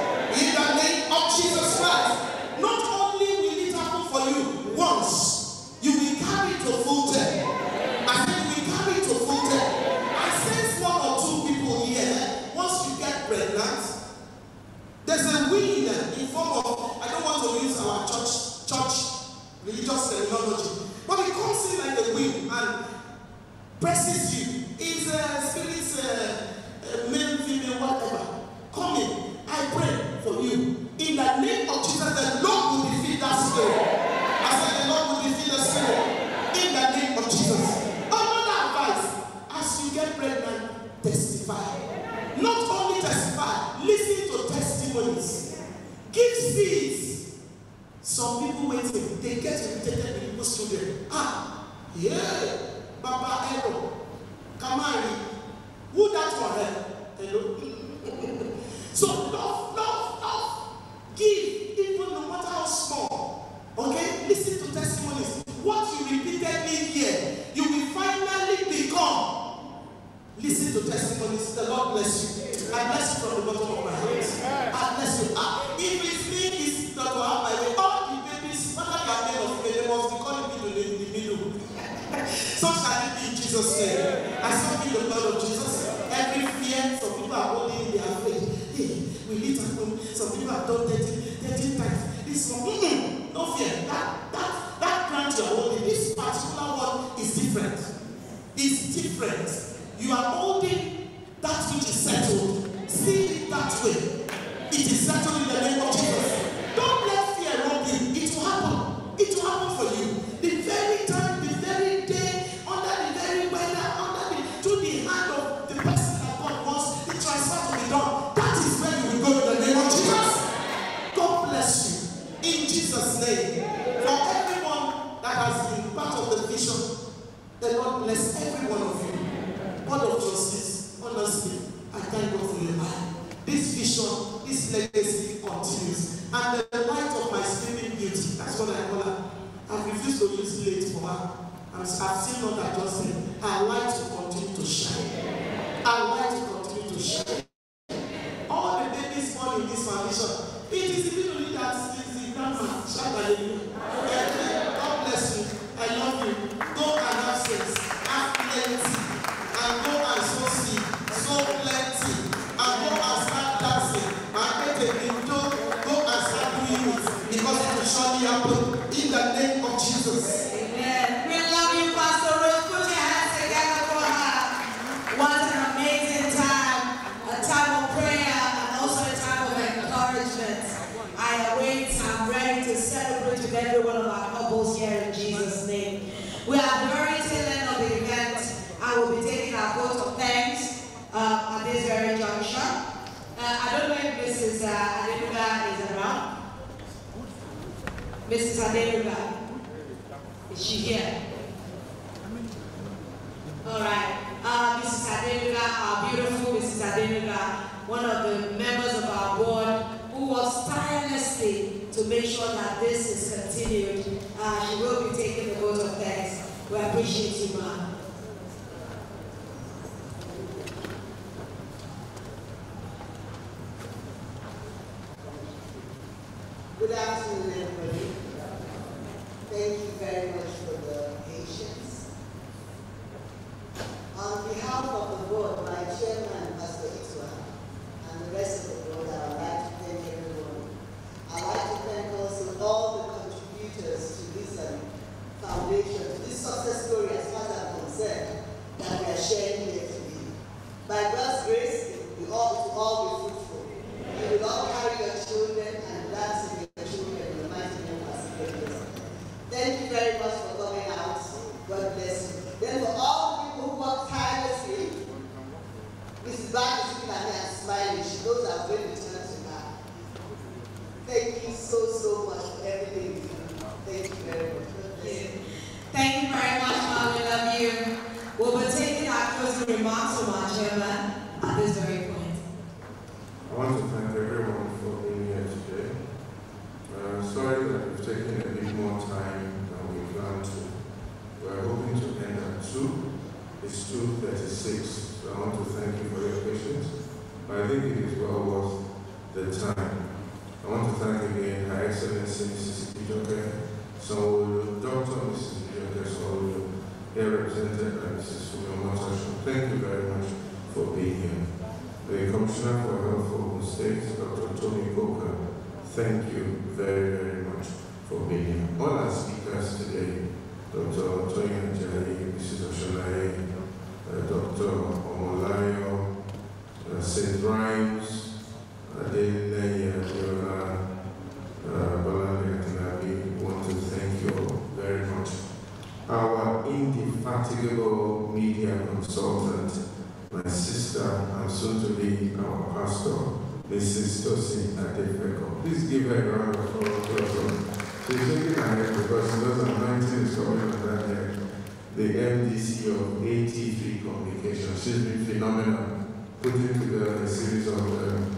Speaker 11: The
Speaker 17: MDC of AT3 Communications. She's been phenomenal, putting together a series of um,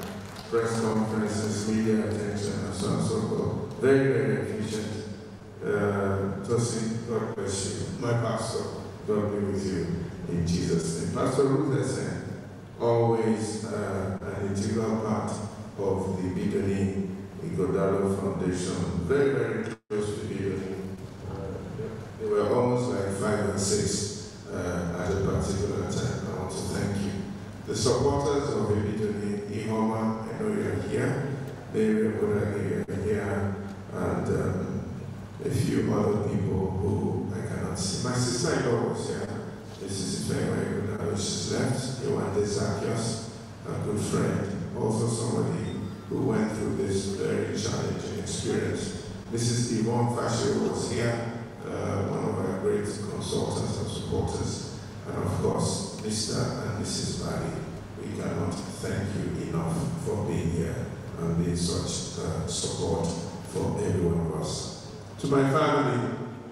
Speaker 17: press conferences, media attention, and so on and so forth. Very, very efficient. Uh, Tosin, God bless you. My pastor, God be with you in Jesus' name. Pastor Ruth Essien, always uh, an integral part of the Ibidunni Ighodalo Foundation. Very, very close to Bidoni. Uh, they were almost like five and six uh, at a particular time. I want to thank you. The supporters of Bidoni, Ihoma, I know you're here. Mary Akodagi, you're here. And um, a few other people who I cannot see. My sister-in-law was here. This is very good. She's left. Yewande Zacchaeus, a good friend, also somebody who went through this very challenging experience. Mrs. Yvonne Fasher was here, uh, one of our great consultants and supporters. And of course, Mr. and Mrs. Bali, we cannot thank you enough for being here and being such uh, support for every one of us. To my family,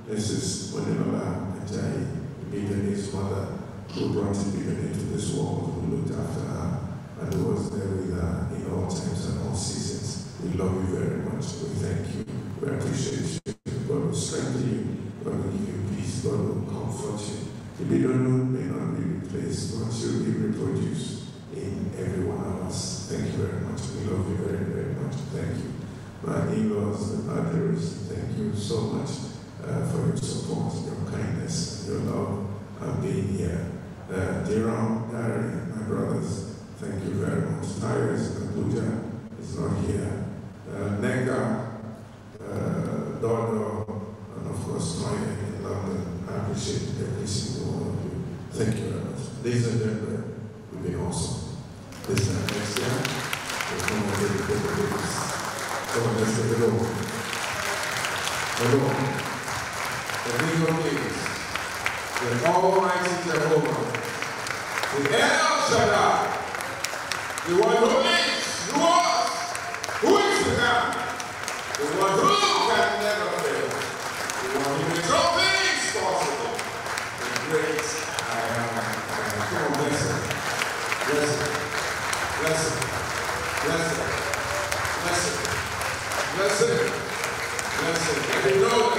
Speaker 17: Mrs. Moninola Ajayi, Bidoni's mother, who brought Bidoni into this world, who looked after her, and who was there with her in all times and all seasons. We love you very much. We thank you. We appreciate you. God will strengthen you. God will give you peace. God will comfort you. The Bidonu may not be replaced, but you'll be reproduced in every one of us. Thank you very much. We love you very, very much. Thank you. My in-laws and others, thank you so much uh, for your support, your kindness, your love, and being here. Uh, Diram, Dari, my brothers, thank you very much. Tyrus, Abuja is not here. Uh, Nega, uh, Dodo, and of course, Toya in London. I appreciate every single one of you. Thank you very much. Ladies and gentlemen, you've been awesome. This time next year, we'll come and take the babies. Come on, let's take it over. The the King of the Almighty Jehovah, the El Shaddai, the one who is, who was, who is come, the one who can never fail, the one who makes all things possible, the great I am. I am. Come on, bless him. Bless him. Bless him. Bless him. Bless him. Bless him. Bless him. And you know